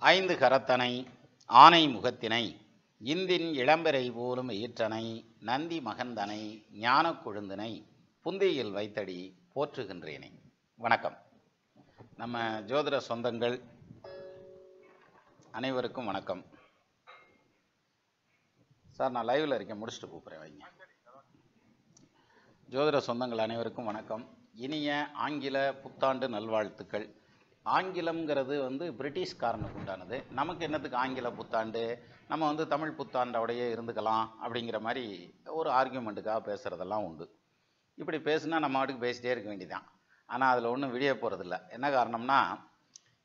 ஐந்து கரத்தனை ஆனை முகத்தினை இந்தின் இளம்பெறை போலும் ஈற்றனை நந்தி மகந்தனை ஞான கொழுந்தினை புந்தியில் வைத்தடி போற்றுகின்றேனே. வணக்கம். நம்ம ஜோதிட சொந்தங்கள் அனைவருக்கும் வணக்கம். சார் நான் லைவில் இருக்கேன். முடிச்சுட்டு கூப்பிட்றேன் வைங்க. ஜோதிட சொந்தங்கள் அனைவருக்கும் வணக்கம். இனிய ஆங்கில புத்தாண்டு நல்வாழ்த்துக்கள். ஆங்கிலம்ங்கிறது வந்து பிரிட்டிஷ்காரனுக்கு உண்டானது. நமக்கு என்னத்துக்கு ஆங்கில புத்தாண்டு? நம்ம வந்து தமிழ் புத்தாண்டோடையே இருந்துக்கலாம் அப்படிங்கிற மாதிரி ஒரு ஆர்கியூமெண்ட்டுக்காக பேசுகிறதெல்லாம் உண்டு. இப்படி பேசுனா நம்ம வாட்டுக்கு பேசிட்டே இருக்க வேண்டியதான் ஆனால் அதில் ஒன்றும் விடிய போகிறதில்ல என்ன காரணம்னா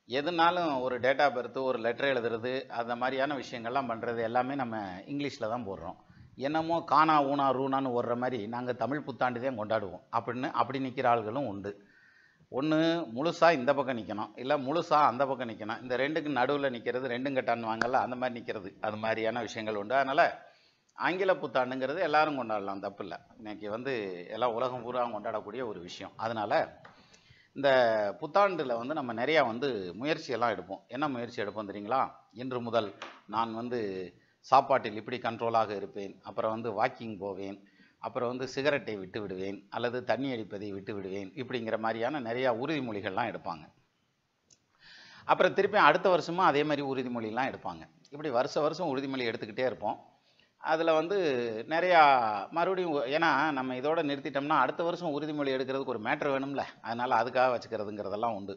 எதுனாலும் ஒரு டேட்டா பெருத்து ஒரு லெட்டர் எழுதுறது அந்த மாதிரியான விஷயங்கள்லாம் பண்ணுறது எல்லாமே நம்ம இங்கிலீஷில் தான் போடுறோம். என்னமோ காணா ஊனா ரூனான்னு ஓடுற மாதிரி நாங்கள் தமிழ் புத்தாண்டு தான் கொண்டாடுவோம். அப்படின்னு அப்படி நிற்கிற ஆள்களும் உண்டு. ஒன்று முழுசாக இந்த பக்கம் நிற்கணும் இல்லை முழுசாக அந்த பக்கம் நிற்கணும் இந்த ரெண்டுக்கு நடுவில் நிற்கிறது ரெண்டும் கட்டான்னு வாங்கல அந்த மாதிரி நிற்கிறது அது மாதிரியான விஷயங்கள் உண்டு. அதனால் ஆங்கில புத்தாண்டுங்கிறது எல்லாரும் கொண்டாடலாம் தப்பு இல்லை. இன்னைக்கு வந்து எல்லாம் உலகம் பூரா கொண்டாடக்கூடிய ஒரு விஷயம். அதனால் இந்த புத்தாண்டில் வந்து நம்ம நிறையா வந்து முயற்சியெல்லாம் எடுப்போம். என்ன முயற்சி எடுப்போம் தெரியுங்களா? இன்று முதல் நான் வந்து சாப்பாட்டில் இப்படி கண்ட்ரோலாக இருப்பேன். அப்புறம் வந்து வாக்கிங் போவேன். அப்புறம் வந்து சிகரெட்டை விட்டு விடுவேன் அல்லது தண்ணி அடிப்பதை விட்டு விடுவேன் இப்படிங்கிற மாதிரியான நிறையா உறுதிமொழிகள்லாம் எடுப்பாங்க. அப்புறம் திருப்பி அடுத்த வருஷமும் அதே மாதிரி உறுதிமொழிலாம் எடுப்பாங்க. இப்படி வருஷ வருஷம் உறுதிமொழி எடுத்துக்கிட்டே இருப்போம். அதில் வந்து நிறையா மறுபடியும் ஏன்னா நம்ம இதோட நிறுத்திட்டோம்னா அடுத்த வருஷம் உறுதிமொழி எடுக்கிறதுக்கு ஒரு மேட்ரு வேணும்ல. அதனால் அதுக்காக வச்சுக்கிறதுங்கிறதெல்லாம் உண்டு.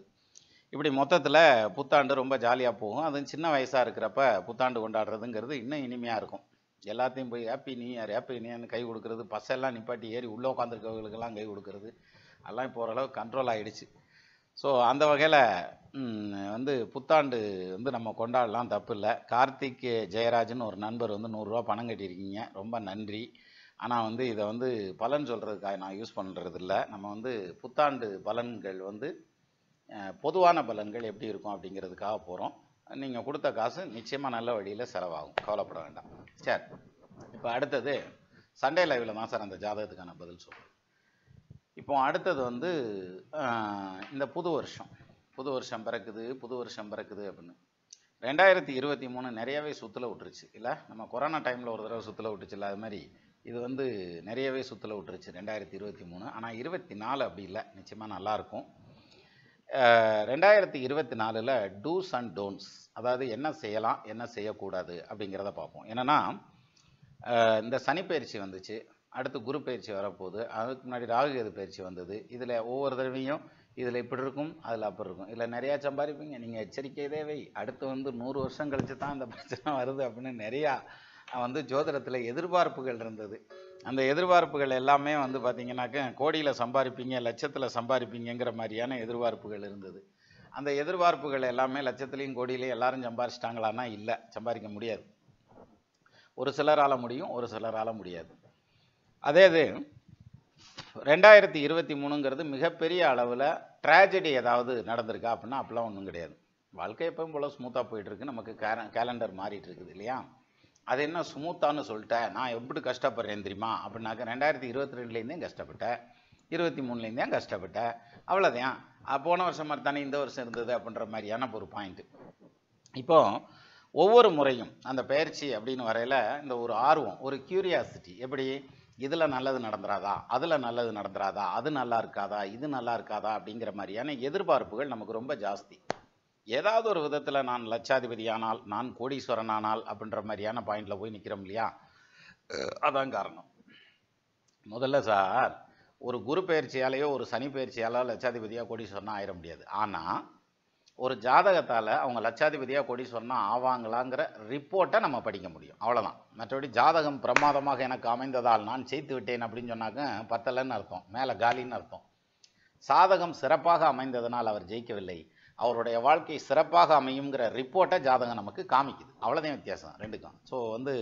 இப்படி மொத்தத்தில் புத்தாண்டு ரொம்ப ஜாலியாக போகும். அதுவும் சின்ன வயசாக இருக்கிறப்ப புத்தாண்டு கொண்டாடுறதுங்கிறது இன்னும் இனிமையாக இருக்கும். எல்லாத்தையும் போய் ஹாப்பி நீ யார்? ஹாப்பி நீன்னு கை கொடுக்கறது. பஸ்ஸெல்லாம் நிப்பாட்டி ஏறி உள்ளே உட்காந்துருக்கவங்களுக்கெல்லாம் கை கொடுக்கறது. எல்லாம் இப்போ ஓரளவு கண்ட்ரோல் ஆகிடுச்சு ஸோ அந்த வகையில் வந்து புத்தாண்டு வந்து நம்ம கொண்டாடலாம் தப்பு இல்லை கார்த்திக் ஜெயராஜன் ஒரு நண்பர் வந்து நூறுரூவா பணம் கட்டியிருக்கீங்க. ரொம்ப நன்றி. ஆனால் வந்து இதை வந்து பலன் சொல்கிறதுக்காக நான் யூஸ் பண்ணுறதில்ல நம்ம வந்து புத்தாண்டு பலன்கள் வந்து பொதுவான பலன்கள் எப்படி இருக்கும் அப்படிங்கிறதுக்காக போகிறோம் நீங்கள் கொடுத்த காசு நிச்சயமாக நல்ல வழியில் செலவாகும். கவலைப்பட வேண்டாம். சரி இப்போ அடுத்தது சண்டே லைவில் தான் சார் அந்த ஜாதகத்துக்கான பதில் சொல்கிறேன் இப்போ அடுத்தது வந்து இந்த புது வருஷம். புது வருஷம் பிறக்குது புது வருஷம் பிறக்குது அப்படின்னு. ரெண்டாயிரத்தி இருபத்தி மூணு நிறையவே சுற்றுல விட்டுருச்சு. இல்லை நம்ம கொரோனா டைமில் ஒரு தடவை சுற்றுல விட்டுச்சுல்ல அது மாதிரி இது வந்து நிறையவே சுற்றுல விட்டுருச்சு ரெண்டாயிரத்தி இருபத்தி மூணு. ஆனால் இருபத்தி நாலு அப்படி இல்லை. நிச்சயமாக நல்லாயிருக்கும் ரெண்டாயிரத்தி இருபத்தி நாலில் டூஸ் அண்ட் டோன்ட்ஸ் அதாவது என்ன செய்யலாம் என்ன செய்யக்கூடாது அப்படிங்கிறத பார்ப்போம். என்னென்னா இந்த சனி பயிற்சி வந்துச்சு. அடுத்து குரு பயிற்சி வரப்போகுது. அதுக்கு முன்னாடி ராகுகேது பயிற்சி வந்தது. இதில் ஒவ்வொரு தடவையும் இதில் இப்படி இருக்கும் அதில் அப்படி இருக்கும். இதில் நிறையா சம்பாதிப்பீங்க. நீங்கள் எச்சரிக்கை தேவை அடுத்து வந்து நூறு வருஷம் கழித்து தான் இந்த பிரச்சனை வருது அப்படின்னு நிறையா வந்து ஜோதிடத்தில் எதிர்பார்ப்புகள் இருந்தது. அந்த எதிர்பார்ப்புகள் எல்லாமே வந்து பார்த்தீங்கன்னாக்க கோடியில் சம்பாதிப்பீங்க லட்சத்தில் சம்பாதிப்பீங்கிற மாதிரியான எதிர்பார்ப்புகள் இருந்தது. அந்த எதிர்பார்ப்புகள் எல்லாமே லட்சத்துலேயும் கோடியிலையும் எல்லாரும் சம்பாரிச்சிட்டாங்களான்னா இல்லை சம்பாதிக்க முடியாது. ஒரு சிலரால் முடியும் ஒரு சிலரால் முடியாது. அதே இது ரெண்டாயிரத்தி இருபத்தி மூணுங்கிறது மிகப்பெரிய அளவில் ட்ராஜடி ஏதாவது நடந்திருக்கா அப்படின்னா அப்படிலாம் ஒன்றும் கிடையாது. வாழ்க்கை எப்பவும் போல் ஸ்மூத்தாக போயிட்டுருக்கு நமக்கு கேர கேலண்டர் மாறிட்டு இருக்குது இல்லையா? அது என்ன சுமூத்தான்னு சொல்லிட்டேன். நான் எப்படி கஷ்டப்படுறேன் தெரியுமா? அப்படின்னாக்க ரெண்டாயிரத்தி இருபத்தி ரெண்டுலேருந்தே கஷ்டப்பட்டேன். இருபத்தி மூணுலேருந்தே கஷ்டப்பட்டேன். அவ்வளோதான். போன வருஷம் மாதிரி தானே இந்த வருஷம் இருந்தது அப்படின்ற மாதிரியான ஒரு பாயிண்ட்டு இப்போது ஒவ்வொரு முறையும் அந்த பயிற்சி அப்படின்னு வரையில் இந்த ஒரு ஆர்வம் ஒரு கியூரியாசிட்டி எப்படி? இதில் நல்லது நடந்துராதா? அதில் நல்லது நடந்துராதா? அது நல்லா இருக்காதா? இது நல்லா இருக்காதா? அப்படிங்கிற மாதிரியான எதிர்பார்ப்புகள் நமக்கு ரொம்ப ஜாஸ்தி. ஏதாவது ஒரு விதத்தில் நான் லட்சாதிபதியானால் நான் கோடீஸ்வரன் ஆனால் அப்படின்ற மாதிரியான பாயிண்டில் போய் நிற்கிறோம் இல்லையா? அதான் காரணம். முதல்ல சார் ஒரு குரு பயிற்சியாலேயோ ஒரு சனி பயிற்சியாலோ லட்சாதிபதியாக கோடீஸ்வரனா ஆயிட முடியாது. ஆனால் ஒரு ஜாதகத்தால் அவங்க லட்சாதிபதியாக கோடீஸ்வரனா ஆவாங்களாங்கிற ரிப்போர்ட்டை நம்ம படிக்க முடியும். அவ்வளோதான் மற்றபடி ஜாதகம் பிரமாதமாக எனக்கு அமைந்ததால் நான் ஜெயித்து விட்டேன் அப்படின்னு சொன்னாக்க பத்தலைன்னு அர்த்தம் மேலே காலின்னு அர்த்தம். சாதகம் சிறப்பாக அமைந்ததனால் அவர் ஜெயிக்கவில்லை. அவருடைய வாழ்க்கை சிறப்பாக அமையுங்கிற ரிப்போர்ட்டை ஜாதகம் நமக்கு காமிக்குது. அவ்வளோதான் வித்தியாசம் ரெண்டுக்கும். ஸோ வந்து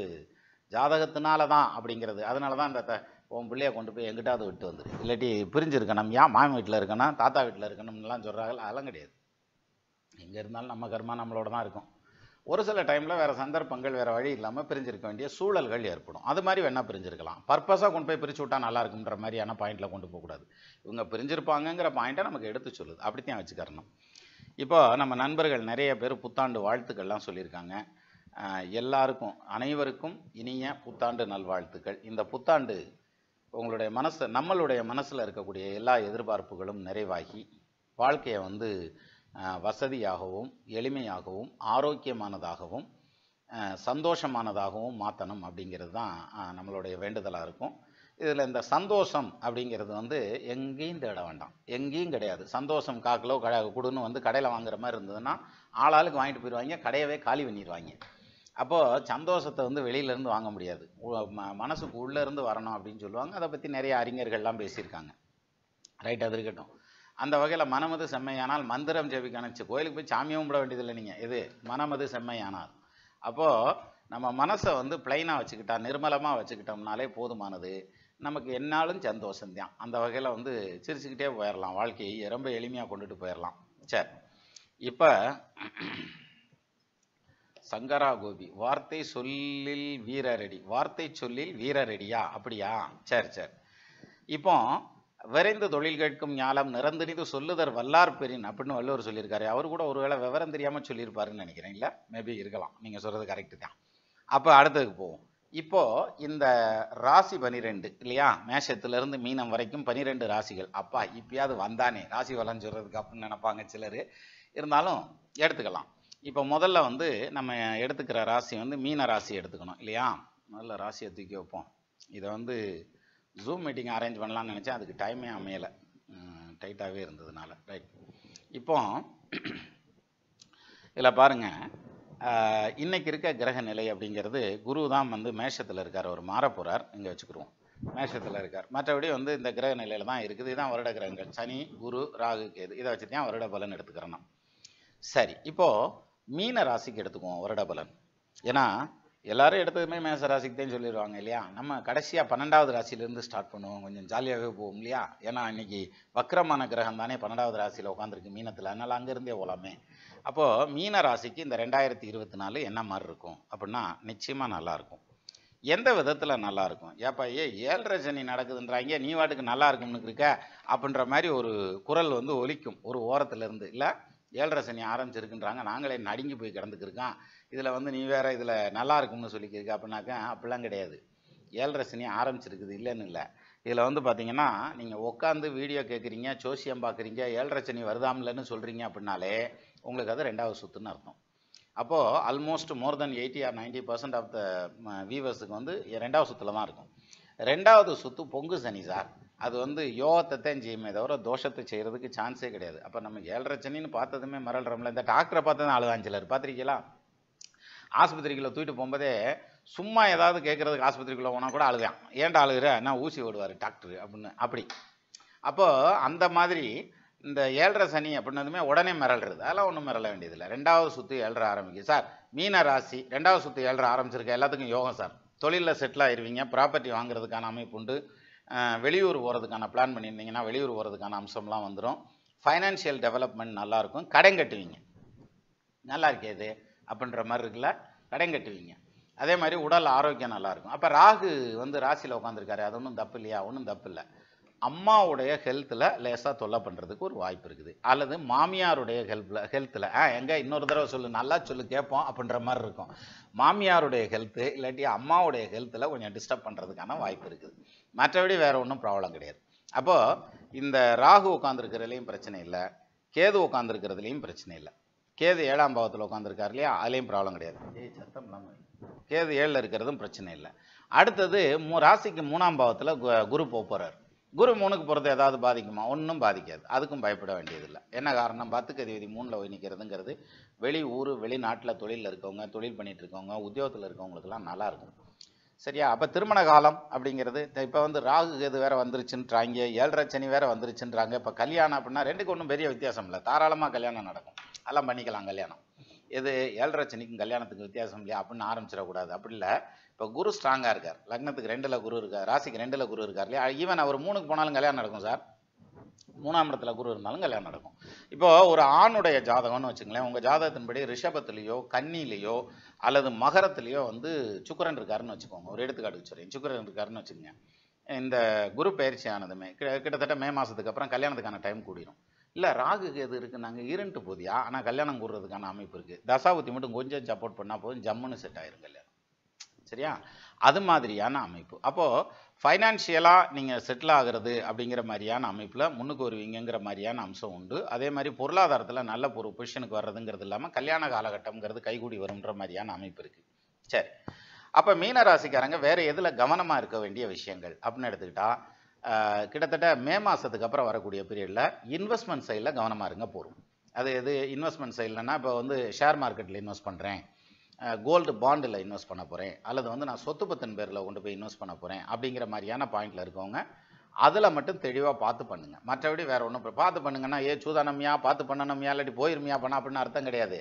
ஜாதகத்தினால தான் அப்படிங்கிறது. அதனால தான் இந்த த- உன் பிள்ளைய கொண்டு போய் எங்கிட்டாவது விட்டு வந்துரு. இல்லாட்டி பிரிஞ்சிருக்கணும் ஏன் மாமன் வீட்டில் இருக்கணும் தாத்தா வீட்டில் இருக்கணும்லாம் சொல்கிறாங்க அதெல்லாம் கிடையாது. எங்கே இருந்தாலும் நம்ம கர்மா நம்மளோட தான் இருக்கும். ஒரு சில டைமில் வேறு சந்தர்ப்பங்கள் வேறு வழி இல்லாமல் பிரிஞ்சிருக்க வேண்டிய சூழல்கள் ஏற்படும். அது மாதிரி வேணால் பிரிஞ்சிருக்கலாம். பர்பஸாக கொண்டு போய் பிரித்து விட்டா நல்லா இருக்குன்ற மாதிரியான பாயிண்டில் கொண்டு போகக்கூடாது. இவங்க பிரிஞ்சிருப்பாங்கங்கிற பாயிண்ட்டை நமக்கு எடுத்து சொல்லுது. அப்படித்தான் வச்சுக்கறணும். இப்போ நம்ம நண்பர்கள் நிறைய பேர் புத்தாண்டு வாழ்த்துக்கள்லாம் சொல்லியிருக்காங்க. எல்லாருக்கும் அனைவருக்கும் இனிய புத்தாண்டு நல்வாழ்த்துக்கள். இந்த புத்தாண்டு உங்களுடைய மனசு நம்மளுடைய மனசில் இருக்கக்கூடிய எல்லா எதிர்பார்ப்புகளும் நிறைவாகி வாழ்க்கையை வந்து வசதியாகவும் எளிமையாகவும் ஆரோக்கியமானதாகவும் சந்தோஷமானதாகவும் மாற்றணும் அப்படிங்கிறது தான் நம்மளுடைய வேண்டுதலாக இருக்கும். இதில் இந்த சந்தோஷம் அப்படிங்கிறது வந்து எங்கேயும் தேட வேண்டாம். எங்கேயும் கிடையாது. சந்தோஷம் காக்கிலோ கடை கொடுன்னு வந்து கடையில் வாங்குற மாதிரி இருந்ததுன்னா ஆளாளுக்கு வாங்கிட்டு போயிடுவாங்க கடையவே காலி பண்ணிடுவாங்க அப்போது சந்தோஷத்தை வந்து வெளியிலேருந்து வாங்க முடியாது. ம- மனசுக்கு உள்ளேருந்து வரணும் அப்படின்னு சொல்லுவாங்க. அதை பற்றி நிறைய அறிஞர்கள்லாம் பேசியிருக்காங்க. ரைட் அது இருக்கட்டும். அந்த வகையில் மனமது செம்மையானால் மந்திரம் ஜெபி கணச்சு கோயிலுக்கு போய் சாமியும் கும்பிட வேண்டியதில்லை நீங்கள் இது மனமது செம்மையானால். அப்போது நம்ம மனசை வந்து பிளைனாக வச்சுக்கிட்டா நிர்மலமாக வச்சுக்கிட்டோம்னாலே போதுமானது. நமக்கு என்னாலும் சந்தோஷம்தான். அந்த வகையில் வந்து சிரிச்சுக்கிட்டே போயிடலாம் வாழ்க்கையை ரொம்ப எளிமையாக கொண்டுட்டு போயிடலாம் சரி. இப்போ சங்கரா கோபி வார்த்தை சொல்லில் வீரரடி வார்த்தை சொல்லில் வீரரடியா? அப்படியா? சரி சரி. இப்போ விரைந்து தொழில் கேட்கும் ஞாலம் நிறந்தனிது சொல்லுதர் வல்லார் பெரின் அப்படின்னு வள்ளுவர் சொல்லியிருக்காரு. அவர் கூட ஒருவேளை விவரம் தெரியாமல் சொல்லியிருப்பாருன்னு நினைக்கிறேன். இல்லை மேபி இருக்கலாம். நீங்கள் சொல்கிறது கரெக்டு தான். அப்போ அடுத்ததுக்கு போவோம். இப்போ இந்த ராசி பனிரெண்டு இல்லையா? மேஷத்திலிருந்து மீனம் வரைக்கும் பனிரெண்டு ராசிகள். அப்பா இப்பயாவது வந்தானே. ராசி பலன் சொல்கிறதுக்கு அப்படின்னு நினைப்பாங்க சிலர். இருந்தாலும் எடுத்துக்கலாம். இப்போ முதல்ல வந்து நம்ம எடுத்துக்கிற ராசி வந்து மீன ராசி எடுத்துக்கணும் இல்லையா? முதல்ல ராசியை தூக்கி வைப்போம். இதை வந்து ஜூம் மீட்டிங் அரேஞ்ச் பண்ணலாம்னு நினச்சேன். அதுக்கு டைமே அமையலை. டைட்டாகவே இருந்ததுனால. ரைட் இப்போ இதில் பாருங்கள் இன்றைக்கி இருக்க கிரக நிலை அப்படிங்கிறது குரு தான் வந்து மேஷத்தில் இருக்கார். அவர் மாறப்போகிறார் இங்கே வச்சுக்கிருவோம். மேஷத்தில் இருக்கார். மற்றபடி வந்து இந்த கிரக நிலையில் தான் இருக்குது. இதுதான் வருட கிரகங்கள். சனி குரு ராகு கேது. இதை வச்சு தான் வருட பலன் எடுத்துக்கிறேன் சரி இப்போது மீன ராசிக்கு எடுத்துக்குவோம். வருட பலன். ஏன்னா எல்லாரும் எடுத்ததுமே மேச ராசிக்கு தான் சொல்லிடுவாங்க இல்லையா? நம்ம கடைசியாக பன்னெண்டாவது ராசியிலேருந்து ஸ்டார்ட் பண்ணுவோம் கொஞ்சம் ஜாலியாகவே போவோம் இல்லையா? ஏன்னா இன்னைக்கு வக்கரமான கிரகம் தானே பன்னெண்டாவது ராசியில் உட்காந்துருக்கு மீனத்தில். அதனால் அங்கேருந்தே போகலாமே அப்போது மீன ராசிக்கு இந்த ரெண்டாயிரத்தி இருபத்தி நாலு என்ன மாதிரி இருக்கும்? அப்படின்னா நிச்சயமாக நல்லாயிருக்கும் எந்த விதத்தில் நல்லா இருக்கும்? ஏப்பா ஏ ஏழரை சனி நடக்குதுன்றாங்க நீ வாட்டுக்கு நல்லா இருக்கும்னு இருக்க அப்படின்ற மாதிரி ஒரு குரல் வந்து ஒலிக்கும் ஒரு ஓரத்துலேருந்து. இல்லை ஏழரை சனி ஆரம்பிச்சிருக்குன்றாங்க நாங்களே நடுங்கி போய் கிடந்துக்கிருக்கோம் இதில் வந்து நீ வேற இதில் நல்லா இருக்கும்னு சொல்லிக்கிருக்க அப்படின்னாக்கா அப்படிலாம் கிடையாது. ஏழரை சனி ஆரம்பிச்சிருக்குது இல்லைன்னு இல்லை. இதில் வந்து பார்த்தீங்கன்னா நீங்கள் உட்காந்து வீடியோ கேட்குறீங்க ஜோசியம் பார்க்குறீங்க ஏழரை சனி வருதாமில்லன்னு சொல்கிறீங்க அப்படின்னாலே உங்களுக்கு அது ரெண்டாவது சுத்துன்னு அர்த்தம். அப்போது almost more than eighty or ninety percent of the வியூவர்ஸுக்கு வந்து ரெண்டாவது சுத்தில் தான் இருக்கும். ரெண்டாவது சுத்து பொங்கு சனி சார். அது வந்து யோகத்தை தான் செய்யுமே தவிர தோஷத்தை செய்கிறதுக்கு சான்ஸே கிடையாது. அப்போ நம்ம ஏழரை சனின்னு பார்த்ததுமே மறல்றோம்ல இந்த டாக்டரை பார்த்து தான் அழுகான் சிலர் பார்த்துருக்கீங்களா? ஆஸ்பத்திரிக்குள்ளே தூக்கிட்டு போகும்போதே சும்மா ஏதாவது கேட்குறதுக்கு ஆஸ்பத்திரிக்குள்ளே போனால் கூட அழுதான். ஏன்டா அழுகிற? நான் ஊசி ஓடுவார் டாக்டர் அப்படின்னு. அப்படி. அப்போது அந்த மாதிரி இந்த ஏழரை சனி அப்படின்னதுமே உடனே மிரள்றது. அதெல்லாம் ஒன்றும் மிரள வேண்டியதில்லை. ரெண்டாவது சுற்று ஏழரை ஆரம்பிக்குது. சார் மீன ராசி ரெண்டாவது சுற்று ஏழரை ஆரம்பிச்சிருக்க எல்லாத்துக்கும் யோகம் சார். தொழிலில் செட்டில் ஆயிடுவீங்க ப்ராப்பர்ட்டி வாங்குறதுக்கான அமைப்பு உண்டு. வெளியூர் போகிறதுக்கான பிளான் பண்ணியிருந்தீங்கன்னா வெளியூர் போகிறதுக்கான அம்சம்லாம் வந்துடும் ஃபைனான்ஷியல் டெவலப்மெண்ட் நல்லாயிருக்கும் கடன் கட்டுவீங்க. நல்லா இருக்கே இது அப்படின்ற மாதிரி இருக்குல்ல? கடன் கட்டுவீங்க. அதே மாதிரி உடல் ஆரோக்கியம் நல்லாயிருக்கும் அப்போ ராகு வந்து ராசியில் உட்காந்துருக்காரு அது ஒன்றும் தப்பு இல்லையா? ஒன்றும் தப்பு இல்லை. அம்மாவுடைய ஹெல்த்தில் லேசாக தொல்லை பண்ணுறதுக்கு ஒரு வாய்ப்பு இருக்குது. அல்லது மாமியாருடைய ஹெல்ப்பில் ஹெல்த்தில் ஆ எங்கே இன்னொரு தடவை சொல்லு நல்லா சொல்லு கேட்போம் அப்படின்ற மாதிரி இருக்கும். மாமியாருடைய ஹெல்த்து இல்லாட்டி அம்மாவுடைய ஹெல்த்தில் கொஞ்சம் டிஸ்டர்ப் பண்ணுறதுக்கான வாய்ப்பு இருக்குது. மற்றபடி வேறு ஒன்றும் ப்ராப்ளம் கிடையாது. அப்போது இந்த ராகு உட்காந்துருக்கிறதுலையும் பிரச்சனை இல்லை. கேது உட்காந்துருக்கிறதுலையும் பிரச்சனை இல்லை. கேது ஏழாம் பாவத்தில் உட்காந்துருக்காரு இல்லையா? அதுலேயும் ப்ராப்ளம் கிடையாது. ஏய் சத்தம். கேது ஏழில் இருக்கிறதும் பிரச்சனை இல்லை. அடுத்தது மூ ராசிக்கு மூணாம் பாவத்தில் குரு போக போகிறார் குரு மூணுக்கு போகிறது ஏதாவது பாதிக்குமா? ஒன்றும் பாதிக்காது. அதுக்கும் பயப்பட வேண்டியதில்லை. என்ன காரணம்? பத்துக்கு அதிபதி மூணில் போய் நிற்கிறதுங்கிறது வெளி ஊர் வெளிநாட்டில் தொழிலில் இருக்கவங்க தொழில் பண்ணிட்டு இருக்கவங்க உத்தியோகத்தில் இருக்கவங்களுக்கெல்லாம் நல்லா இருக்கும். சரியா? அப்போ திருமண காலம் அப்படிங்கிறது இப்போ வந்து ராகு கேது வேற வந்துருச்சுன்றாங்க ஏழரை சனி வேற வந்துருச்சுன்றாங்க. இப்போ கல்யாணம் அப்படின்னா ரெண்டுக்கு ஒன்றும் பெரிய வித்தியாசம் இல்லை. தாராளமாக கல்யாணம் நடக்கும். அதெல்லாம் பண்ணிக்கலாம் கல்யாணம். இது ஏழரை சனிக்கும் கல்யாணத்துக்கு வித்தியாசம் இல்லையா? அப்படின்னு ஆரம்பிச்சிடக்கூடாது. அப்படி இல்லை. இப்போ குரு ஸ்ட்ராங்காக இருக்கார். லக்னத்துக்கு ரெண்டில் குரு இருக்கார். ராசிக்கு ரெண்டில் குரு இருக்கார் இல்லையா? ஈவன் அவர் மூணுக்கு போனாலும் கல்யாணம் நடக்கும் சார். மூணாம் இடத்துல குரு இருந்தாலும் கல்யாணம் நடக்கும். இப்போ ஒரு ஆணுடைய ஜாதகம்னு வச்சுங்களேன் உங்கள் ஜாதகத்தின்படி ரிஷபத்துலேயோ கன்னிலேயோ அல்லது மகரத்துலேயோ வந்து சுக்கரன் இருக்காருன்னு வச்சுக்கோங்க. ஒரு எடுத்துக்காட்டுக்கு சொல்றேன். சுக்கரன் இருக்காருன்னு வச்சுக்கோங்க. இந்த குரு பயிற்சி ஆனதுமே கிட்ட- கிட்டத்தட்ட மே மாதத்துக்கு அப்புறம் கல்யாணத்துக்கான டைம் கூடிரும். இல்லை ராகுக்கு எது இருக்குது நாங்கள் இருண்டு போதியா? ஆனால் கல்யாணம் கூடுறதுக்கான அமைப்பு இருக்குது தசாபுத்தி மட்டும் கொஞ்சம் சப்போர்ட் பண்ணால் போதும் ஜம்முன்னு செட் ஆயிரும் கல்யாணம். சரியா? அது மாதிரியான அமைப்பு. அப்போது ஃபைனான்ஷியலாக நீங்கள் செட்டில் ஆகிறது அப்படிங்கிற மாதிரியான அமைப்பில் முன்னுக்கு வருவீங்கிற மாதிரியான அம்சம் உண்டு. அதே மாதிரி பொருளாதாரத்தில் நல்ல ஒரு பொசிஷனுக்கு வர்றதுங்கிறது இல்லாமல் கல்யாண காலகட்டம்ங்கிறது கைகூடி வரும்ன்ற மாதிரியான அமைப்பு இருக்குது சரி. அப்போ மீன ராசிக்காரங்க வேறு எதில் கவனமாக இருக்க வேண்டிய விஷயங்கள் அப்படின்னு எடுத்துக்கிட்டால் கிட்டத்தட்ட மே மாதத்துக்கு அப்புறம் வரக்கூடிய பீரியடில் இன்வெஸ்ட்மெண்ட் சைடில் கவனமாக இருங்க போகும் அது எது இன்வெஸ்ட்மெண்ட் சைட்லன்னா இப்போ வந்து ஷேர் மார்க்கெட்டில் இன்வெஸ்ட் பண்ணுறேன் கோல்டு பாண்டில் இன்வெஸ்ட் பண்ண போகிறேன் அல்லது வந்து நான் சொத்து பத்தின் பேரில் கொண்டு போய் இன்வெஸ்ட் பண்ண போகிறேன் அப்படிங்கிற மாதிரியான பாயிண்டில் இருக்கவங்க அதில் மட்டும் தெளிவாக பார்த்து பண்ணுங்கள் மற்றபடி வேறு ஒன்றும் பார்த்து பண்ணுங்கன்னா ஏ சூதானமியா பார்த்து பண்ணணுமியா இல்லாட்டி போயிருமியா பண்ண அப்படின்னு அர்த்தம் கிடையாது.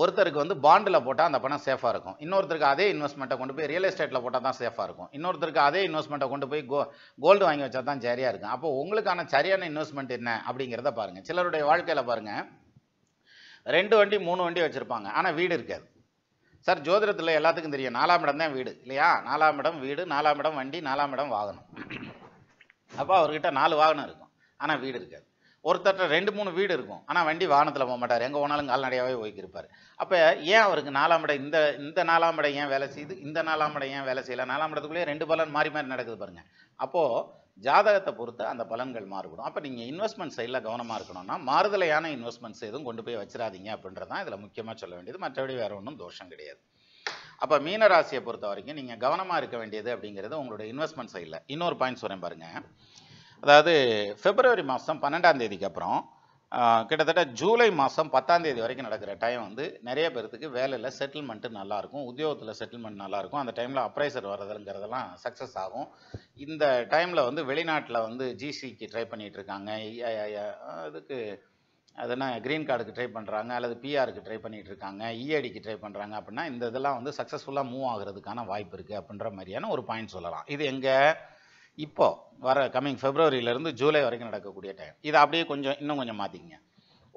ஒருத்தருக்கு வந்து பாண்டில் போட்டால் அந்த பணம் சேஃபாக இருக்கும். இன்னொருத்தருக்கு அதே இன்வெஸ்ட்மெண்ட்டை கொண்டு போய் ரியல் எஸ்டேட்டில் போட்டால் தான் சேஃபாக இருக்கும். இன்னொருத்தருக்கு அதே இன்வெஸ்ட்மெண்ட்டை கொண்டு போய் கோ கோல்டு வாங்கி வச்சா தான் சரியாக இருக்கும். அப்போ உங்களுக்கான சரியான இன்வெஸ்ட்மெண்ட் என்ன அப்படிங்கிறத பாருங்கள் சிலருடைய வாழ்க்கையில் பாருங்கள் ரெண்டு வண்டி மூணு வண்டி வச்சுருப்பாங்க. ஆனால் வீடு இருக்காது. சார் ஜோதிடத்தில் எல்லாத்துக்கும் தெரியும். நாலாம் இடம் தான் வீடு இல்லையா? நாலாம் இடம் வீடு நாலாம் இடம் வண்டி நாலாம் இடம் வாகனம். அப்போ அவர்கிட்ட நாலு வாகனம் இருக்கும். ஆனால் வீடு இருக்காது. ஒருத்தர்ட்ட ரெண்டு மூணு வீடு இருக்கும். ஆனால் வண்டி வாகனத்தில் போக மாட்டார். எங்கே போனாலும் கால்நடையாகவே போய்க்கிருப்பார் அப்போ ஏன் அவருக்கு நாலாம் இடம் இந்த இந்த நாலாம் இடம் ஏன் வேலை செய்யுது இந்த நாலாம் இடம் ஏன் வேலை செய்யலை? நாலாம் இடத்துக்குள்ளேயே ரெண்டு பலன் மாறி மாறி நடக்குது பாருங்க. அப்போது ஜாதகத்தை பொறுத்து அந்த பலன்கள் மாறுபடும். அப்போ நீங்கள் இன்வெஸ்ட்மெண்ட் சைடில் கவனமாக இருக்கணும்னா மாறுதலையான இன்வெஸ்ட்மெண்ட்ஸ் எதுவும் கொண்டு போய் வச்சிடாதீங்க அப்படின்றது தான் இதில் முக்கியமாக சொல்ல வேண்டியது. மற்றபடி வேறு ஒன்றும் தோஷம் கிடையாது. அப்போ மீன ராசியை பொறுத்த வரைக்கும் நீங்கள் கவனமாக இருக்க வேண்டியது அப்படிங்கிறது உங்களுடைய இன்வெஸ்ட்மெண்ட் சைடில் இன்னொரு பாயிண்ட் சொல்கிறேன் பாருங்கள் அதாவது பிப்ரவரி மாதம் பன்னெண்டாம் தேதிக்கு அப்புறம் கிட்டத்தட்ட ஜூலை மாதம் பத்தாம் தேதி வரைக்கும் நடக்கிற டைம் வந்து நிறைய பேர்த்துக்கு வேலையில் செட்டில்மெண்ட்டு நல்லாயிருக்கும் உத்தியோகத்தில் செட்டில்மெண்ட் நல்லாயிருக்கும். அந்த டைமில் அப்ரைசர் வர்றதுங்கிறதெல்லாம் சக்ஸஸ் ஆகும். இந்த டைமில் வந்து வெளிநாட்டில் வந்து ஜிசிக்கு ட்ரை பண்ணிகிட்டு இருக்காங்க அதுக்கு அது க்ரீன் கார்டுக்கு ட்ரை பண்ணுறாங்க அல்லது பிஆருக்கு ட்ரை பண்ணிகிட்டு இருக்காங்க இஏடிக்கு ட்ரை பண்ணுறாங்க அப்படின்னா இந்த இதெல்லாம் வந்து சக்ஸஸ்ஃபுல்லாக மூவ் ஆகிறதுக்கான வாய்ப்பு இருக்குது அப்படின்ற மாதிரியான ஒரு பாயிண்ட் சொல்லலாம். இது எங்கள் இப்போ வர கம்மிங் ஃபெப்ரவரியிலேருந்து ஜூலை வரைக்கும் நடக்கக்கூடிய டைம் இதை அப்படியே கொஞ்சம் இன்னும் கொஞ்சம் மாற்றிக்கங்க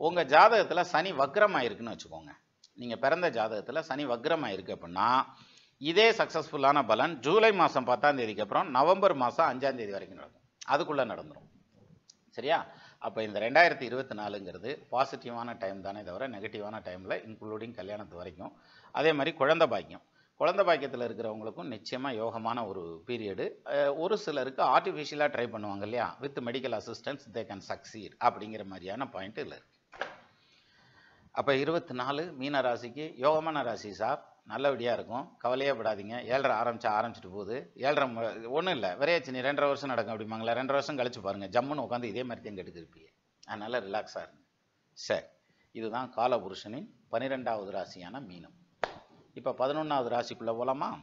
உங்கள் ஜாதகத்தில் சனி வக்ரமாக இருக்குன்னு வச்சுக்கோங்க. நீங்கள் பிறந்த ஜாதகத்தில் சனி வக்ரமாக இருக்கு அப்படின்னா இதே சக்ஸஸ்ஃபுல்லான பலன் ஜூலை மாதம் பத்தாம் தேதிக்கு அப்புறம் நவம்பர் மாதம் அஞ்சாம் தேதி வரைக்கும் நடக்கும். அதுக்குள்ளே நடந்துடும் சரியா? அப்போ இந்த ரெண்டாயிரத்தி இருபத்தி நாலுங்கிறது பாசிட்டிவான டைம் தானே தவிர நெகட்டிவான டைமில் இன்க்ளூடிங் கல்யாணத்து வரைக்கும். அதே மாதிரி குழந்தை பாக்கியம். குழந்தை பாக்கியத்தில் இருக்கிறவங்களுக்கும் நிச்சயமாக யோகமான ஒரு பீரியடு ஒரு சிலருக்கு ஆர்டிஃபிஷியலாக ட்ரை பண்ணுவாங்க இல்லையா? With medical assistance they can succeed அப்படிங்கிற மாதிரியான பாயிண்ட் இல்லை அப்போ இருபத்தி நாலு மீன ராசிக்கு யோகமான ராசி சார் நல்லபடியாக இருக்கும். கவலையே படாதீங்க. ஏழரை ஆரம்பிச்சா ஆரம்பிச்சிட்டு போகுது. ஏழரை ஒன்றும் இல்லை. விரையாச்சினி ரெண்டரை வருஷம் நடக்கும் அப்படிம்பாங்களா ரெண்டரை வருஷம் கழிச்சு பாருங்கள் ஜம்முன்னு உட்காந்து இதே மாதிரி தான் கெடுத்துருப்பீங்க அதனால் ரிலாக்ஸாக இருங்க. சரி. இதுதான் காலபுருஷனின் பன்னிரெண்டாவது ராசியான மீனம். இப்போ பதினொன்றாவது ராசிக்குள்ளே போகலாமா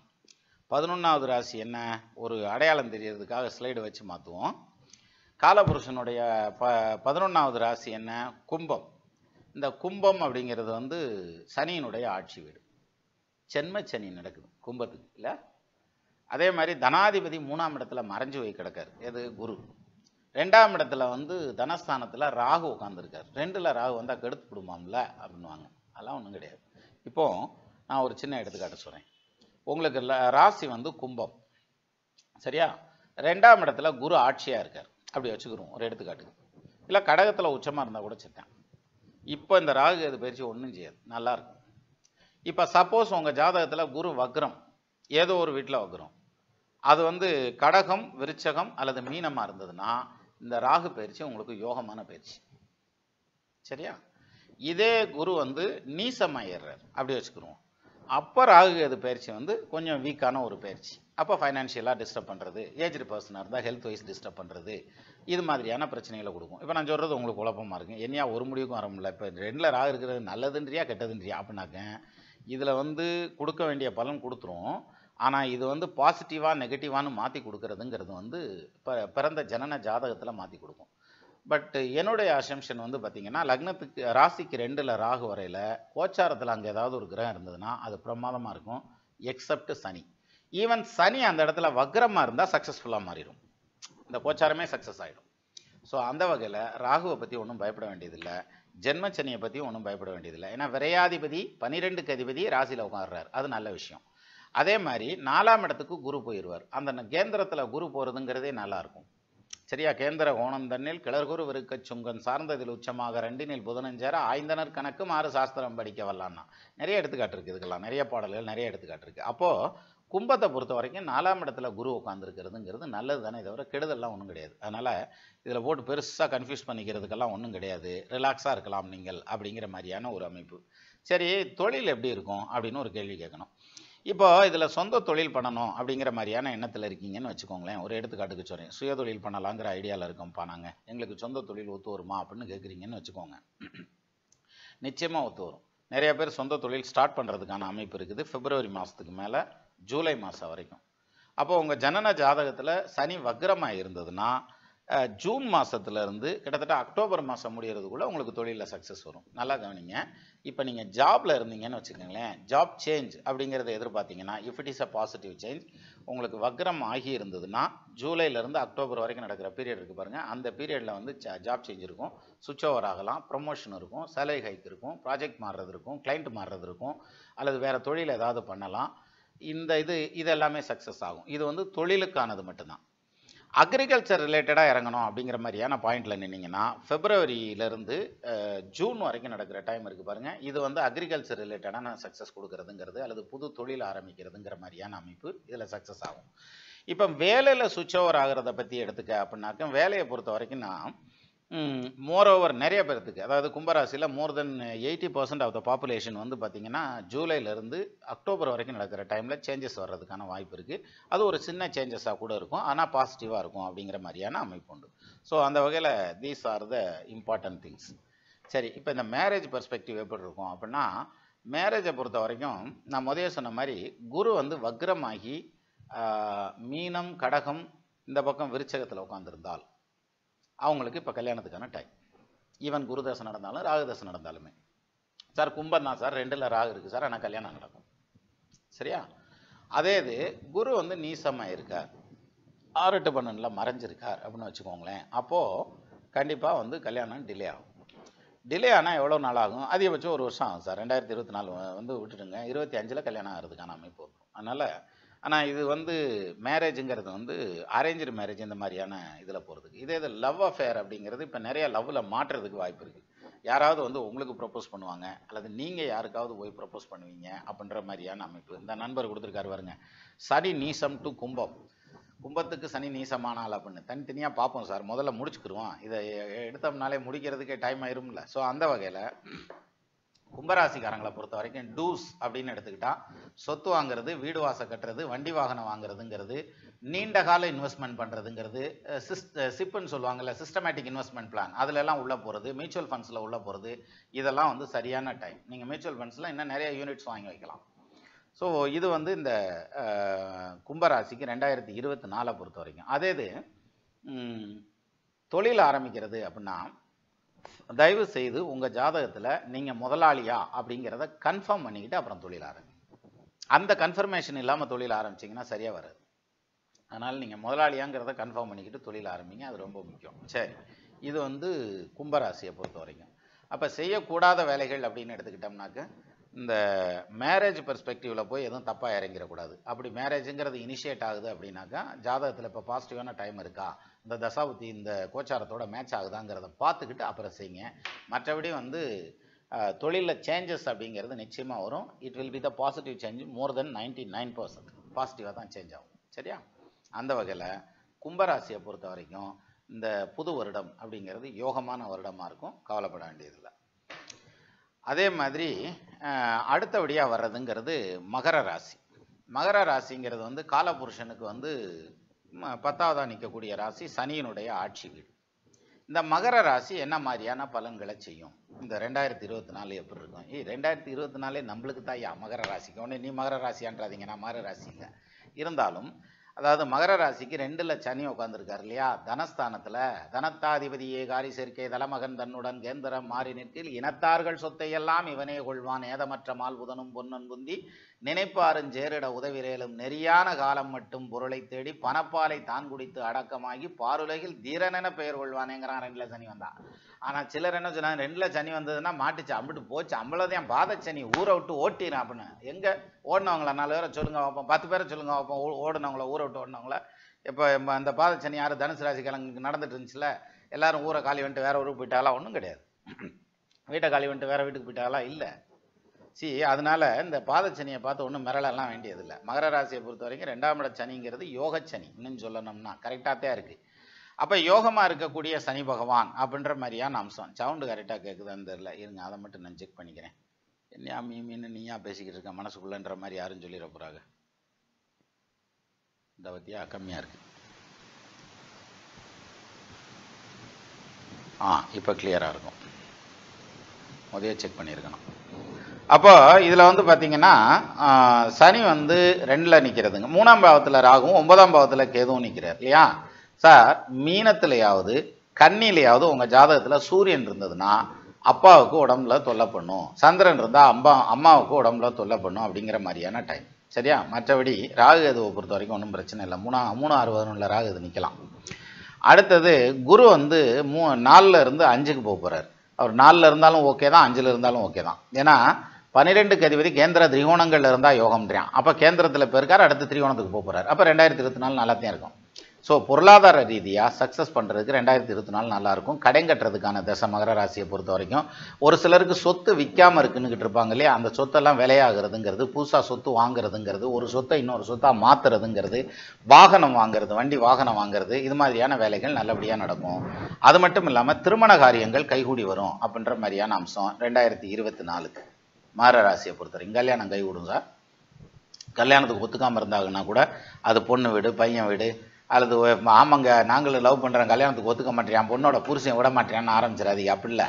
பதினொன்றாவது ராசி என்ன? ஒரு அடையாளம் தெரியறதுக்காக ஸ்லைடு வச்சு மாற்றுவோம் காலபுருஷனுடைய ப பதினொன்றாவது ராசி என்ன? கும்பம். இந்த கும்பம் அப்படிங்கிறது வந்து சனியினுடைய ஆட்சி வீடு. சென்ம சனி நடக்குது கும்பத்துக்கு இல்லை? அதே மாதிரி தனாதிபதி மூணாம் இடத்துல மறைஞ்சு போய் கிடக்காரு. எது? குரு. ரெண்டாம் இடத்துல வந்து தனஸ்தானத்தில் ராகு உட்காந்துருக்கார் ரெண்டில் ராகு வந்தால் கெடுத்து விடுமாம்ல? அப்படின்னுவாங்க. அதெல்லாம் ஒன்றும் கிடையாது. இப்போது நான் ஒரு சின்ன எடுத்துக்காட்டு சொல்கிறேன் உங்களுக்கு ராசி வந்து கும்பம். சரியா? ரெண்டாம் இடத்துல குரு ஆட்சியாக இருக்கார். அப்படி வச்சுக்கிறோம் ஒரு எடுத்துக்காட்டுக்கு இல்லை கடகத்தில் உச்சமாக இருந்தால் கூட சித்தேன். இப்போ இந்த ராகு அது பயிற்சி ஒன்றும் செய்யாது. நல்லாயிருக்கும் இப்போ சப்போஸ் உங்கள் ஜாதகத்தில் குரு வக்ரம் ஏதோ ஒரு வீட்டில் வக்ரம். அது வந்து கடகம் விருச்சகம் அல்லது மீனமாக இருந்ததுன்னா இந்த ராகு பயிற்சி உங்களுக்கு யோகமான பயிற்சி. சரியா? இதே குரு வந்து நீசமாயிடுறார் அப்படி வச்சுக்கிறோம். அப்போ ராகு கேது பயிற்சி வந்து கொஞ்சம் வீக்கான ஒரு பயிற்சி. அப்போ ஃபைனான்ஷியலாக டிஸ்டர்ப் பண்ணுறது ஏஜ்டு பர்சனாக இருந்தால் ஹெல்த் வைஸ் டிஸ்டர்ப் பண்ணுறது இது மாதிரியான பிரச்சனைகளை கொடுக்கும். இப்போ நான் சொல்கிறது உங்களுக்கு குழப்பமாக இருக்கும் என்னையா ஒரு முடிவுக்கும் வர முடியல. இப்போ ரெண்டில் ராகு இருக்கிறது நல்லதுன்றியா கெட்டதுன்றியா அப்படின்னாக்க இதில் வந்து கொடுக்க வேண்டிய பலன் கொடுத்துரும். ஆனால் இது வந்து பாசிட்டிவாக நெகட்டிவானு மாற்றி கொடுக்கறதுங்கிறது வந்து இப்போ பிறந்த ஜனன ஜாதகத்தில் மாற்றி கொடுக்கும். பட் என்னுடைய அசம்ஷன் வந்து பார்த்தீங்கன்னா லக்னத்துக்கு ராசிக்கு ரெண்டில் ராகு வரையில் கோச்சாரத்தில் அங்கே ஏதாவது ஒரு கிரகம் இருந்ததுன்னா அது பிரமாதமாக இருக்கும் எக்ஸப்ட் சனி. ஈவன் சனி அந்த இடத்துல வக்ரமாக இருந்தால் சக்ஸஸ்ஃபுல்லாக மாறிடும். இந்த கோச்சாரமே சக்ஸஸ் ஆகிடும் ஸோ அந்த வகையில் ராகுவை பற்றி ஒன்றும் பயப்பட வேண்டியதில்லை. ஜென்மச்சனியை பற்றி ஒன்றும் பயப்பட வேண்டியதில்லை. ஏன்னா விரையாதிபதி பன்னிரெண்டுக்கு அதிபதி ராசியில் உட்காடுறார் அது நல்ல விஷயம். அதே மாதிரி நாலாம் இடத்துக்கு குரு போயிடுவார் அந்த கேந்திரத்தில் குரு போகிறதுங்கிறதே நல்லாயிருக்கும் சரியா? கேந்திர கோணம் தன்னில் கிளர்குரு விருக்க சுங்கன் சார்ந்ததில் உச்சமாக ரெண்டினில் புதனஞ்சேர ஆய்ந்தனர் கணக்கு மாறு சாஸ்திரம் படிக்க வரலான்னா நிறைய எடுத்துக்காட்டு இருக்கு இதுக்கெல்லாம். நிறைய பாடல்கள் நிறைய எடுத்துக்காட்டு இருக்கு. அப்போ கும்பத்தை பொறுத்த வரைக்கும் நாலாம் இடத்துல குரு உட்காந்துருக்கிறதுங்கிறது நல்லது தானே தவிர கெடுதல்லாம் ஒன்றும் கிடையாது. அதனால் இதில் போட்டு பெருசாக கன்ஃபியூஸ் பண்ணிக்கிறதுக்கெல்லாம் ஒன்றும் கிடையாது. ரிலாக்ஸாக இருக்கலாம் நீங்கள் அப்படிங்கிற மாதிரியான ஒரு அமைப்பு. சரி தொழில் எப்படி இருக்கும் அப்படின்னு ஒரு கேள்வி கேட்கணும். இப்போ இதில் சொந்த தொழில் பண்ணணும் அப்படிங்கிற மாதிரியான எண்ணத்தில் இருக்கீங்கன்னு வச்சுக்கோங்களேன். ஒரு எடுத்துக்காட்டுக்கு சொல்கிறேன் சுய தொழில் பண்ணலாங்கிற ஐடியாவில் இருக்கோம்ப்பா நாங்கள் எங்களுக்கு சொந்த தொழில் ஒத்து வருமா அப்படின்னு கேட்குறீங்கன்னு வச்சுக்கோங்க. நிச்சயமாக ஒத்து வரும். நிறைய பேர் சொந்த தொழில் ஸ்டார்ட் பண்ணுறதுக்கான அமைப்பு இருக்குது. பிப்ரவரி மாதத்துக்கு மேலே ஜூலை மாதம் வரைக்கும். அப்போ உங்கள் ஜனன ஜாதகத்தில் சனி வக்ரமாக இருந்ததுன்னா ஜூன் மாதத்துலேருந்து கிட்டத்தட்ட அக்டோபர் மாதம் முடிகிறதுக்குள்ளே உங்களுக்கு தொழிலில் சக்ஸஸ் வரும். நல்லா கவனிங்க. இப்போ நீங்கள் ஜாப்பில் இருந்தீங்கன்னு வச்சுக்கோங்களேன் ஜாப் சேஞ்ச் அப்படிங்கிறத எதிர்பார்த்தீங்கன்னா if it is a positive change உங்களுக்கு வக்ரம் ஆகி இருந்ததுன்னா ஜூலைலேருந்து அக்டோபர் வரைக்கும் நடக்கிற பீரியட் இருக்குது பாருங்கள் அந்த பீரியடில் வந்து ஜாப் சேஞ்ச் இருக்கும். சுவிட்ச் ஓவர் ஆகலாம். ப்ரொமோஷன் இருக்கும். சேலரி ஹைக் இருக்கும். ப்ராஜெக்ட் மாறுறது இருக்கும். கிளைண்ட் மாறுறது இருக்கும். அல்லது வேறு தொழில் ஏதாவது பண்ணலாம். இந்த இது இது எல்லாமே சக்ஸஸ் ஆகும். இது வந்து தொழிலுக்கானது மட்டும்தான். அக்ரிகல்ச்சர் ரிலேட்டடாக இறங்கணும் அப்படிங்கிற மாதிரியான பாயிண்டில் நின்னீங்கன்னா ஃபெப்ரவரியிலேருந்து ஜூன் வரைக்கும் நடக்கிற டைம் இருக்குது பாருங்கள் இது வந்து அக்ரிகல்ச்சர் ரிலேட்டடான சக்ஸஸ் கொடுக்கறதுங்கிறது அல்லது புது தொழில் ஆரம்பிக்கிறதுங்கிற மாதிரியான அமைப்பு இதில் சக்ஸஸ் ஆகும். இப்போ வேலையில் சுவிட்ச் ஓவர் ஆகிறத பற்றி எடுத்துக்க அப்படின்னாக்க வேலையை பொறுத்த வரைக்கும் நான் மோர் ஓவர் நிறைய பேர்த்துக்கு அதாவது கும்பராசியில் more than eighty percent of the population வந்து பார்த்திங்கன்னா ஜூலைலேருந்து அக்டோபர் வரைக்கும் நடக்கிற டைமில் சேஞ்சஸ் வர்றதுக்கான வாய்ப்பு இருக்குது அது ஒரு சின்ன சேஞ்சஸாக கூட இருக்கும். ஆனால் பாசிட்டிவாக இருக்கும் அப்படிங்கிற மாதிரியான அமைப்பு உண்டு. ஸோ அந்த வகையில் these are the important things சரி இப்போ இந்த மேரேஜ் பெர்ஸ்பெக்டிவ் எப்படி இருக்கும் அப்படின்னா மேரேஜை பொறுத்த வரைக்கும் நான் முதல்ல சொன்ன மாதிரி குரு வந்து வக்ரமாகி மீனம் கடகம் இந்த பக்கம் விருச்சகத்தில் உட்காந்துருந்தால் அவங்களுக்கு இப்போ கல்யாணத்துக்கான டைம் ஈவன் குருதசை நடந்தாலும் ராகுதசை நடந்தாலுமே. சார் கும்பம் தான் சார். ரெண்டில் ராகு இருக்குது சார். ஆனால் கல்யாணம் நடக்கும். சரியா? அதே இது குரு வந்து நீசமாக இருக்கார். ஆறு எட்டு பன்னெண்டில் மறைஞ்சிருக்கார் அப்படின்னு வச்சுக்கோங்களேன். அப்போது கண்டிப்பாக வந்து கல்யாணம் டிலே ஆகும். டிலே ஆனால் எவ்வளோ நாள் ஆகும்? அதிகபட்சம் ஒரு வருஷம் ஆகும் சார். ரெண்டாயிரத்தி இருபத்தி நாலு வந்து விட்டுடுங்க. இருபத்தி அஞ்சில் கல்யாணம் ஆகிறதுக்கான அமைப்பு அதனால் ஆனால் இது வந்து மேரேஜுங்கிறது வந்து அரேஞ்சு மேரேஜ் இந்த மாதிரியான இதில் போகிறதுக்கு இதே இது லவ் அஃபேர் அப்படிங்கிறது இப்போ நிறைய லவ்வில் மாற்றுறதுக்கு வாய்ப்பு இருக்குது யாராவது வந்து உங்களுக்கு ப்ரப்போஸ் பண்ணுவாங்க அல்லது நீங்கள் யாருக்காவது போய் ப்ரப்போஸ் பண்ணுவீங்க அப்படின்ற மாதிரியான அமைப்பு இந்த நண்பர் கொடுத்துருக்காரு பாருங்க. சனி நீசம் டு கும்பம். கும்பத்துக்கு சனி நீசமானால் அப்படின்னு தனித்தனியாக பார்ப்போம் சார். முதல்ல முடிச்சுக்கிடுவோம் இதை எடுத்தோம்னாலே முடிக்கிறதுக்கே டைம் ஆயிரும்ல. ஸோ அந்த வகையில் கும்பராசிக்காரங்களை பொறுத்த வரைக்கும் டூஸ் அப்படின்னு எடுத்துக்கிட்டா சொத்து வாங்குறது வீடு வாசல் கட்டுறது வண்டி வாகனம் வாங்குறதுங்கிறது நீண்ட கால இன்வெஸ்ட்மெண்ட் பண்ணுறதுங்கிறது சிப்புன்னு சொல்லுவாங்கல்ல சிஸ்டமேட்டிக் இன்வெஸ்ட்மெண்ட் பிளான் அதிலெல்லாம் உள்ளே போகிறது மியூச்சுவல் ஃபண்ட்ஸில் உள்ளே போகிறது இதெல்லாம் வந்து சரியான டைம் நீங்கள் மியூச்சுவல் ஃபண்ட்ஸில் இன்னும் நிறைய யூனிட்ஸ் வாங்கி வைக்கலாம். ஸோ இது வந்து இந்த கும்பராசிக்கு ரெண்டாயிரத்தி இருபத்தி நாலை பொறுத்த வரைக்கும். அதே இது தொழில் ஆரம்பிக்கிறது அப்படின்னா தயவு செய்து உங்கள் ஜாதகத்தில் நீங்கள் முதலாளியா அப்படிங்கிறத கன்ஃபார்ம் பண்ணிக்கிட்டு அப்புறம் தொழில் ஆரம்பிங்க அந்த கன்ஃபர்மேஷன் இல்லாமல் தொழில் ஆரம்பிச்சிங்கன்னா சரியாக வராது. அதனால் நீங்கள் முதலாளியாங்கிறத கன்ஃபார்ம் பண்ணிக்கிட்டு தொழில் ஆரம்பிங்க. அது ரொம்ப முக்கியம். சரி. இது வந்து கும்பராசியை பொறுத்த வரைக்கும். அப்போ செய்யக்கூடாத வேலைகள் அப்படின்னு எடுத்துக்கிட்டோம்னாக்க இந்த மேரேஜ் பெர்ஸ்பெக்டிவில் போய் எதுவும் தப்பாக இறங்கிடக்கூடாது. அப்படி மேரேஜுங்கிறது இனிஷியேட் ஆகுது அப்படின்னாக்கா ஜாதகத்தில் இப்போ பாசிட்டிவான டைம் இருக்கா? இந்த தசாபுத்தி இந்த கோச்சாரத்தோட மேட்ச் ஆகுதாங்கிறத பார்த்துக்கிட்டு அப்புறம் செய்யுங்க. மற்றபடி வந்து தொழிலில் சேஞ்சஸ் அப்படிங்கிறது நிச்சயமாக வரும். It will be the positive change more than ninety nine percent பாசிட்டிவாக தான் சேஞ்ச் ஆகும். சரியா? அந்த வகையில் கும்பராசியை பொறுத்த வரைக்கும் இந்த புது வருடம் அப்படிங்கிறது யோகமான வருடமாக இருக்கும். கவலைப்பட வேண்டியதில்லை. அதே மாதிரி அடுத்தபடியாக வர்றதுங்கிறது மகர ராசி. மகர ராசிங்கிறது வந்து காலபுருஷனுக்கு வந்து பத்தாவதாக பத்தாவதா நிற்கக்கூடிய ராசி சனியினுடைய ஆட்சி வீடு. இந்த மகர ராசி என்ன மாதிரியான பலன்களை செய்யும்? இந்த ரெண்டாயிரத்தி இருபத்தி நாலு எப்படி இருக்கும்? ஏய் ரெண்டாயிரத்தி இருபத்தி நாலே நம்மளுக்கு தான் ஐயா மகர ராசிக்கு. ஒன்று நீ மகர ராசியான்றாதீங்க நான் மகர ராசி இல்லை இருந்தாலும் அதாவது மகர ராசிக்கு ரெண்டுல சனி உட்காந்துருக்காரு இல்லையா? தனஸ்தானத்துல. தனத்தாதிபதி ஏகாரி சேர்க்கை தலமகன் தன்னுடன் கேந்திரம் மாறி நிற்கில் இனத்தார்கள் சொத்தை எல்லாம் இவனே கொள்வான். ஏதமற்ற மால் புதனும் பொன்னன் புந்தி நினைப்பாரும் சேரிட உதவிரேலும். நெறியான காலம் மட்டும் பொருளை தேடி பணப்பாலை தான் குடித்து அடக்கமாகி பாருலகில் தீரனென பெயர் கொள்வானேங்கிறான். ரெண்டுல சனி வந்தான் ஆனால் சிலர் என்ன சொன்னாங்க ரெண்டில் சனி வந்ததுன்னா மாட்டுச்சு அம்பிட்டு போச்சு அம்பளதையும் பாதச்சனி ஊரை விட்டு ஓட்டிடும் அப்படின்னு. எங்கே? ஓடினவங்கள நாலு பேரை சொல்லுங்க வைப்போம் பத்து பேரை சொல்லுங்க வைப்போம் ஓ- ஊரை விட்டு ஓடினவங்கள. இப்போ அந்த பாதச்சனி யார்? தனுசு கிழங்கு நடந்துட்டு இருந்துச்சுல எல்லாரும் ஊரை காலி வந்துட்டு வேற ஊருக்கு போயிட்டாலா ஒன்றும் கிடையாது. வீட்டை காலி வந்துட்டு வேற வீட்டுக்கு போயிட்டாலாம் இல்லை. சி அதனால இந்த பாதச்சனியை பார்த்து ஒன்றும் மிரளெல்லாம் வேண்டியதில்லை. மகர ராசியை பொறுத்த வரைக்கும் ரெண்டாம் இட சனிங்கிறது யோகச்சனி இன்னும் சொல்லணும்னா. கரெக்டாக தான் இருக்குது அப்போ யோகமாக இருக்கக்கூடிய சனி பகவான் அப்படின்ற மாதிரியான அம்சம் சவுண்டு கரெக்டாக கேட்குதான்னு தெரில இருங்க அதை மட்டும் நான் செக் பண்ணிக்கிறேன். என்னையா மீ மீன் நீயா பேசிக்கிட்டு இருக்க மனசுக்குள்ளன்ற மாதிரி யாரும் சொல்லிட போகிறாங்க இந்த பற்றியா கம்மியாக இருக்கு. ஆ இப்போ கிளியராக இருக்கும். முதல்ல செக் பண்ணியிருக்கணும். அப்போ இதில் வந்து பார்த்தீங்கன்னா சனி வந்து ரெண்டில் நிற்கிறதுங்க மூணாம் பாவத்தில் ராகும் ஒன்பதாம் பாவத்தில் கேதுவும் நிற்கிறார் இல்லையா? சார் மீனத்திலேயாவது கன்னிலையாவது உங்கள் ஜாதகத்தில் சூரியன் இருந்ததுன்னா அப்பாவுக்கு உடம்புல தொல்லை பண்ணும். சந்திரன் இருந்தால் அம்மா அம்மாவுக்கு உடம்புல தொல்லை பண்ணும் அப்படிங்கிற மாதிரியான டைம் சரியா? மற்றபடி ராகு கேதுவை பொறுத்த வரைக்கும் ஒன்றும் பிரச்சனை இல்லை. மூணா மூணு ஆறு உள்ள ராகு கேது நிற்கலாம் அடுத்தது குரு வந்து மூ நாலில் இருந்து அஞ்சுக்கு போக போகிறார் அவர் நாலில் இருந்தாலும் ஓகே தான் அஞ்சில் இருந்தாலும் ஓகே தான். ஏன்னா பன்னிரெண்டுக்கு அதிபதி கேந்திர திரிகோணங்களில் இருந்தால் யோகம்ன்றான். அப்போ கேந்திரத்தில் போயிருக்கார் அடுத்து திரிகோணத்துக்கு போக போகிறார் அப்போ ரெண்டாயிரத்தி இருபத்தி நாலு நல்லாத்தையும் இருக்கும். ஸோ பொருளாதார ரீதியாக சக்ஸஸ் பண்ணுறதுக்கு ரெண்டாயிரத்தி இருபத்தி நாலு நல்லாயிருக்கும். கடன் கட்டுறதுக்கான தசை மகர ராசியை பொறுத்த வரைக்கும் ஒரு சிலருக்கு சொத்து விற்காம இருக்குன்னுக்கிட்டு இருப்பாங்க இல்லையா? அந்த சொத்தெல்லாம் விலையாகிறதுங்கிறது புதுசாக சொத்து வாங்குறதுங்கிறது ஒரு சொத்தை இன்னொரு சொத்தாக மாற்றுறதுங்கிறது வாகனம் வாங்குறது வண்டி வாகனம் வாங்குறது இது மாதிரியான வேலைகள் நல்லபடியாக நடக்கும். அது மட்டும் இல்லாமல் திருமண காரியங்கள் கைகூடி வரும் அப்படின்ற மாதிரியான அம்சம் ரெண்டாயிரத்தி இருபத்தி நாலுக்கு. மகர ராசியை பொறுத்த வரைக்கும் கல்யாணம் கைகூடும் சார் கல்யாணத்துக்கு ஒத்துக்காமல் இருந்தாங்கன்னா கூட அது பொண்ணு வீடு பையன் வீடு அல்லது ஆமாங்க நாங்களும் லவ் பண்ணுறோம் கல்யாணத்துக்கு ஒத்துக்க மாட்டேன் பொண்ணோட புருஷன் விட மாட்டேன்னு ஆரம்பிச்சிடாதீங்க அப்படி இல்லை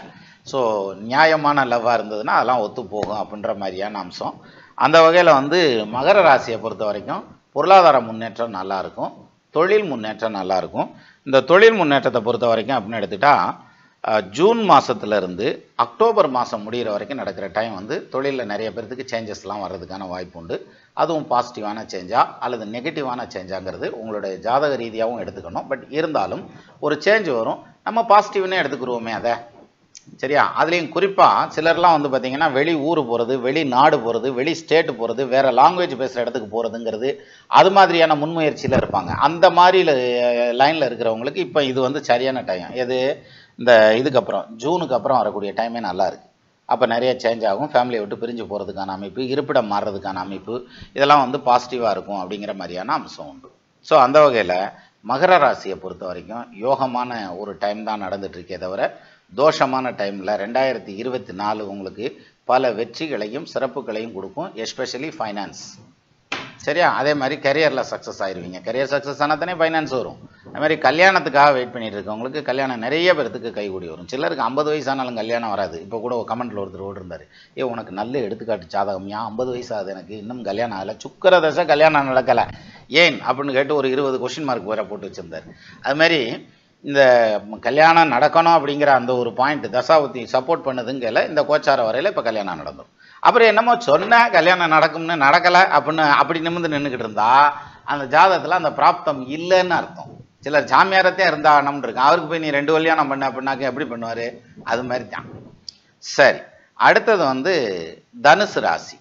ஸோ நியாயமான லவ்வாக இருந்ததுன்னா அதெல்லாம் ஒத்து போகும் அப்படின்ற மாதிரியான அம்சம். அந்த வகையில் வந்து மகர ராசியை பொறுத்த வரைக்கும் பொருளாதார முன்னேற்றம் நல்லா இருக்கும் தொழில் முன்னேற்றம் நல்லாயிருக்கும் இந்த தொழில் முன்னேற்றத்தை பொறுத்த வரைக்கும் அப்படின்னு எடுத்துட்டால் ஜூன் மாதத்துலேருந்து அக்டோபர் மாதம் முடிகிற வரைக்கும் நடக்கிற டைம் வந்து தொழிலில் நிறைய பேர்த்துக்கு சேஞ்சஸ்லாம் வர்றதுக்கான வாய்ப்பு உண்டு. அதுவும் பாசிட்டிவான சேஞ்சா அல்லது நெகட்டிவான சேஞ்சாங்கிறது உங்களுடைய ஜாதக ரீதியாகவும் எடுத்துக்கணும். பட் இருந்தாலும் ஒரு சேஞ்ச் வரும். நம்ம பாசிட்டிவ்னே எடுத்துக்கிருவோமே அதை. சரியா? அதுலேயும் குறிப்பாக சிலர்லாம் வந்து பார்த்தீங்கன்னா வெளி ஊர் போகிறது வெளி நாடு போகிறது வெளி ஸ்டேட்டு போகிறது வேறு லாங்குவேஜ் பேசுகிற இடத்துக்கு போகிறதுங்கிறது அது மாதிரியான முன்முயற்சியில் இருப்பாங்க. அந்த மாதிரி லைனில் இருக்கிறவங்களுக்கு இப்போ இது வந்து சரியான டைம் எது? இந்த இதுக்கப்புறம் ஜூனுக்கு அப்புறம் வரக்கூடிய டைமே நல்லா இருக்குது அப்போ நிறைய சேஞ்ச் ஆகும். ஃபேமிலியை விட்டு பிரிஞ்சு போகிறதுக்கான அமைப்பு இருப்பிடம் மாறுறதுக்கான அமைப்பு இதெல்லாம் வந்து பாசிட்டிவாக இருக்கும் அப்படிங்கிற மாதிரியான அம்சம் உண்டு. ஸோ அந்த வகையில் மகர ராசியை பொறுத்த வரைக்கும் யோகமான ஒரு டைம் தான் நடந்துகிட்ருக்கே தவிர தோஷமான டைமில் ரெண்டாயிரத்தி இருபத்தி நாலு உங்களுக்கு பல வெற்றிகளையும் சிறப்புகளையும் கொடுக்கும் எஸ்பெஷலி ஃபைனான்ஸ் சரியா? அதே மாதிரி கரியரில் சக்ஸஸ் ஆயிருவீங்க. கரியர் சக்ஸஸ் ஆனால் தானே ஃபைனான்ஸ் வரும். அதே மாதிரி கல்யாணத்துக்காக வெயிட் பண்ணிட்டு இருக்கவங்களுக்கு கல்யாணம் நிறைய பேர்த்துக்கு கைகூடி வரும். சிலருக்கு ஐம்பது வயசானாலும் கல்யாணம் வராது. இப்போ கூட கமெண்ட்டில் ஒருத்தர் ஓடிருந்தார். ஏ உனக்கு நல்ல எடுத்துக்காட்டு ஜாதகம். ஏன் ஐம்பது வயசாகுது எனக்கு? இன்னும் கல்யாணம் ஆகலை. சுக்கர தசை கல்யாணம் நடக்கலை. ஏன்? அப்படின்னு கேட்டு ஒரு இருபது கொஷின் மார்க் வேற போட்டு வச்சிருந்தார். அது மாதிரி இந்த கல்யாணம் நடக்கணும் அப்படிங்கிற அந்த ஒரு பாயிண்ட் தசாபுத்தி சப்போர்ட் பண்ணுதுங்கல இந்த கோச்சார வரையில் இப்போ கல்யாணம் நடந்துடும் அப்புறம் என்னமோ சொன்னேன் கல்யாணம் நடக்கும்னு நடக்கலை அப்படின்னு அப்படி நிமிர்ந்து நின்றுக்கிட்டு இருந்தா அந்த ஜாதகத்தில் அந்த பிராப்தம் இல்லைன்னு அர்த்தம். சிலர் சாமியாரத்தே இருந்தாகணும்னு நம்மட்டு இருக்கான் அவருக்கு போய் நீ ரெண்டு கல்யாணம் பண்ண அப்படின்னாக்க எப்படி பண்ணுவார்? அது மாதிரி தான். சரி. அடுத்தது வந்து தனுசு ராசி.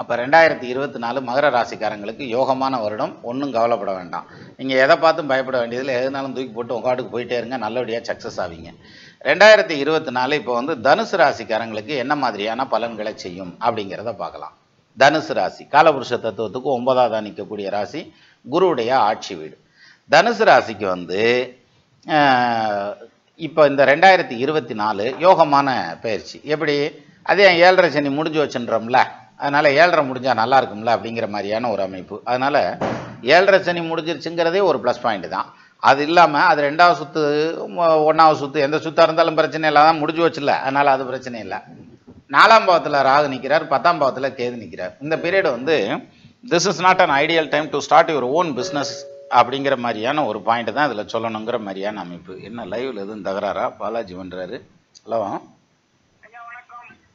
அப்போ ரெண்டாயிரத்தி இருபத்தி நாலு மகர ராசிக்காரங்களுக்கு யோகமான வருடம். ஒன்றும் கவலைப்பட வேண்டாம். நீங்கள் எதை பார்த்தும் பயப்பட வேண்டியதில்லை. எதுனாலும் தூக்கி போட்டு உங்காட்டுக்கு போயிட்டே இருங்க. நல்லபடியாக சக்ஸஸ் ஆவீங்க. ரெண்டாயிரத்தி இருபத்தி நாலு இப்போ வந்து தனுசு ராசிக்காரங்களுக்கு என்ன மாதிரியான பலன்களை செய்யும் அப்படிங்கிறத பார்க்கலாம். தனுசு ராசி காலபுருஷ தத்துவத்துக்கு ஒன்பதாவது நிற்கக்கூடிய ராசி குருவுடைய ஆட்சி வீடு. தனுசு ராசிக்கு வந்து இப்போ இந்த ரெண்டாயிரத்தி இருபத்தி நாலு யோகமான பயிற்சி. எப்படி? அதே ஏழரை சனி முடிஞ்சு வச்சுன்றோம்ல? அதனால் ஏழரை முடிஞ்சால் நல்லா இருக்கும்ல அப்படிங்கிற மாதிரியான ஒரு அமைப்பு. அதனால் ஏழரை சனி முடிஞ்சிருச்சுங்கிறதே ஒரு ப்ளஸ் பாயிண்ட் தான். அது இல்லாமல் அது ரெண்டாவது சுத்து ஒன்றாவது சுற்று சுத்து எந்த சுத்தாக இருந்தாலும் பிரச்சனை இல்லை. தான் முடிஞ்சு வச்சுல அதனால் அது பிரச்சனை இல்லை. நாலாம் பாவத்தில் ராகு நிற்கிறார் பத்தாம் பாவத்தில் கேது நிற்கிறார் இந்த பீரியட் வந்து this is not an ideal time to start your own business அப்படிங்கிற மாதிரியான ஒரு பாயிண்ட் தான் இதில் சொல்லணுங்கிற மாதிரியான அமைப்பு. என்ன லைவில் எதுவும் தகராறா? பாலாஜி பண்ணுறாரு ஹலோ?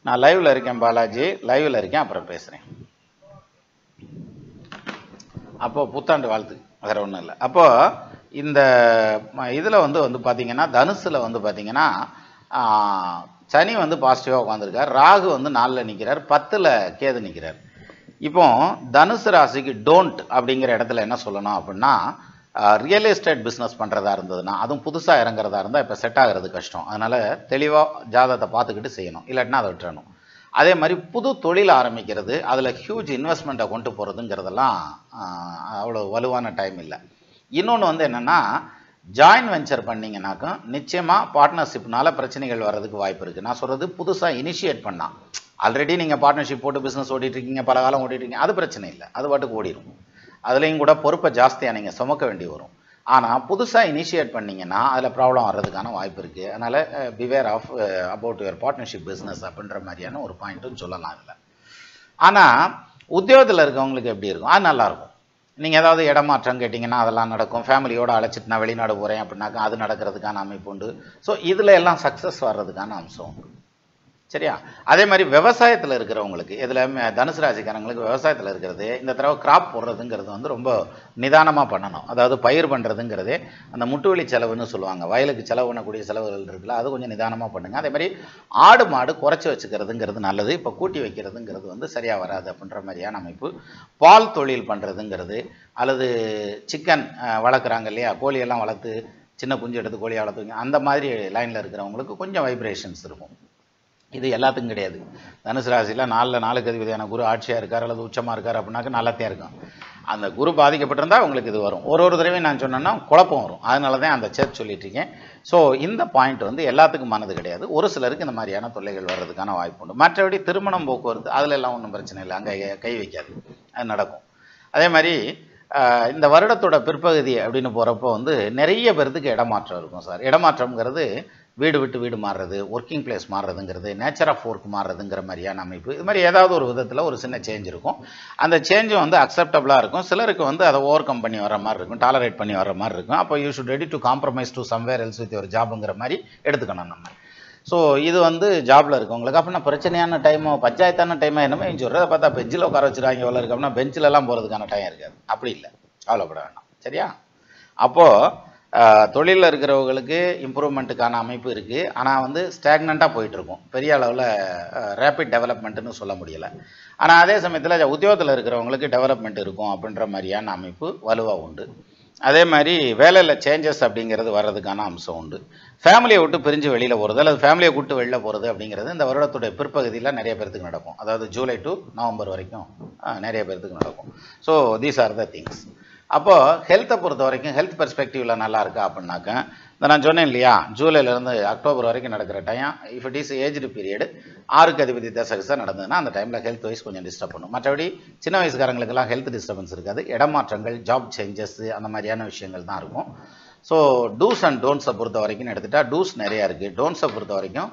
நான் லைவில் இருக்கேன் பாலாஜி. லைவில் இருக்கேன் அப்புறம் பேசுகிறேன் அப்போது புத்தாண்டு வாழ்த்து. வேற ஒன்றும் இல்லை. அப்போது இந்த இதில் வந்து வந்து பார்த்திங்கன்னா தனுசில் வந்து பார்த்தீங்கன்னா சனி வந்து பாசிட்டிவாக உட்காந்துருக்கார் ராகு வந்து நாலில் நிற்கிறார் பத்தில் கேது நிற்கிறார் இப்போ தனுசு ராசிக்கு டோன்ட் அப்படிங்கிற இடத்துல என்ன சொல்லணும் அப்படின்னா ரியல் எஸ்டேட் பிஸ்னஸ் பண்ணுறதா இருந்ததுன்னா அதுவும் புதுசாக இறங்குறதா இருந்தால் இப்போ செட் ஆகிறது கஷ்டம். அதனால் தெளிவாக ஜாதகத்தை பார்த்துக்கிட்டு செய்யணும். இல்லாட்டினா அதை விட்டுறணும். அதே மாதிரி புது தொழில் ஆரம்பிக்கிறது அதில் ஹியூஜ் இன்வெஸ்ட்மெண்ட்டை கொண்டு போகிறதுங்கிறதெல்லாம் அவ்வளோ வலுவான டைம் இல்லை. இன்னொன்று வந்து என்னென்னா ஜாயின்ட் வெஞ்சர் பண்ணிங்கனாக்கும் நிச்சயமாக பார்ட்னர்ஷிப்னால பிரச்சனைகள் வர்றதுக்கு வாய்ப்பு இருக்குது நான் சொல்கிறது புதுசாக இனிஷியேட் பண்ணால் ஆல்ரெடி நீங்கள் பார்ட்னர்ஷிப் போட்டு பிஸ்னஸ் ஓட்டிகிட்ருக்கீங்க இருக்கீங்க பல காலம் ஓட்டிட்டு இருக்கீங்க அது பிரச்சனை இல்லை. அது பாட்டுக்கு ஓடிடும் அதுலேயும் கூட பொறுப்பை ஜாஸ்தியாக நீங்கள் சுமக்க வேண்டி வரும். ஆனால் புதுசாக இனிஷியேட் பண்ணீங்கன்னா அதில் ப்ராப்ளம் வர்றதுக்கான வாய்ப்பு இருக்குது அதனால் beware of about your partnership business அப்படின்ற மாதிரியான ஒரு பாயிண்ட்டும் சொல்லலாம் இதில் ஆனால் உத்தியோகத்தில் இருக்கவங்களுக்கு எப்படி இருக்கும்? அது நல்லாயிருக்கும் நீங்கள் ஏதாவது இடமாற்றம் கேட்டிங்கன்னா அதெல்லாம் நடக்கும். ஃபேமிலியோடு அழைச்சிட்டு நான் வெளிநாடு போகிறேன் அப்படின்னாக்கா அது நடக்கிறதுக்கான அமைப்பு உண்டு. ஸோ இதில் எல்லாம் சக்ஸஸ் வர்றதுக்கான அம்சம் உண்டு. சரியா? அதே மாதிரி விவசாயத்தில் இருக்கிறவங்களுக்கு இதில் தனுசு ராசிக்காரங்களுக்கு விவசாயத்தில் இருக்கிறது இந்த தடவை கிராப் போடுறதுங்கிறது வந்து ரொம்ப நிதானமாக பண்ணணும். அதாவது பயிர் பண்ணுறதுங்கிறது அந்த முட்டுவெளி செலவுன்னு சொல்லுவாங்க. வயலுக்கு செலவு பண்ணக்கூடிய செலவுகள் இருக்குல்ல அது கொஞ்சம் நிதானமாக பண்ணுங்கள் அதே மாதிரி ஆடு மாடு குறைச்சி வச்சுக்கிறதுங்கிறது நல்லது. இப்போ கூட்டி வைக்கிறதுங்கிறது வந்து சரியாக வராது அப்படின்ற மாதிரியான அமைப்பு. பால் தொழில் பண்ணுறதுங்கிறது அல்லது சிக்கன் வளர்க்குறாங்க இல்லையா? கோழியெல்லாம் வளர்த்து சின்ன குஞ்சு எடுத்து கோழியை வளர்த்துங்க அந்த மாதிரி லைனில் இருக்கிறவங்களுக்கு கொஞ்சம் வைப்ரேஷன்ஸ் இருக்கும். இது எல்லாத்துக்கும் கிடையாது. தனுசு ராசியில் நாலில் நாலுக்கு அதிபதியான குரு ஆட்சியாக இருக்கார் அல்லது உச்சமாக இருக்கார் அப்படின்னாக்க நல்லாத்தையும் இருக்கும். அந்த குரு பாதிக்கப்பட்டிருந்தால் உங்களுக்கு இது வரும். ஒரு ஒரு தடவையும் நான் சொன்னேன்னா குழப்பம் வரும். அதனால தான் அந்த சேர்த்து சொல்லிட்டு இருக்கேன். ஸோ இந்த பாயிண்ட் வந்து எல்லாத்துக்கும் மனது கிடையாது. ஒரு சிலருக்கு இந்த மாதிரியான தொல்லைகள் வர்றதுக்கான வாய்ப்பு உண்டு. மற்றபடி திருமணம் போக்குவரத்து அதில் எல்லாம் ஒன்றும் பிரச்சனை இல்லை. அங்கே கை வைக்காது. அது நடக்கும். அதே மாதிரி இந்த வருடத்தோட பிற்பகுதி அப்படின்னு போகிறப்போ வந்து நிறைய பேர்த்துக்கு இடமாற்றம் இருக்கும் சார். இடமாற்றம்ங்கிறது வீடு விட்டு வீடு மாறுறது ஒர்க்கிங் பிளேஸ் மாறுறதுங்கிறது நேச்சர் ஆஃப் ஒர்க் மாறுறதுங்கிற மாதிரியான அமைப்பு. இது மாதிரி ஏதாவது ஒரு விதத்தில் ஒரு சின்ன சேஞ்ச் இருக்கும். அந்த சேஞ்சும் வந்து அக்செப்டபுளாக இருக்கும். சிலருக்கு வந்து அதை ஓவர் கம் பண்ணி வர மாதிரி இருக்கும் டாலரேட் பண்ணி வர மாதிரி இருக்கும். அப்போ you should ready to compromise to somewhere else with ஒரு ஜாப்ங்கிற மாதிரி எடுத்துக்கணும் நம்ம. ஸோ இது வந்து ஜாப்ல இருக்கவங்களுக்கு அப்படின்னா பிரச்சனையான டைமோ பஞ்சாயத்தான டைமோ என்னமோ சொல்கிறத பார்த்தா பெஞ்சில் உட்கார வச்சுருவாங்க எவ்வளோ இருக்கு அப்படின்னா பெஞ்சில் போகிறதுக்கான டைம் இருக்காது. அப்படி இல்லை. கவலைப்பட வேண்டாம் சரியா? அப்போது தொழிலில் இருக்கிறவங்களுக்கு இம்ப்ரூவ்மெண்ட்டுக்கான அமைப்பு இருக்குது ஆனால் வந்து ஸ்டாக்னண்ட்டாக போயிட்டுருக்கும். பெரிய அளவில் ரேப்பிட் டெவலப்மெண்ட்டுன்னு சொல்ல முடியலை. ஆனால் அதே சமயத்தில் உத்தியோகத்தில் இருக்கிறவங்களுக்கு டெவலப்மெண்ட் இருக்கும் அப்படின்ற மாதிரியான அமைப்பு வலுவாக உண்டு. அதே மாதிரி வேலையில் சேஞ்சஸ் அப்படிங்கிறது வர்றதுக்கான அம்சம் உண்டு. ஃபேமிலியை விட்டு பிரிஞ்சு வெளியில் போகிறது அல்லது ஃபேமிலியை விட்டு வெளியில் போகிறது அப்படிங்கிறது இந்த வருடத்துடைய பிற்பகுதியில் நிறைய பேர்த்துக்கு நடக்கும். அதாவது ஜூலை டு நவம்பர் வரைக்கும் நிறைய பேர்த்துக்கு நடக்கும். So these are the things அப்போது ஹெல்த்தை பொறுத்த வரைக்கும் ஹெல்த் பெர்ஸ்பெக்டிவில் நல்லா இருக்கா அப்படின்னாக்க இந்த நான் சொன்னேன் இல்லையா? ஜூலைலேருந்து அக்டோபர் வரைக்கும் நடக்கிற time if it is aged period ஆறுக்கு அதிபதி தசகசா நடந்ததுன்னா அந்த டைமில் ஹெல்த் வைஸ் கொஞ்சம் டிஸ்டர்ப் பண்ணும். மற்றபடி சின்ன வயசுக்காரங்களுக்கெல்லாம் ஹெல்த் டிஸ்டர்பன்ஸ் இருக்காது. இடமாற்றங்கள் ஜாப் சேஞ்சஸ் அந்த மாதிரியான விஷயங்கள் தான் இருக்கும். ஸோ டூஸ் அண்ட் டோன்ஸை பொறுத்த வரைக்கும் எடுத்துட்டா டூஸ் நிறையா இருக்குது டோன்ஸை பொறுத்த வரைக்கும்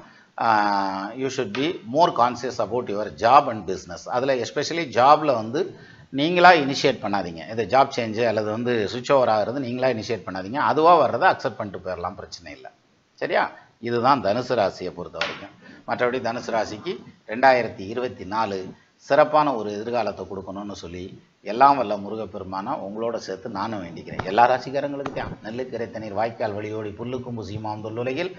you should be more conscious about your job and business அதில் எஸ்பெஷலி ஜாபில் வந்து நீங்களா இனிஷியேட் பண்ணாதீங்க. இது ஜாப் சேஞ்சு அல்லது வந்து சுவிட்ச் ஓவர் ஆகிறது நீங்களாக இனிஷியேட் பண்ணாதீங்க. அதுவாக வர்றதை அக்செப்ட் பண்ணிட்டு போயிடலாம் பிரச்சனை இல்லை. சரியா? இதுதான் தனுசு ராசியை பொறுத்த வரைக்கும் மற்றபடி தனுசு ராசிக்கு ரெண்டாயிரத்தி இருபத்தி நாலு சிறப்பான ஒரு எதிர்காலத்தை கொடுக்கணும்னு சொல்லி எல்லாம் வல்ல முருகப்பெருமானா உங்களோட சேர்த்து நானும் வேண்டிக்கிறேன். எல்லா ராசிக்காரங்களுக்கு தான். நெல்லுக்கரை தண்ணீர் வாய்க்கால் வழியோடி புல்லுக்கும் புசியுமாம் தொல்லுலகில்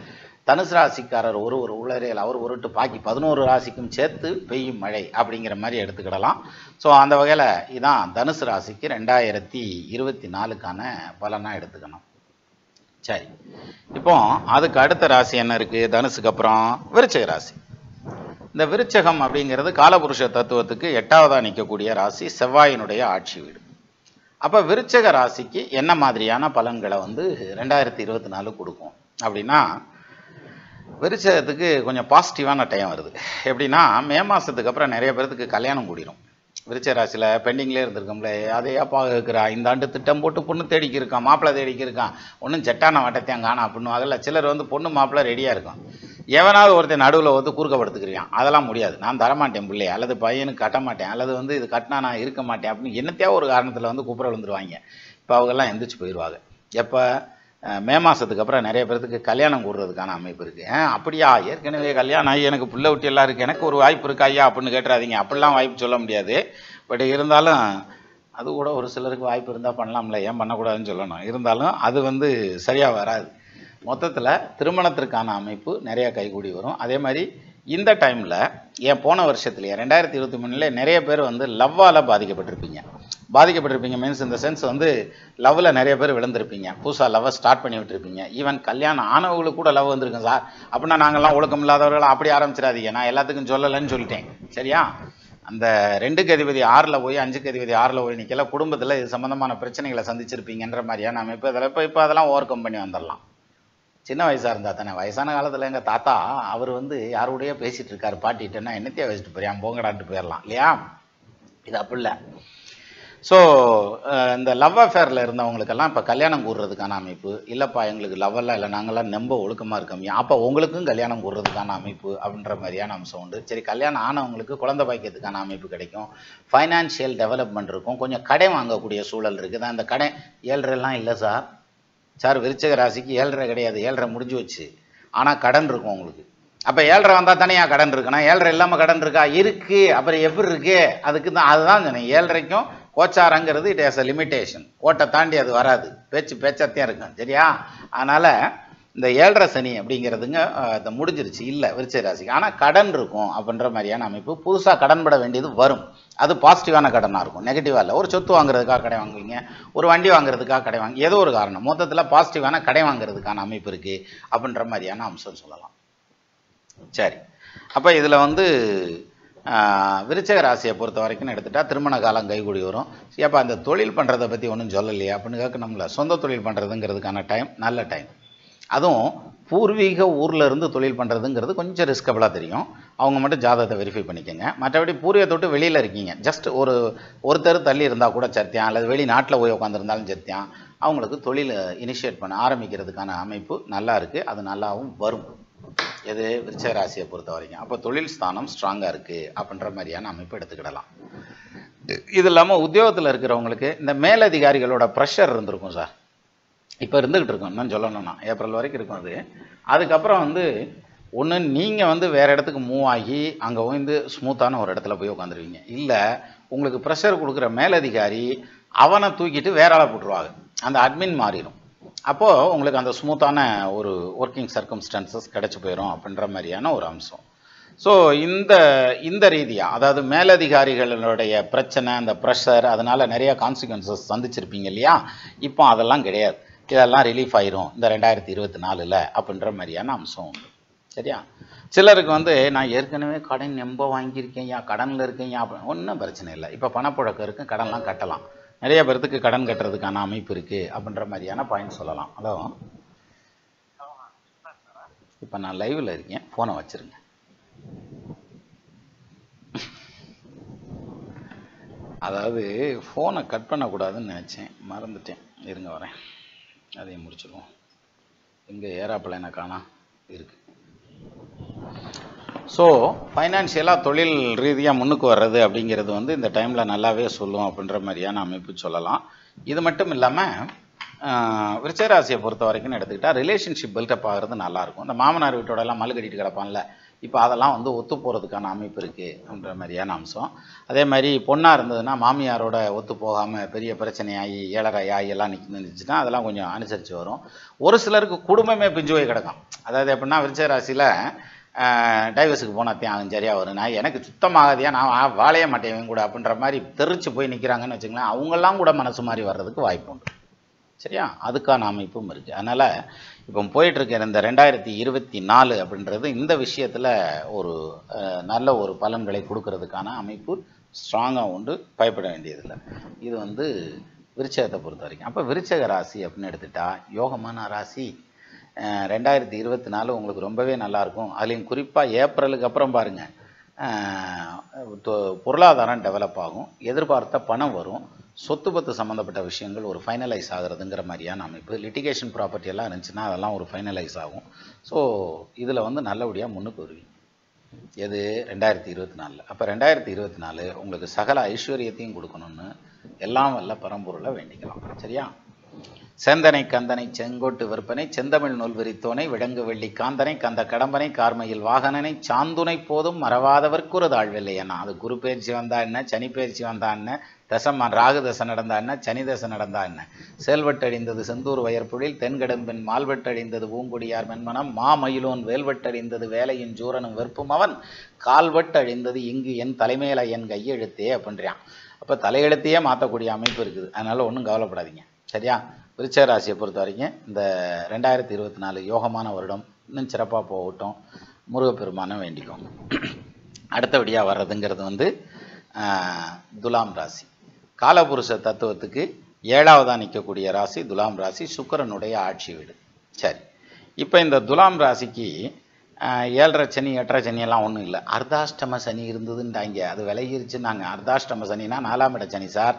தனுசு ராசிக்காரர் ஒரு ஒரு உளறியல் அவர் உருட்டு பாக்கி பதினோரு ராசிக்கும் சேர்த்து பெய்யும் மழை அப்படிங்கிற மாதிரி எடுத்துக்கிடலாம். ஸோ அந்த வகையில் இதான் தனுசு ராசிக்கு ரெண்டாயிரத்தி இருபத்தி நாலுக்கான பலனாக எடுத்துக்கணும். சரி. இப்போ அதுக்கு அடுத்த ராசி என்ன இருக்குது தனுசுக்கு அப்புறம் விருச்சிக ராசி. இந்த விருச்சகம் அப்படிங்கிறது காலபுருஷ தத்துவத்துக்கு எட்டாவதாக நிற்கக்கூடிய ராசி செவ்வாயினுடைய ஆட்சி வீடு. அப்போ விருச்சக ராசிக்கு என்ன மாதிரியான பலன்களை வந்து ரெண்டாயிரத்தி இருபத்தி நாலு கொடுக்கும்? அப்படின்னா விருச்சகத்துக்கு கொஞ்சம் பாசிட்டிவான டைம் வருது. எப்படின்னா மே மாதத்துக்கு அப்புறம் நிறைய பேர்த்துக்கு கல்யாணம் கூடிரும். விருச்சராசியில் பெண்டிங்லேயே இருந்திருக்கோம்ல. அதே அப்பா இருக்கிறா இந்த ஆண்டு திட்டம் போட்டு பொண்ணு தேடிக்கி இருக்கான் மாப்பிள்ளை தேடிக்கி இருக்கான். ஒன்றும் செட்டான வட்டத்தையும் காணா அப்படின்னு. அதில் சிலர் வந்து பொண்ணு மாப்பிள்ளை ரெடியாக இருக்கும் எவனாவது ஒருத்தன் நடுவில் வந்து குறுக்கப்படுத்துக்கிறியான் அதெல்லாம் முடியாது. நான் தரமாட்டேன் பிள்ளை. அல்லது பையனுக்கு கட்ட மாட்டேன் அல்லது வந்து இது கட்டினா நான் இருக்க மாட்டேன் அப்படின்னு என்னத்தையா ஒரு காரணத்தில் வந்து கூப்பிட விழுந்துருவாங்க. இப்போ அவங்கெல்லாம் எந்திரிச்சு போயிடுவாங்க. எப்போ? மே மாதத்துக்கு அப்புறம் நிறைய பேர்த்துக்கு கல்யாணம் கூடுறதுக்கான அமைப்பு இருக்குது ஏன்? அப்படியா? ஏற்கனவே கல்யாணம் ஆகி எனக்கு புள்ள குட்டி எல்லாம் இருக்குது எனக்கு ஒரு வாய்ப்பு இருக்கா ஐயா அப்படின்னு கேட்டுறாதீங்க. அப்படிலாம் வாய்ப்பு சொல்ல முடியாது. பட் இருந்தாலும் அது கூட ஒரு சிலருக்கு வாய்ப்பு இருந்தால் பண்ணலாம்ல. ஏன் பண்ணக்கூடாதுன்னு சொல்லணும். இருந்தாலும் அது வந்து சரியாக வராது. மொத்தத்தில் திருமணத்திற்கான அமைப்பு நிறையா கைகூடி வரும். அதே மாதிரி இந்த டைமில் ஏன் போன வருஷத்துலேயே ரெண்டாயிரத்தி இருபத்தி மூணுல நிறைய பேர் வந்து லவ்வால் பாதிக்கப்பட்டிருப்பீங்க. பாதிக்கப்பட்டிருப்பீங்க மீன்ஸ் இந்த சென்ஸ் வந்து லவ்வில் நிறைய பேர் விழுந்திருப்பீங்க. புதுசாக லவ்வை ஸ்டார்ட் பண்ணி விட்டுருப்பீங்க. ஈவன் கல்யாணம் ஆனவங்களுக்கு கூட லவ் வந்திருக்கும் சார் அப்படின்னா நாங்கள்லாம் ஒழுக்கம் இல்லாதவர்கள் அப்படி ஆரம்பிச்சிடாதீங்க. நான் எல்லாத்துக்கும் சொல்லலைன்னு சொல்லிட்டேன். சரியா? அந்த ரெண்டுக்கு அதிபதி ஆறில் போய் அஞ்சுக்கு அதிபதி ஆறில் போய் நிற்கல குடும்பத்தில் இது சம்மந்தமான பிரச்சனைகளை சந்திச்சிருப்பீங்கன்ற மாதிரியான அமைப்பு. அதில் இப்போ இப்போ அதெல்லாம் ஓவர் கம் பண்ணி வந்துடலாம். சின்ன வயசாக இருந்தா தானே. வயசான காலத்தில் எங்கள் தாத்தா அவர் வந்து யாரோடய பேசிகிட்டு இருக்காரு. பாட்டிகிட்டேன்னா என்னத்தையே வச்சுட்டு போறியான் போங்கடான்ட்டு போயிடலாம் இல்லையா? இது அப்படி இல்லை ஸோ இந்த லவ் அஃபேரில் இருந்தவங்களுக்கெல்லாம் இப்போ கல்யாணம் கூடுறதுக்கான அமைப்பு இல்லைப்பா எங்களுக்கு லவ்வெல்லாம் இல்லை. நாங்கள்லாம் நம்ப ஒழுக்கமாக இருக்கோம். அப்போ உங்களுக்கும் கல்யாணம் கூடுறதுக்கான அமைப்பு அப்படின்ற மாதிரியான அம்சம் உண்டு. சரி கல்யாணம் ஆனவங்களுக்கு குழந்தை பாய்க்கிறதுக்கான அமைப்பு கிடைக்கும். ஃபைனான்ஷியல் டெவலப்மெண்ட் இருக்கும். கொஞ்சம் கடை வாங்கக்கூடிய சூழல் இருக்குது. அந்த கடை ஏழ்ரெல்லாம் இல்லை சார். சார் விருச்சக ராசிக்கு ஏழ்ரை கிடையாது ஏழரை முடிஞ்சு வச்சு. ஆனால் கடன் இருக்கும் உங்களுக்கு. அப்போ ஏழ்ரை வந்தால் தானே ஏன் கடன் இருக்குன்னா ஏழ்ரை இல்லாமல் கடன் இருக்கா? இருக்குது அப்புறம் எப்படி இருக்கு? அதுக்கு தான் அதுதான் சொன்னேன். ஏழ்ரைக்கும் கோச்சாரங்கிறது இட் ஹேஸ் அ லிமிட்டேஷன் கோட்டை தாண்டி அது வராது. பேச்சு பேச்சாத்தையும் இருக்கும். சரியா? அதனால் இந்த ஏழரை சனி அப்படிங்கிறதுங்க இதை முடிஞ்சிருச்சு. இல்லை விருச்சிக ராசிக்கு. ஆனால் கடன் இருக்கும் அப்படின்ற மாதிரியான அமைப்பு. புதுசாக கடன் பட வேண்டியது வரும். அது பாசிட்டிவான கடனாக இருக்கும். நெகட்டிவாக இல்லை. ஒரு சொத்து வாங்குறதுக்காக கடை வாங்குவீங்க. ஒரு வண்டி வாங்குறதுக்காக கடை வாங்கி ஏதோ ஒரு காரணம். மொத்தத்தில் பாசிட்டிவான கடை வாங்குறதுக்கான அமைப்பு இருக்குது அப்படின்ற மாதிரியான அம்சம் சொல்லலாம். சரி. அப்போ இதில் வந்து விருச்சக ராசியை பொறுத்த வரைக்கும் எடுத்துட்டால் திருமண காலம் கைகூடி வரும். அப்போ அந்த தொழில் பண்ணுறதை பற்றி ஒன்றும் சொல்லலையா அப்படின்னு கேட்க நம்மள சொந்த தொழில் பண்ணுறதுங்கிறதுக்கான டைம் நல்ல டைம் அதுவும் பூர்வீக ஊரில் இருந்து தொழில் பண்ணுறதுங்கிறது கொஞ்சம் ரிஸ்கபிளாக தெரியும். அவங்க மட்டும் ஜாதகத்தை வெரிஃபை பண்ணிக்கோங்க. மற்றபடி பூர்வீக தொட்டு வெளியில் இருக்கீங்க. ஜஸ்ட் ஒரு ஒருத்தர் தள்ளி இருந்தால் கூட சத்தியம். அல்லது வெளிநாட்டில் போய் உட்காந்துருந்தாலும் சத்தியம். அவங்களுக்கு தொழில் இனிஷியேட் பண்ண ஆரம்பிக்கிறதுக்கான அமைப்பு நல்லா இருக்குது அது நல்லாவும் வரும். எது? விருச்சக ராசியை பொறுத்த வரைக்கும். அப்போ தொழில் ஸ்தானம் ஸ்ட்ராங்காக இருக்குது அப்படின்ற மாதிரியான அமைப்பு எடுத்துக்கிடலாம். இது இல்லாமல் உத்தியோகத்தில் இருக்கிறவங்களுக்கு இந்த மேலதிகாரிகளோட ப்ரெஷர் இருந்திருக்கும் சார். இப்போ இருந்துகிட்டு இருக்கோம் இன்னும் சொல்லணும்னா. ஏப்ரல் வரைக்கும் இருக்கும் அது. அதுக்கப்புறம் வந்து ஒன்று நீங்கள் வந்து வேறு இடத்துக்கு மூவ் ஆகி அங்கே வந்து ஸ்மூத்தான ஒரு இடத்துல போய் உட்காந்துருவீங்க இல்லை உங்களுக்கு ப்ரெஷர் கொடுக்குற மேலதிகாரி அவனை தூக்கிட்டு வேற ஆளை போட்டுருவாங்க அந்த அட்மின் மாறிடும். அப்போது உங்களுக்கு அந்த ஸ்மூத்தான ஒரு ஒர்க்கிங் சர்க்கம்ஸ்டான்சஸ் கிடச்சி போயிடும் அப்படின்ற மாதிரியான ஒரு அம்சம். ஸோ இந்த இந்த ரீதியாக அதாவது மேலதிகாரிகளுடைய பிரச்சனை அந்த ப்ரெஷர் அதனால் நிறையா கான்சிக்வன்சஸ் சந்திச்சிருப்பீங்க இல்லையா? இப்போ அதெல்லாம் கிடையாது. இதெல்லாம் ரிலீஃப் ஆயிரும் இந்த ரெண்டாயிரத்தி இருபத்தி நாலில் அப்படின்ற மாதிரியான அம்சம் உண்டு. சரியா? சிலருக்கு வந்து நான் ஏற்கனவே கடன் நம்ப வாங்கியிருக்கேன் யா கடனில் இருக்கேன் யா அப்படி. ஒன்றும் பிரச்சனை இல்லை. இப்போ பணப்புழக்கம் இருக்கு கடன்லாம் கட்டலாம். நிறைய பேர்த்துக்கு கடன் கட்டுறதுக்கான அமைப்பு இருக்குது அப்படின்ற மாதிரியான பாயிண்ட் சொல்லலாம். ஹலோ? இப்போ நான் லைவில் இருக்கேன். ஃபோனை வச்சுருங்க. அதாவது ஃபோனை கட் பண்ணக்கூடாதுன்னு நினச்சேன். மறந்துட்டேன். இருங்க வரேன். அதையும் முடிச்சிடுவோம் இங்கே ஏறாப்பிள்ளைன காணா? இருக்கு. ஸோ ஃபைனான்ஷியலாக தொழில் ரீதியாக முன்னுக்கு வர்றது அப்படிங்கிறது வந்து இந்த டைமில் நல்லாவே சொல்லும் அப்படின்ற மாதிரியான அமைப்பு சொல்லலாம். இது மட்டும் இல்லாமல் விருச்சராசியை பொறுத்த வரைக்கும் எடுத்துக்கிட்டால் ரிலேஷன்ஷிப் பில்டப் ஆகிறது நல்லாயிருக்கும் இந்த மாமனார் வீட்டோடலாம் மல்லு கட்டிட்டு கிடப்பான்ல. இப்போ அதெல்லாம் வந்து ஒத்து போகிறதுக்கான அமைப்பு இருக்குது அப்படின்ற மாதிரியான அம்சம். அதே மாதிரி பொண்ணாக இருந்ததுன்னா மாமியாரோட ஒத்து போகாமல் பெரிய பிரச்சனையாகி ஏழரை ஆகி எல்லாம் நிற்க நின்றுச்சுன்னா அதெல்லாம் கொஞ்சம் அனுசரித்து வரும். ஒரு சிலருக்கு குடும்பமே பிஞ்சு போய் கிடக்கும். அதாவது எப்படின்னா விருச்ச ராசியில் டைவர்ஸுக்கு போனாத்தையும் ஆகும் சரியாக வரும். நான் எனக்கு சுத்தமாகதியாக நான் வாழைய மாட்டேன் கூட அப்படின்ற மாதிரி தெரிச்சு போய் நிற்கிறாங்கன்னு வச்சுங்களேன் அவங்கெல்லாம் கூட மனசு மாதிரி வர்றதுக்கு வாய்ப்பு உண்டு. சரியா? அதுக்கான அமைப்பும் இருக்குது அதனால் இப்போ போயிட்டுருக்க இந்த ரெண்டாயிரத்தி இருபத்தி நாலு அப்படின்றது இந்த விஷயத்தில் ஒரு நல்ல ஒரு பலன்களை கொடுக்கறதுக்கான அமைப்பு ஸ்ட்ராங்காக உண்டு பயப்பட வேண்டியதில்லை. இது வந்து விருச்சகத்தை பொறுத்த வரைக்கும். அப்போ விருச்சக ராசி அப்படின்னு எடுத்துட்டா யோகமான ராசி ரெண்டாயிரத்தி இருபத்தி நாலு உங்களுக்கு ரொம்பவே நல்லாயிருக்கும். அதுலேயும் குறிப்பாக ஏப்ரலுக்கு அப்புறம் பாருங்கள் பொருளாதாரம் டெவலப் ஆகும். எதிர்பார்த்த பணம் வரும். சொத்து பத்து சம்மந்தப்பட்ட விஷயங்கள் ஒரு ஃபைனலைஸ் ஆகுறதுங்கிற மாதிரியான அமைப்பு லிட்டிகேஷன் ப்ராப்பர்ட்டி எல்லாம் இருந்துச்சுன்னா அதெல்லாம் ஒரு ஃபைனலைஸ் ஆகும். ஸோ இதில் வந்து நல்லபடியாக முன்னுக்கு வருவீங்க. எது? ரெண்டாயிரத்தி இருபத்தி நாலில். அப்போ ரெண்டாயிரத்தி இருபத்தி நாலு உங்களுக்கு சகல ஐஸ்வர்யத்தையும் கொடுக்கணும்னு எல்லாம் வல்ல பரம்பொருளை வேண்டிக்கலாம். சரியா? செந்தனை கந்தனை செங்கோட்டு விற்பனை செந்தமிழ் நூல் விரித்தோனை விடங்கு வெள்ளி காந்தனை கந்த கடம்பனை கார்மையில் வாகனனை சாந்துனை போதும் மறவாதவர்க்கு தாழ்வில்லையண்ணா அது குரு பயிற்சி வந்தா என்ன சனி பயிற்சி வந்தா என்ன தசம் ராகு தசை நடந்தா என்ன சனி தசை நடந்தா என்ன. செல்வட்டழிந்தது செந்தூர் வயற்பொழில் தென்கடம்பின் மால்வட்டழிந்தது பூங்குடியார் மென்மனம் மாமயிலோன் வேல்வெட்டழிந்தது வேலையின் ஜூரனும் வெறுப்பும் அவன் கால்வட்டழிந்தது இங்கு என் தலைமையில என் கையெழுத்தே அப்படின்றான். அப்போ தலையெழுத்தையே மாற்றக்கூடிய அமைப்பு இருக்குது. அதனால் ஒன்றும் கவலைப்படாதீங்க. சரியா? விருச்சக ராசியை பொறுத்த வரைக்கும் இந்த ரெண்டாயிரத்தி இருபத்தி நாலு யோகமான வருடம் இன்னும் சிறப்பாக போகட்டும். முருகப்பெருமானை வேண்டிக்கோங்க. அடுத்தபடியாக வர்றதுங்கிறது வந்து துலாம் ராசி. காலபுருஷ தத்துவத்துக்கு ஏழாவதாக நிற்கக்கூடிய ராசி துலாம் ராசி சுக்கிரனுடைய ஆட்சி வீடு. சரி. இப்போ இந்த துலாம் ராசிக்கு ஏழரை சனி எட்டரை சனியெல்லாம் ஒன்றும் இல்லை. அர்த்தாஷ்டம சனி இருந்ததுன்றாங்க அது விலகிருச்சுன்னாங்க. அர்த்தாஷ்டம சனினா நாலாம் இட சனி சார்.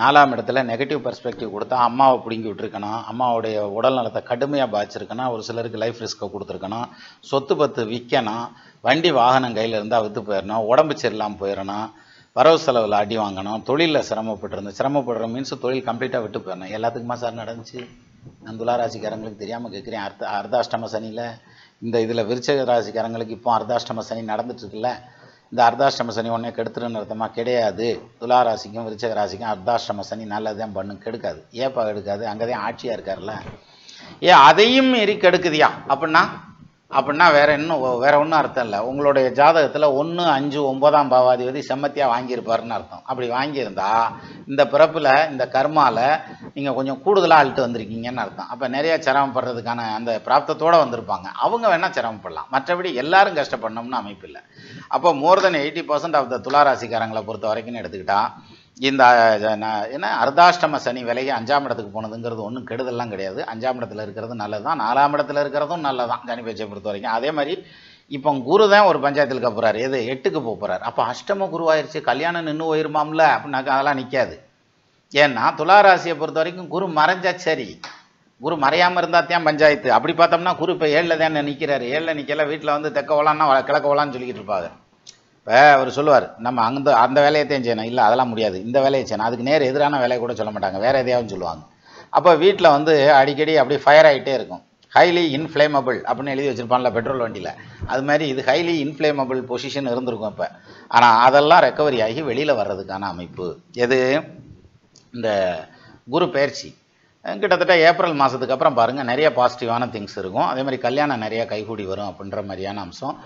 நாலாம் இடத்துல நெகட்டிவ் பெர்ஸ்பெக்டிவ் கொடுத்தா அம்மாவை பிடுங்கி விட்டுருக்கணும். அம்மாவுடைய உடல் நலத்தை கடுமையாக பாதிச்சிருக்கணும். ஒரு சிலருக்கு லைஃப் ரிஸ்க்கை கொடுத்துருக்கணும். சொத்து பத்து விற்கணும் வண்டி வாகனம் கையில் இருந்தால் விற்று போயிடணும் உடம்பு சரியில்லாமல் போயிடணும் வரவு செலவில் அடி வாங்கணும். தொழிலில் சிரமப்பட்டிருந்தேன் சிரமப்படுற மீன்ஸ் தொழில் கம்ப்ளீட்டாக விட்டு போயிடணும் எல்லாத்துக்குமா சார் நடந்துச்சு? நான் துலா ராசிக்காரங்களுக்கு தெரியாமல் கேட்குறேன் அர்த்த அர்த்தாஷ்டம சனியில் இந்த இதில் விருச்சக ராசிக்காரங்களுக்கு இப்போ அர்த்தாஷ்டம சனி நடந்துட்டுருக்குல்ல இந்த அர்த்தாஷ்டம சனி ஒன்றே கெடுத்துருன்னு அர்த்தமா? கிடையாது. துலா ராசிக்கும் விருச்சக ராசிக்கும் அர்த்தாஷ்டம சனி நல்லது தான் பண்ணும். கெடுக்காது. ஏப்பா கெடுக்காது? அங்கே தான் ஆட்சியாக இருக்கார்ல ஏ அதையும் மீறி கெடுக்குதியா? அப்படின்னா அப்படின்னா வேற இன்னும் வேற ஒன்றும் அர்த்தம் இல்லை. உங்களுடைய ஜாதகத்தில் ஒன்று அஞ்சு ஒன்பதாம் பாவாதிபதி செம்மத்தியாக வாங்கியிருப்பாருன்னு அர்த்தம். அப்படி வாங்கியிருந்தா இந்த பிறப்பில் இந்த கர்மாவில் நீங்கள் கொஞ்சம் கூடுதலாக அழுட்டு வந்திருக்கீங்கன்னு அர்த்தம். அப்போ நிறையா சிரமப்படுறதுக்கான அந்த பிராப்தத்தோடு வந்திருப்பாங்க. அவங்க வேணால் சிரமப்படலாம். மற்றபடி எல்லாரும் கஷ்டப்படணும்னு அமைப்பு இல்லை. அப்போ more than eighty percent of the துளாராசிக்காரங்களை பொறுத்த வரைக்கும் எடுத்துக்கிட்டால் இந்த ஏன்னா ந- அர்த்தாஷ்டம சனி விலகி அஞ்சாம் இடத்துக்கு போனதுங்கிறது ஒன்றும் கெடுதல்லாம் கிடையாது. அஞ்சாம் இடத்துல இருக்கிறது நல்லது தான் நாலாம் இடத்துல இருக்கிறதும் நல்லதான் சனி பேச்சை பொறுத்த வரைக்கும் அதே மாதிரி இப்போ குரு தான் ஒரு பஞ்சாயத்தில் போகிறார் எது? எட்டுக்கு போக போகிறார் அப்போ அஷ்டம குருவாயிருச்சு. கல்யாணம் நின்று போயிருமாம்ல? அப்படின்னாக்கா அதெல்லாம் நிற்காது ஏன்னா துளாராசியை பொறுத்த வரைக்கும் குரு மறைஞ்சா சரி. குரு மறையாமல் இருந்தால் தான் பஞ்சாயத்து? அப்படி பார்த்தோம்னா குரு இப்போ ஏழில் தான் நிற்கிறாரு ஏழில் நிற்கல வீட்டில் வந்து தெக்க ஓலான்னா கிழக்க ஓலான்னு சொல்லிக்கிட்டு இருப்பாங்க இப்போ அவர் சொல்லுவார் நம்ம அந்த அந்த வேலையத்தையும் செய்யணும். இல்லை அதெல்லாம் முடியாது. இந்த வேலையை செய்யணும். அதுக்கு நேர் எதிரான வேலையை கூட சொல்ல மாட்டாங்க. வேறு எதையாவது சொல்லுவாங்க. அப்போ வீட்டில் வந்து அடிக்கடி அப்படியே ஃபயர் ஆகிட்டே இருக்கும். ஹைலி இன்ஃப்ளேமபிள் அப்படின்னு எழுதி வச்சிருப்பான்ல பெட்ரோல் வண்டியில். அது மாதிரி இது ஹைலி இன்ஃப்ளேமபிள் பொசிஷன் இருந்திருக்கும் இப்போ ஆனால் அதெல்லாம் ரெக்கவரி ஆகி வெளியில் வர்றதுக்கான அமைப்பு. எது? இந்த குரு பயிற்சி. கிட்டத்தட்ட ஏப்ரல் மாதத்துக்கு அப்புறம் பாருங்கள் நிறைய பாசிட்டிவான திங்ஸ் இருக்கும். அதே மாதிரி கல்யாணம் நிறைய கைகூடி வரும் அப்படின்ற மாதிரியான அம்சம்.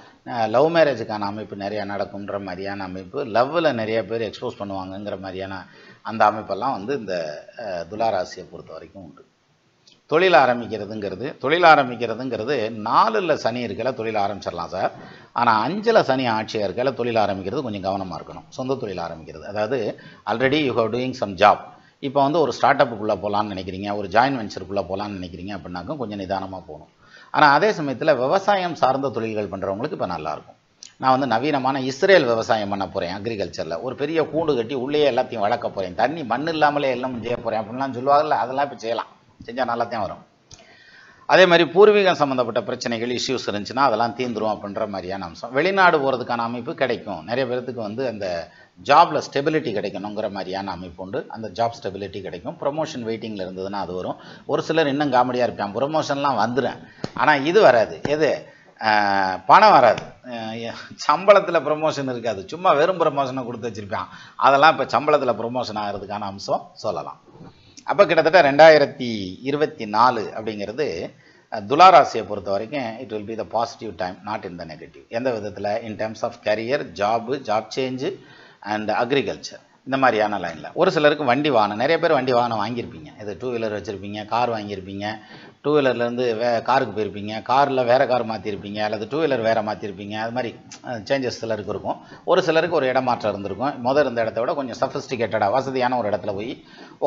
லவ் மேரேஜுக்கான அமைப்பு நிறையா நடக்கும்ன்ற மாதிரியான அமைப்பு. லவ்வில் நிறைய பேர் எக்ஸ்போஸ் பண்ணுவாங்கங்கிற மாதிரியான அந்த அமைப்பெல்லாம் வந்து இந்த துலாராசியை பொறுத்த வரைக்கும் உண்டு. தொழில் ஆரம்பிக்கிறதுங்கிறது தொழில் ஆரம்பிக்கிறதுங்கிறது நாலில் சனி இருக்கல தொழில் ஆரம்பிச்சிடலாம் சார். ஆனால் அஞ்சில் சனி ஆட்சியாக இருக்கல தொழில் ஆரம்பிக்கிறது கொஞ்சம் கவனமாக இருக்கணும். சொந்த தொழில் ஆரம்பிக்கிறது. அதாவது already you have doing some job இப்போ வந்து ஒரு ஸ்டார்ட் அப்புக்குள்ளே போகலான்னு நினைக்கிறீங்க ஒரு ஜாயின் வெஞ்சருக்குள்ளே போகலான்னு நினைக்கிறீங்க அப்படின்னாக்கும் கொஞ்சம் நிதானமாக போகணும். ஆனால் அதே சமயத்தில் விவசாயம் சார்ந்த தொழில்கள் பண்ணுறவங்களுக்கு இப்போ நல்லாயிருக்கும். நான் வந்து நவீனமான இஸ்ரேல் விவசாயம் பண்ண போகிறேன் அக்ரிகல்ச்சரில் ஒரு பெரிய கூண்டு கட்டி உள்ளே எல்லாத்தையும் வளர்க்க போகிறேன் தண்ணி மண் இல்லாமலே எல்லாம் செய்ய போகிறேன் அப்படின்லாம் சொல்லுவாங்கல்ல அதெல்லாம் இப்போ செய்யலாம். செஞ்சால் நல்லா தான் வரும். அதே மாதிரி பூர்வீகம் சம்மந்தப்பட்ட பிரச்சனைகள் இஷ்யூஸ் இருந்துச்சுன்னா அதெல்லாம் தீந்துரும் அப்படின்ற மாதிரியான அம்சம். வெளிநாடு போகிறதுக்கான அமைப்பு கிடைக்கும். நிறைய பேர்த்துக்கு வந்து அந்த ஜாபில் ஸ்டெபிலிட்டி கிடைக்கணுங்கிற மாதிரியான அமைப்பு உண்டு. அந்த ஜாப் ஸ்டெபிலிட்டி கிடைக்கும். ப்ரொமோஷன் வெயிட்டிங்கில் இருந்ததுன்னா அது வரும். ஒரு சிலர் இன்னும் காமெடியாக இருப்பான் ப்ரொமோஷன்லாம் வந்துடும் ஆனால் இது வராது. எது? பணம் வராது. சம்பளத்தில் ப்ரொமோஷன் இருக்காது. சும்மா வெறும் ப்ரொமோஷனை கொடுத்து வச்சுருப்பான். அதெல்லாம் இப்போ சம்பளத்தில் ப்ரொமோஷன் ஆகிறதுக்கான அம்சம் சொல்லலாம். அப்போ கிட்டத்தட்ட ரெண்டாயிரத்தி இருபத்தி நாலு அப்படிங்கிறது அஹ், துலாராசியை பொறுத்த வரைக்கும் it will be the positive time not in the negative எந்த விதத்தில்? In terms of career job job change and agriculture இந்த மாதிரியான லைனில் ஒரு சிலருக்கு வண்டி வாகனம் நிறைய பேர் வண்டி வாகனம் வாங்கியிருப்பீங்க. இது டூ வீலர் வச்சுருப்பீங்க கார் வாங்கியிருப்பீங்க. டூ வீலர்லேருந்து வே காருக்கு போயிருப்பீங்க. காரில் வேறு கார் மாற்றிருப்பீங்க அல்லது டூ வீலர் வேறு மாற்றிருப்பீங்க அது மாதிரி சேஞ்சஸ் சிலருக்கு இருக்கும். ஒரு சிலருக்கு ஒரு இடமாற்றம் இருந்திருக்கும். முதல் இருந்த இடத்த விட கொஞ்சம் சஃபிஸ்டிகேட்டடாக வசதியான ஒரு இடத்துல போய்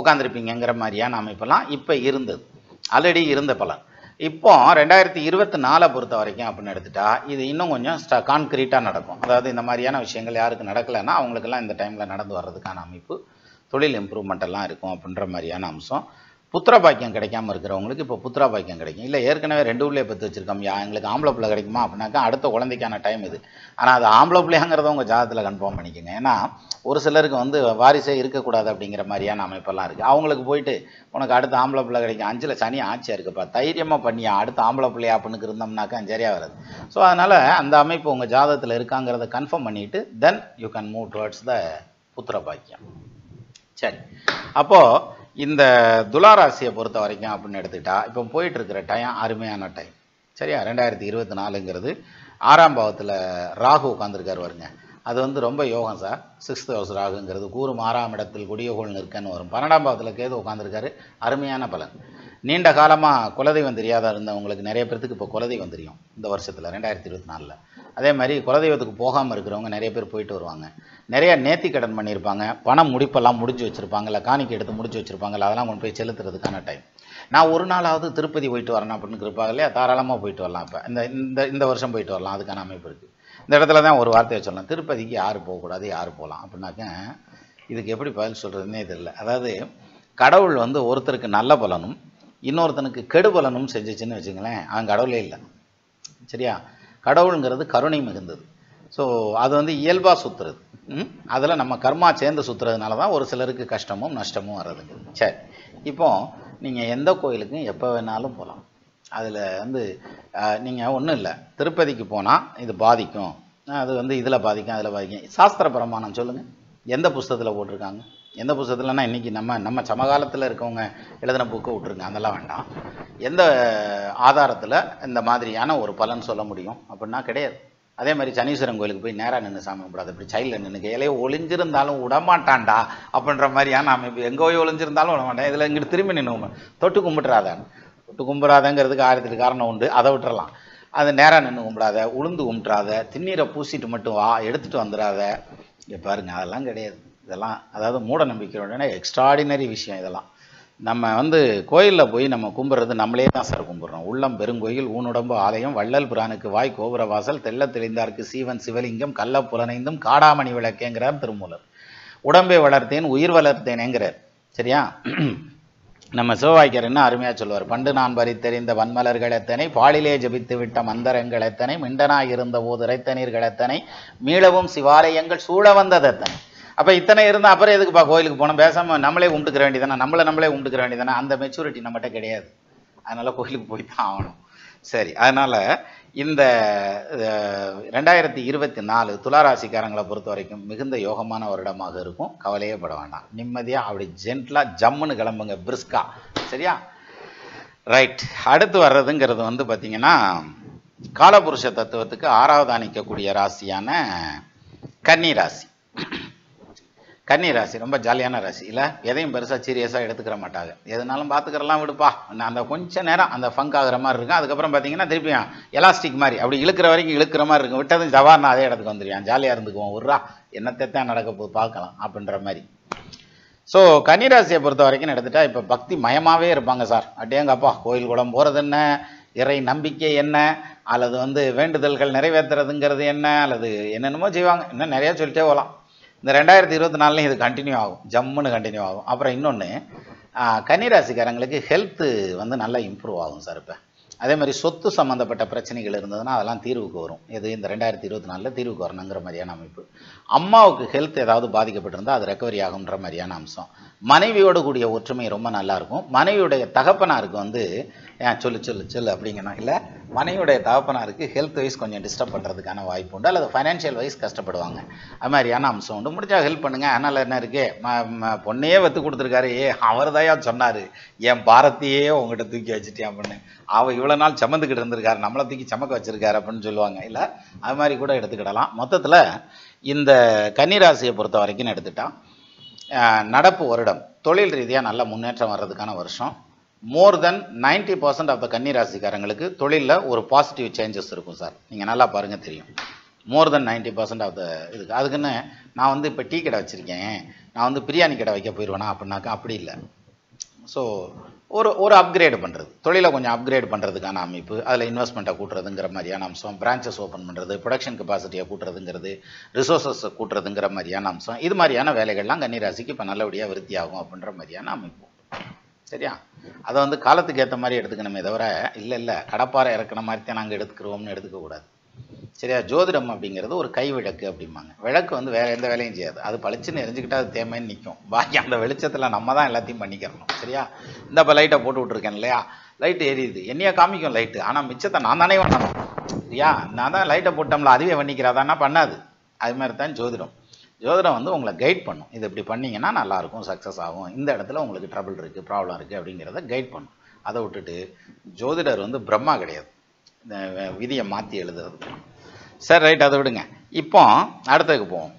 உட்காந்துருப்பீங்கிற மாதிரியான அமைப்பெல்லாம் இப்போ இருந்தது. ஆல்ரெடி இருந்த பலன். இப்போ ரெண்டாயிரத்தி இருபத்தி நாலை பொறுத்த வரைக்கும் அப்படின்னு எடுத்துட்டா இது இன்னும் கொஞ்சம் ஸ்ட கான்க்ரீட்டாக நடக்கும். அதாவது இந்த மாதிரியான விஷயங்கள் யாருக்கு நடக்கலைன்னா அவங்களுக்கெல்லாம் இந்த டைமில் நடந்து வர்றதுக்கான அமைப்பு தொழில் இம்ப்ரூவ்மெண்ட் எல்லாம் இருக்கும் அப்படின்ற மாதிரியான அம்சம். புத்திர பாக்கியம் கிடைக்காம இருக்கிறவங்களுக்கு இப்போ புத்திர பாக்கியம் கிடைக்கும். இல்லை ஏற்கனவே ரெண்டு உள்ளே பத்து வச்சிருக்கோம். யா எங்களுக்கு ஆம்பளை பிள்ளை கிடைக்குமா அப்படின்னாக்கா அடுத்த குழந்தைக்கான டைம் இது. ஆனால் அது ஆம்பளை பிள்ளைங்கிறத உங்கள் ஜாதகத்தில் கன்ஃபார்ம் பண்ணிக்கோங்க. ஏன்னா ஒரு சிலருக்கு வந்து வாரிசே இருக்கக்கூடாது அப்படிங்கிற மாதிரியான அமைப்பெல்லாம் இருக்குது அவங்களுக்கு போயிட்டு உனக்கு அடுத்த ஆம்பளை பிள்ளை கிடைக்கும். அஞ்சில் சனி ஆட்சியாக இருக்குப்பா தைரியமாக பண்ணியா அடுத்த ஆம்பளை பிள்ளையா அப்படின்னு இருந்தோம்னாக்கா சரியாக வராது. ஸோ அதனால் அந்த அமைப்பு உங்கள் ஜாதகத்தில் இருக்காங்கிறத கன்ஃபார்ம் பண்ணிவிட்டு then you can move towards the புத்திர பாக்கியம் சரி. அப்போது இந்த துளாராசியை பொறுத்த வரைக்கும் அப்படின்னு எடுத்துக்கிட்டா இப்போ போயிட்டு இருக்கிற டைம் அருமையான டைம் சரியா? ரெண்டாயிரத்தி இருபத்தி நாலுங்கிறது ஆறாம் பாவத்தில் ராகு உட்காந்துருக்காரு வருங்க அது வந்து ரொம்ப யோகம் சார் சிக்ஸ்த் ஹவுஸ் ராகுங்கிறது கூறு ஆறாம் இடத்தில் குடியகோள் நிற்கன்னு வரும். பன்னெண்டாம் பாவத்தில் கேது உட்காந்துருக்காரு அருமையான பலன். நீண்ட காலமாக குலதெய்வம் தெரியாத இருந்தவங்களுக்கு நிறைய பேர்த்துக்கு இப்போ குலதெய்வம் தெரியும் இந்த வருஷத்தில் ரெண்டாயிரத்தி இருபத்தி நாலில். அதே மாதிரி குலதெய்வத்துக்கு போகாமல் இருக்கிறவங்க நிறைய பேர் போயிட்டு வருவாங்க. நிறையா நேர்த்தி கடன் பண்ணியிருப்பாங்க பணம் முடிப்பெல்லாம் முடிஞ்சு வச்சுருப்பாங்க இல்லை காணிக்கை எடுத்து முடிச்சு வச்சுருப்பாங்க அதெல்லாம் கொண்டு போய் செலுத்துறதுக்கான டைம் நான் ஒரு நாளாவது திருப்பதி போயிட்டு வரணும் அப்படின்னு இருப்பாங்க இல்லையா? தாராளமாக போயிட்டு வரலாம் இப்போ. இந்த இந்த இந்த வருஷம் போயிட்டு வரலாம் அதுக்கான அமைப்பு இருக்குது இந்த இடத்துல தான் ஒரு வார்த்தையை சொல்லலாம். திருப்பதிக்கு யார் போகக்கூடாது யார் போகலாம்? அப்படின்னாக்க இதுக்கு எப்படி பதில் சொல்கிறதுனே தெரியல. அதாவது கடவுள் வந்து ஒருத்தருக்கு நல்ல பலனும் இன்னொருத்தனுக்கு கெடு பலனும் செஞ்சுச்சுன்னு வச்சுங்களேன் அவன் கடவுளே இல்லை. சரியா? கடவுளுங்கிறது கருணை மிகுந்தது. ஸோ அது வந்து இயல்பாக சுற்றுறது அதில் நம்ம கர்மா சேர்ந்து சுற்றுறதுனால தான் ஒரு சிலருக்கு கஷ்டமும் நஷ்டமும் வர்றதுங்க சரி. இப்போ நீங்கள் எந்த கோயிலுக்கும் எப்போ வேணாலும் போகலாம் அதில் வந்து நீங்கள் ஒன்றும் இல்லை. திருப்பதிக்கு போனால் இது பாதிக்கும். அது வந்து இதில் பாதிக்கும் அதில் பாதிக்கும். சாஸ்திர பிரமாணம் சொல்லுங்கள் எந்த புஸ்தகத்தில் போட்டிருக்காங்க? எந்த புஸ்தகத்தில்னா இன்றைக்கி நம்ம நம்ம சமகாலத்தில் இருக்கவங்க எழுதின புக்கை விட்ருங்க அதெல்லாம் வேண்டாம். எந்த ஆதாரத்தில் இந்த மாதிரியான ஒரு பலன் சொல்ல முடியும்? அப்படின்னா கிடையாது. அதே மாதிரி சனீஸ்வரன் கோயிலுக்கு போய் நேராக நின்று சாமி கும்பிடாது இப்படி சைடில் நின்று இலையோ ஒளிஞ்சிருந்தாலும் விடமாட்டான்டா அப்படின்ற மாதிரியான அமைப்பு. எங்கே போய் ஒளிஞ்சிருந்தாலும் விடமாட்டேன். இதில் இங்கிட்டு திரும்பி நின்று தொட்டு கும்பிட்றாதான் தொட்டு கும்பிடாதங்கிறதுக்கு ஆயிரத்தி காரணம் உண்டு. அதை விட்டுறலாம். அது நேராக நின்று கும்பிடாத உளுந்து கும்பிட்றாத திண்ணீரை பூசிட்டு மட்டும் வா எடுத்துகிட்டு வந்துடாத. இங்கே பாருங்க அதெல்லாம் கிடையாது. இதெல்லாம் அதாவது மூட நம்பிக்கையோட எக்ஸ்ட்ராடினரி விஷயம் இதெல்லாம். நம்ம வந்து கோயிலில் போய் நம்ம கும்பிட்றது நம்மளே தான் சார் கும்பிட்றோம். உள்ளம் பெருங்கோயில் ஊனுடம்பு ஆலயம் வள்ளல் புரானுக்கு வாய் கோபுர வாசல் தெல்ல தெளிந்தார்க்கு சீவன் சிவலிங்கம் கள்ள புலனைந்தும் காடாமணி விளக்கேங்கிறார் திருமூலர். உடம்பை வளர்த்தேன் உயிர் வளர்த்தேனேங்கிறார். சரியா? நம்ம சிவவாய்க்கர் என்ன அருமையாக சொல்லுவார்? பண்டு நான் பறித்தெறிந்த வன்மலர்கள் எத்தனை பாலிலே ஜபித்து விட்ட மந்தரங்கள் எத்தனை மிண்டனாய் இருந்த போது இறைத்தனீர்கள் எத்தனை மீளவும் சிவாலயங்கள் சூழ வந்ததத்தனை. அப்போ இத்தனை இருந்தால் அப்புறம் எதுக்குப்பா கோயிலுக்கு போனோம் பேசாமல் நம்மளே கும்பிட்டுக்கிற வேண்டியதானே நம்மளை நம்மளே கும்பிட்டுக்கிற வேண்டியதானே அந்த மெச்சூரிட்டி நம்மகிட்ட கிடையாது. அதனால் கோயிலுக்கு போய் தான் ஆகணும். சரி அதனால் இந்த ரெண்டாயிரத்தி இருபத்தி நாலு துளாராசிக்காரங்களை பொறுத்த வரைக்கும் மிகுந்த யோகமான வருடமாக இருக்கும். கவலையே பட வேண்டாம். நிம்மதியாக அப்படி ஜென்ட்லாக ஜம்முன்னு கிளம்புங்க பிரிஸ்கா சரியா? ரைட் அடுத்து வர்றதுங்கிறது வந்து பார்த்திங்கன்னா காலபுருஷ தத்துவத்துக்கு ஆறாவது அணிக்கக்கூடிய ராசியான கன்னி ராசி. கன்னி ராசி ரொம்ப ஜாலியான ராசி. இல்லை எதையும் பெருசாக சீரியஸாக எடுத்துக்கிற மாட்டாங்க. எதுனாலும் பார்த்துக்கிறலாம் விடுப்பா. நான் அந்த கொஞ்சம் நேரம் அந்த ஃபங்க் ஆகிற மாதிரி இருக்கும். அதுக்கப்புறம் பார்த்தீங்கன்னா திருப்பியும் எலாஸ்டிக் மாதிரி அப்படி இழுக்கிற வரைக்கும் இழுக்கிற மாதிரி இருக்கும். விட்டதும் ஜவார்னா அதே இடத்துக்கு வந்துடுவான் ஜாலியாக இருந்துக்குவோம். விட்றா என்னத்தை தான் நடக்க போகுது பார்க்கலாம் அப்படின்ற மாதிரி. ஸோ கன்னிராசியை பொறுத்த வரைக்கும் எடுத்துட்டா இப்போ பக்தி மயமாகவே இருப்பாங்க சார். அட்டேங்கப்பா கோயில் குளம் போகிறது என்ன? இறை நம்பிக்கை என்ன? அல்லது வந்து வேண்டுதல்கள் நிறைவேற்றுறதுங்கிறது என்ன? அல்லது என்னென்னமோ செய்வாங்க. இன்னும் நிறையா சொல்லிட்டே போகலாம். இந்த ரெண்டாயிரத்தி இருபத்தி நாலுலையும் இது கண்டினியூ ஆகும். ஜம்முன்னு கண்டினியூ ஆகும். அப்புறம் இன்னொன்று கன்னிராசிக்காரங்களுக்கு ஹெல்த்து வந்து நல்லா இம்ப்ரூவ் ஆகும் சார் இப்போ. அதே மாதிரி சொத்து சம்மந்தப்பட்ட பிரச்சனைகள் இருந்ததுன்னா அதெல்லாம் தீர்வுக்கு வரும். இது இந்த ரெண்டாயிரத்தி இருபத்தி நாலில் தீர்வுக்கு வரணுங்கிற மாதிரியான அமைப்பு. அம்மாவுக்கு ஹெல்த் ஏதாவது பாதிக்கப்பட்டிருந்தால் அது ரெக்கவரி ஆகுன்ற மாதிரியான அம்சம். மனைவியோடு கூடிய ஒற்றுமை ரொம்ப நல்லாயிருக்கும் மனைவியுடைய தகப்பனாருக்கு வந்து ஏன் சொல்லு சொல்லு சொல்லு அப்படிங்கணும் இல்லை மனைவியுடைய தகப்பனாருக்கு ஹெல்த் வைஸ் கொஞ்சம் டிஸ்டர்ப் பண்ணுறதுக்கான வாய்ப்பு உண்டு. அல்லது ஃபைனான்ஷியல் வைஸ் கஷ்டப்படுவாங்க. அது மாதிரியான அம்சம் உண்டு. முடிஞ்சா ஹெல்ப் பண்ணுங்க. அதனால் என்ன இருக்கு? பொண்ணையே வத்து கொடுத்துருக்காரு. ஏ அவர் தயா சொன்னார். என் பாரத்தையே உங்ககிட்ட தூக்கி வச்சுட்டேன் அப்படின்னு? அவள் இவ்வளோ நாள் சமந்துக்கிட்டு இருந்திருக்காரு. நம்மளை தூக்கி சமக்க வச்சுருக்காரு அப்படின்னு சொல்லுவாங்க. இல்லை அது மாதிரி கூட எடுத்துக்கிடலாம். மொத்தத்தில் இந்த கன்னிராசியை பொறுத்த வரைக்கும் எடுத்துட்டான் நடப்பு வருடம் தொழில் ரீதியாக நல்ல முன்னேற்றம் வர்றதுக்கான வருஷம். More than ninety percent of the கன்னிராசிக்காரங்களுக்கு தொழிலில் ஒரு பாசிட்டிவ் சேஞ்சஸ் இருக்கும் சார். நீங்கள் நல்லா பாருங்கள் தெரியும். More than ninety percent of the இதுக்கு அதுக்குன்னு நான் வந்து இப்போ டீ கடை வச்சுருக்கேன். நான் வந்து பிரியாணி கடை வைக்க போயிடுவேனா அப்படின்னாக்கா அப்படி இல்லை. ஸோ ஒரு ஒரு அப்கிரேடு பண்ணுறது தொழிலை கொஞ்சம் அப்கிரேட் பண்ணுறதுக்கான அமைப்பு அதில் இன்வெஸ்ட்மெண்ட்டை கூட்டுறதுங்கிற மாதிரியான அம்சம் பிரான்ச்சஸ் ஓப்பன் பண்ணுறது ப்ரொடக்ஷன் கெப்பாசிட்டியை கூட்டுறதுங்கிறது ரிசோர்ஸஸை கூட்டுறதுங்கிற மாதிரியான அம்சம் இது மாதிரியான வேலைகள்லாம் கன்னிராசிக்கு இப்போ நல்லபடியாக விருத்தி ஆகும் அப்படின்ற மாதிரியான அமைப்பு. சரியா? அதை வந்து காலத்துக்கு ஏற்ற மாதிரி எடுத்துக்கணுமே தவிர இல்லை இல்லை கடப்பாறை இறக்குன மாதிரி தான் நாங்கள் எடுத்துக்கிறோம்னு எடுத்துக்கக்கூடாது சரியா? ஜோதிடம் அப்படிங்கிறது ஒரு கை விளக்கு அப்படிம்பாங்க. விளக்கு வந்து வேற எந்த வேலையும் செய்யாது. அது பளிச்சுன்னு எரிஞ்சுக்கிட்டா அது தேமைன்னு நிற்கும் பாக்கி அந்த வெளிச்சத்தில் நம்ம தான் எல்லாத்தையும் பண்ணிக்கிறணும். சரியா? இந்த இப்போ லைட்டை போட்டு விட்ருக்கேன் இல்லையா? லைட்டு எரியுது. என்னையா காமிக்கும் லைட்டு ஆனால் மிச்சத்தை நான் தானே பண்ணணும் சரியா? நான் தான் லைட்டை போட்டோம்ல அதுவே பண்ணிக்கிறாதானா பண்ணாது. அது மாதிரி தான் ஜோதிடம். ஜோதிடம் வந்து உங்களை கைட் பண்ணும். இது இப்படி பண்ணிங்கன்னா நல்லாயிருக்கும் சக்ஸஸ் ஆகும். இந்த இடத்துல உங்களுக்கு ட்ரபிள் இருக்குது ப்ராப்ளம் இருக்குது அப்படிங்கிறத கைட் பண்ணும். அதை விட்டுட்டு ஜோதிடர் வந்து பிரம்மா கிடையாது. இந்த விதியை மாற்றி எழுதுறது. சரி ரைட் அதை விடுங்க. இப்போ அடுத்ததுக்கு போவோம்.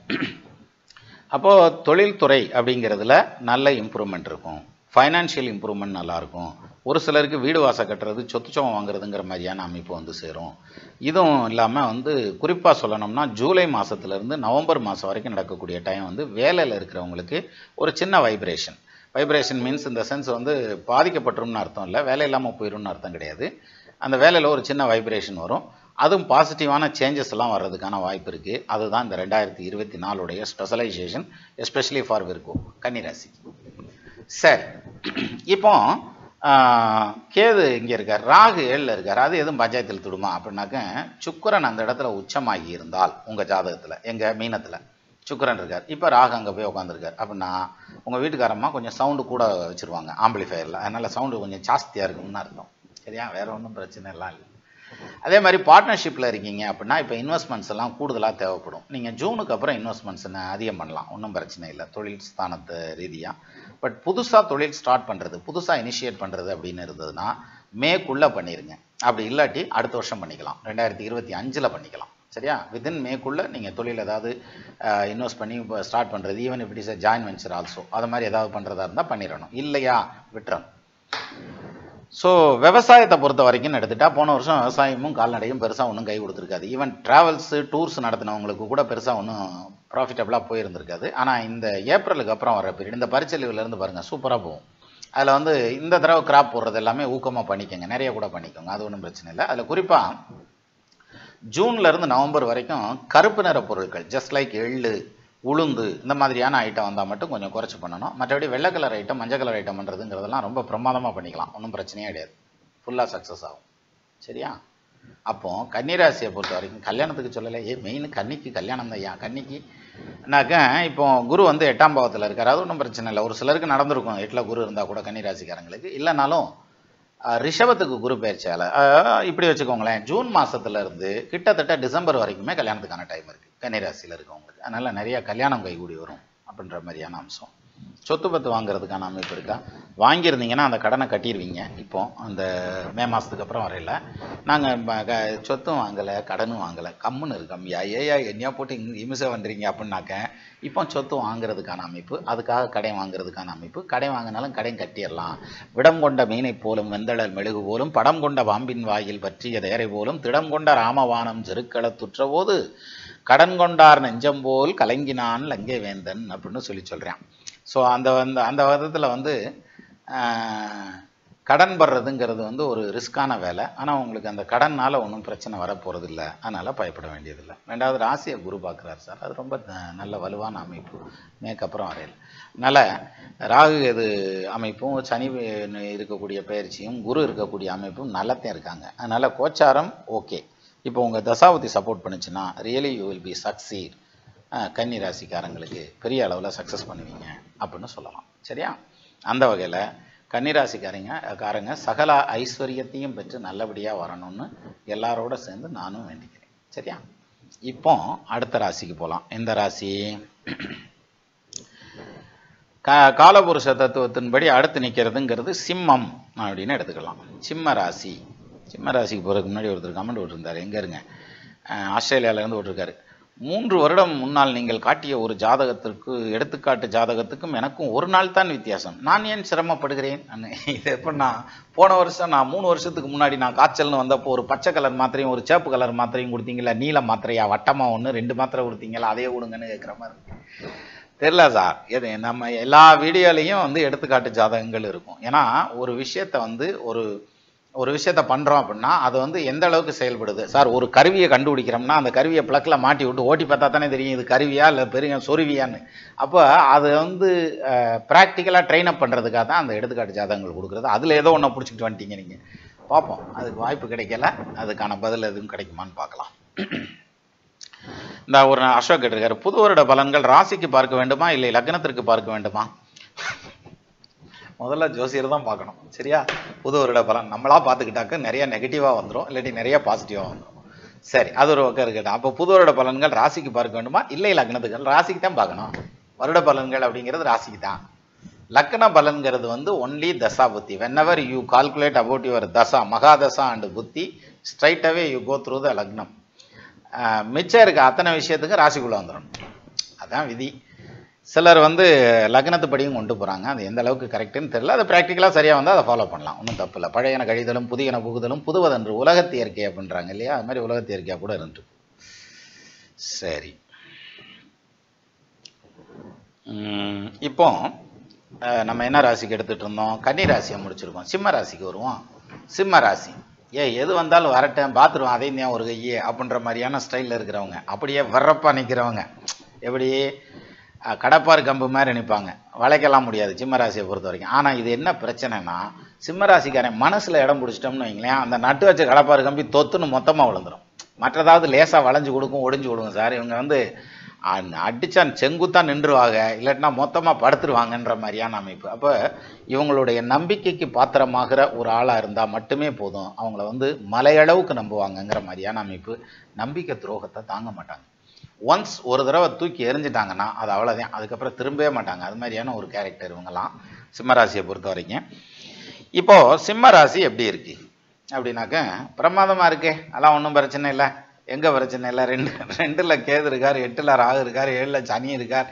அப்போது தொழில்துறை அப்படிங்கிறதுல நல்ல இம்ப்ரூவ்மெண்ட் இருக்கும். ஃபைனான்ஷியல் இம்ப்ரூவ்மெண்ட் நல்லாயிருக்கும். ஒரு சிலருக்கு வீடு வாசல் கட்டுறது சொத்துச்சோம் வாங்குறதுங்கிற மாதிரியான அமைப்பு வந்து சேரும். இதுவும் இல்லாமல் வந்து குறிப்பாக சொல்லணும்னா ஜூலை மாதத்துலேருந்து நவம்பர் மாதம் வரைக்கும் நடக்கக்கூடிய டைம் வந்து வேலையில் இருக்கிறவங்களுக்கு ஒரு சின்ன வைப்ரேஷன் வைப்ரேஷன் மீன்ஸ் இந்த சென்ஸ் வந்து பாதிக்கப்பட்டுரும்னு அர்த்தம் இல்லை வேலை இல்லாமல் போயிடும்னு அர்த்தம் கிடையாது. அந்த வேலையில் ஒரு சின்ன வைப்ரேஷன் வரும். அதுவும் பாசிட்டிவான சேஞ்சஸ் எல்லாம் வர்றதுக்கான வாய்ப்பு இருக்குது அதுதான் இந்த ரெண்டாயிரத்தி இருபத்தி நாலுடைய ஸ்பெஷலைசேஷன் எஸ்பெஷலி ஃபார் விர்கோ கன்னிராசி. சரி இப்போ கேது இங்கே இருக்கார் ராகு ஏழில் இருக்கார். அது எதுவும் பஞ்சாயத்தில் துடுமா? அப்படின்னாக்க சுக்கரன் அந்த இடத்துல உச்சமாகி இருந்தால் உங்கள் ஜாதகத்தில் எங்கள் மீனத்தில் சுக்கரன் இருக்கார். இப்போ ராகு அங்கே போய் உட்காந்துருக்கார் அப்படின்னா உங்கள் வீட்டுக்காரம்மா கொஞ்சம் சவுண்டு கூட வச்சுருவாங்க ஆம்பிளிஃபயரில் அதனால் சவுண்டு கொஞ்சம் ஜாஸ்தியாக இருக்கும்னு அர்த்தம். சரியா? வேறு ஒன்றும் பிரச்சனை எல்லாம் இல்லை. அதே மாதிரி பார்ட்னர்ஷிப்பில் இருக்கீங்க அப்படின்னா இப்போ இன்வெஸ்ட்மெண்ட்ஸ் எல்லாம் கூடுதலாக தேவைப்படும். நீங்கள் ஜூனுக்கு அப்புறம் இன்வெஸ்ட்மெண்ட்ஸ் அதிகம் பண்ணலாம். ஒன்றும் பிரச்சனை இல்லை. தொழில் ஸ்தானத்து ரீதியாக பட் புதுசாக தொழில் ஸ்டார்ட் பண்ணுறது புதுசாக இனிஷியேட் பண்ணுறது அப்படின்னு இருந்ததுன்னா மேக்குள்ளே பண்ணிடுங்க அப்படி இல்லாட்டி அடுத்த வருஷம் பண்ணிக்கலாம். ரெண்டாயிரத்தி இருபத்தி அஞ்சில் பண்ணிக்கலாம். சரியா? வித்தின் மேக்குள்ளே நீங்கள் தொழில் ஏதாவது இன்வெஸ்ட் பண்ணி இப்போ ஸ்டார்ட் பண்ணுறது even it is join venture also அது மாதிரி ஏதாவது பண்ணுறதா இருந்தால் பண்ணிடணும். இல்லையா? விட்டுறணும். ஸோ விவசாயத்தை பொறுத்த வரைக்கும் எடுத்துட்டா போன வருஷம் விவசாயமும் கால்நடையும் பெருசாக ஒன்றும் கை கொடுத்துருக்காது. ஈவன் ட்ராவல்ஸு டூர்ஸ் நடத்தினவங்களுக்கு கூட பெருசாக ஒன்றும் ப்ராஃபிட்டபுளாக போயிருந்திருக்காது. ஆனால் இந்த ஏப்ரலுக்கு அப்புறம் வர பீரியட் இந்த பரிச்சலிவிலேருந்து பாருங்கள் சூப்பராக போகும். அதில் வந்து இந்த தடவை கிராப் போடுறது எல்லாமே ஊக்கமாக பண்ணிக்கோங்க. நிறைய கூட பண்ணிக்கோங்க. அது ஒன்றும் பிரச்சனை இல்லை. அதில் குறிப்பாக ஜூன்ல இருந்து நவம்பர் வரைக்கும் கருப்பு நிற பொருட்கள் ஜஸ்ட் லைக் எள்ளு உளுந்து இந்த மாதிரியான ஐட்டம் வந்தால் மட்டும் கொஞ்சம் குறைச்சி பண்ணணும். மற்றபடி வெள்ளை கலர் ஐட்டம் மஞ்சள் கலர் ஐட்டம் பண்ணுறதுங்கிறதெல்லாம் ரொம்ப பிரமாதமாக பண்ணிக்கலாம். ஒன்றும் பிரச்சனையே கிடையாது. ஃபுல்லாக சக்ஸஸ் ஆகும். சரியா? அப்போ கன்னிராசியை பொறுத்த வரைக்கும் கல்யாணத்துக்கு சொல்லலை. ஏ மெயின் கன்னிக்கு கல்யாணம் தான். ஐயா கன்னிக்குன்னாக்க இப்போ குரு வந்து எட்டாம் பாவத்தில் இருக்கார். அது ஒன்றும் பிரச்சனை இல்லை. ஒரு சிலருக்கு நடந்திருக்கும். எட்டில் குரு இருந்தால் கூட கன்னிராசிக்காரங்களுக்கு. இல்லைனாலும் ரிஷபத்துக்கு குரு பயிற்சியால் இப்படி வச்சுக்கோங்களேன். ஜூன் மாதத்துலேருந்து கிட்டத்தட்ட டிசம்பர் வரைக்குமே கல்யாணத்துக்கான டைம் இருக்குது கன்னிராசியில் இருக்கவங்களுக்கு. அதனால் நிறையா கல்யாணம் கைகூடி வரும் அப்படின்ற மாதிரியான அம்சம். சொத்து பத்து வாங்குறதுக்கான அமைப்பு இருக்கா? வாங்கியிருந்தீங்கன்னா அந்த கடனை கட்டிடுவீங்க இப்போ அந்த மே மாதத்துக்கு அப்புறம் வரையில. நாங்கள் சொத்தும் வாங்கலை கடனும் வாங்கலை. கம்முன்னு இருக்கோம். ஏயா என்னையா போட்டு இங்க இமிசை வந்துறீங்க அப்படின்னாக்க இப்போ சொத்து வாங்குறதுக்கான அமைப்பு அதுக்காக கடன் வாங்குறதுக்கான அமைப்பு. கடை வாங்கினாலும் கடன் கட்டிடலாம். விடம் கொண்ட மீனை போலும் வெந்தளல் மெழுகு போலும் படம் கொண்ட பாம்பின் வாயில் பற்றிய தேரை போலும் திடம் கொண்ட ராமவானம் செருக்களத்துற்ற துற்றபோது கடன் கொண்டார் நெஞ்சம் போல் கலங்கினான் லங்கை வேந்தன் அப்படின்னு சொல்லி சொல்கிறான் ஸோ அந்த வந்து அந்த விதத்தில் வந்து கடன் படுறதுங்கிறது வந்து ஒரு ரிஸ்க்கான வேலை. ஆனால் உங்களுக்கு அந்த கடனால் ஒன்றும் பிரச்சனை வரப்போகிறது இல்லை அதனால் பயப்பட வேண்டியதில்லை. ரெண்டாவது ராசியை குரு பார்க்குறாரு சார். அது ரொம்ப நல்ல வலுவான அமைப்பு. மேற்கப்புறம் வரையில் அதனால் ராகு எது அமைப்பும் சனி இருக்கக்கூடிய பயிற்சியும் குரு இருக்கக்கூடிய அமைப்பும் நல்லத்தையும் இருக்காங்க. அதனால் கோச்சாரம் ஓகே. இப்போ உங்கள் தசாவதி சப்போர்ட் பண்ணுச்சுன்னா really you will be succeed கன்னி ராசிக்காரங்களுக்கு பெரிய அளவில் சக்ஸஸ் பண்ணுவீங்க அப்படின்னு சொல்லலாம். சரியா? அந்த வகையில் கன்னிராசிக்காரங்க காரங்க சகல ஐஸ்வர்யத்தையும் பெற்று நல்லபடியாக வரணும்னு எல்லாரோட சேர்ந்து நானும் வேண்டிக்கிறேன். சரியா? இப்போ அடுத்த ராசிக்கு போகலாம் எந்த ராசி? கா காலபுருஷ தத்துவத்தின்படி அடுத்து நிற்கிறதுங்கிறது சிம்மம் அப்படின்னு எடுத்துக்கலாம். சிம்ம ராசி. சிம்ம ராசிக்கு போகிறதுக்கு முன்னாடி ஒருத்தர் கமெண்ட் விட்டுருந்தார் எங்கே இருங்க? ஆஸ்திரேலியாவிலேருந்து விட்டுருக்காரு மூன்று வருடம் முன்னால் நீங்கள் காட்டிய ஒரு ஜாதகத்திற்கு எடுத்துக்காட்டு ஜாதகத்துக்கும் எனக்கும் ஒரு நாள் தான் வித்தியாசம். நான் ஏன் சிரமப்படுகிறேன்? இது எப்படின்னா போன வருஷம் நான் மூணு வருஷத்துக்கு முன்னாடி நான் காய்ச்சல்னு வந்தப்போ ஒரு பச்சை கலர் மாத்திரையும் ஒரு சேப்பு கலர் மாத்திரையும் கொடுத்தீங்களா நீல மாத்திரையா வட்டமாக ஒன்று ரெண்டு மாத்திரை கொடுத்தீங்களா அதே கொடுங்கன்னு கேட்குற மாதிரி தெரில தெரியல சார். எது நம்ம எல்லா வீடியோலையும் வந்து எடுத்துக்காட்டு ஜாதகங்கள் இருக்கும். ஏன்னா ஒரு விஷயத்தை வந்து ஒரு ஒரு விஷயத்த பண்ணுறோம் அப்படின்னா அது வந்து எந்த அளவுக்கு செயல்படுது? சார் ஒரு கருவியை கண்டுபிடிக்கிறோம்னா அந்த கருவியை ப்ளக்கில் மாட்டி விட்டு ஓட்டி பார்த்தா தானே தெரியும் இது கருவியா இல்லை பெரிய சொருவியான்னு. அப்போ அது வந்து ப்ராக்டிக்கலாக ட்ரெயின் அப் பண்ணுறதுக்காக தான் அந்த எடுத்துக்காட்டு ஜாதகங்கள் கொடுக்குறது. அதில் ஏதோ ஒன்றை பிடிச்சிக்கிட்டு வந்துட்டீங்க நீங்கள் பார்ப்போம். அதுக்கு வாய்ப்பு கிடைக்கல. அதுக்கான பதில் எதுவும் கிடைக்குமான்னு பார்க்கலாம். இந்த ஒரு அசோக் கேட்டிருக்காரு. புது வருட பலன்கள் ராசிக்கு பார்க்க வேண்டுமா? இல்லை லக்னத்திற்கு பார்க்க வேண்டுமா? முதல்ல ஜோசியர் தான் பார்க்கணும் சரியா? புது வருட பலன். நம்மளா பார்த்துக்கிட்டாக்க நிறைய நெகட்டிவாக வந்துடும் இல்லாட்டி நிறைய பாசிட்டிவாக வந்துடும் சரி அது ஒரு பக்கம் இருக்கட்டும். அப்போ புது வருட பலன்கள் ராசிக்கு பார்க்க வேண்டுமா? இல்லை லக்னத்துக்கு ராசிக்கு தான் பார்க்கணும். வருட பலன்கள் அப்படிங்கிறது ராசிக்கு தான். லக்ன பலன்கிறது வந்து ஒன்லி தசா புத்தி. When you calculate about your dasha mahadasha and bhukti straight away you go through the lagnam. மிச்சம் இருக்க அத்தனை விஷயத்துக்கு ராசிக்குள்ளே வந்துடும் அதான் விதி. சிலர் வந்து லக்னத்துப்படியும் கொண்டு போகிறாங்க அது எந்த அளவுக்கு கரெக்டுன்னு தெரியல. அது ப்ராக்டிக்கலாக சரியாக வந்தால் அதை ஃபாலோ பண்ணலாம். ஒன்றும் தப்பு இல்லை. பழையன கழிதலும் புதியன புகுதலும் புதுவதன்று உலகத்து இயற்கை அப்படின்றாங்க இல்லையா? அது மாதிரி உலகத்து இயற்கையாக கூட இருந்துட்டு சரி. இப்போ நம்ம என்ன ராசிக்கு எடுத்துகிட்டு இருந்தோம்? கன்னி ராசியை முடிச்சிருக்கோம். சிம்ம ராசிக்கு வருவோம். சிம்ம ராசி. ஏ எது வந்தாலும் வரட்டேன். பார்த்துருவோம் அதையும் ஏன் ஒரு கையே அப்படின்ற மாதிரியான ஸ்டைலில் இருக்கிறவங்க. அப்படியே வர்றப்பா நிற்கிறவங்க எப்படி? கடப்பார் கம்பு மாதிரி நிற்பாங்க வளைக்கலாம் முடியாது சிம்ம ராசியை பொறுத்த வரைக்கும் ஆனால் இது என்ன பிரச்சனைனா சிம்மராசிக்காரன் மனசில் இடம் பிடிச்சிட்டோம்னு வைங்களேன் அந்த நட்டு வச்ச கடப்பார் கம்பி தொத்துன்னு மொத்தமாக விழுந்துடும் மற்றதாவது லேசாக வளைஞ்சு கொடுக்கும் ஒடிஞ்சு கொடுக்கும் சார். இவங்க வந்து அ- செங்குத்தான் நின்றுவாங்க இல்லாட்டினா மொத்தமாக படுத்துருவாங்கன்ற மாதிரியான அமைப்பு. அப்போ இவங்களுடைய நம்பிக்கைக்கு பாத்திரமாகிற ஒரு ஆளாக இருந்தால் மட்டுமே போதும். அவங்கள வந்து மலையளவுக்கு நம்புவாங்கங்கிற மாதிரியான அமைப்பு. நம்பிக்கை துரோகத்தை தாங்க மாட்டாங்க. ஒன்ஸ் ஒரு தடவை தூக்கி எரிஞ்சிட்டாங்கன்னா அது அவ்வளோதான் அதுக்கப்புறம் திரும்பவே மாட்டாங்க. அது மாதிரியான ஒரு கேரக்டர் இவங்கெல்லாம். சிம்மராசியை பொறுத்த வரைக்கும் இப்போது சிம்ம ராசி எப்படி இருக்கு? அப்படின்னாக்க பிரமாதமாக இருக்கே. அதெல்லாம் ஒன்றும் பிரச்சனை இல்லை. எங்கே பிரச்சனை இல்லை? ரெண்டு ரெண்டில் கேது இருக்கார் எட்டில் ராகு இருக்கார் ஏழில் சனி இருக்கார்.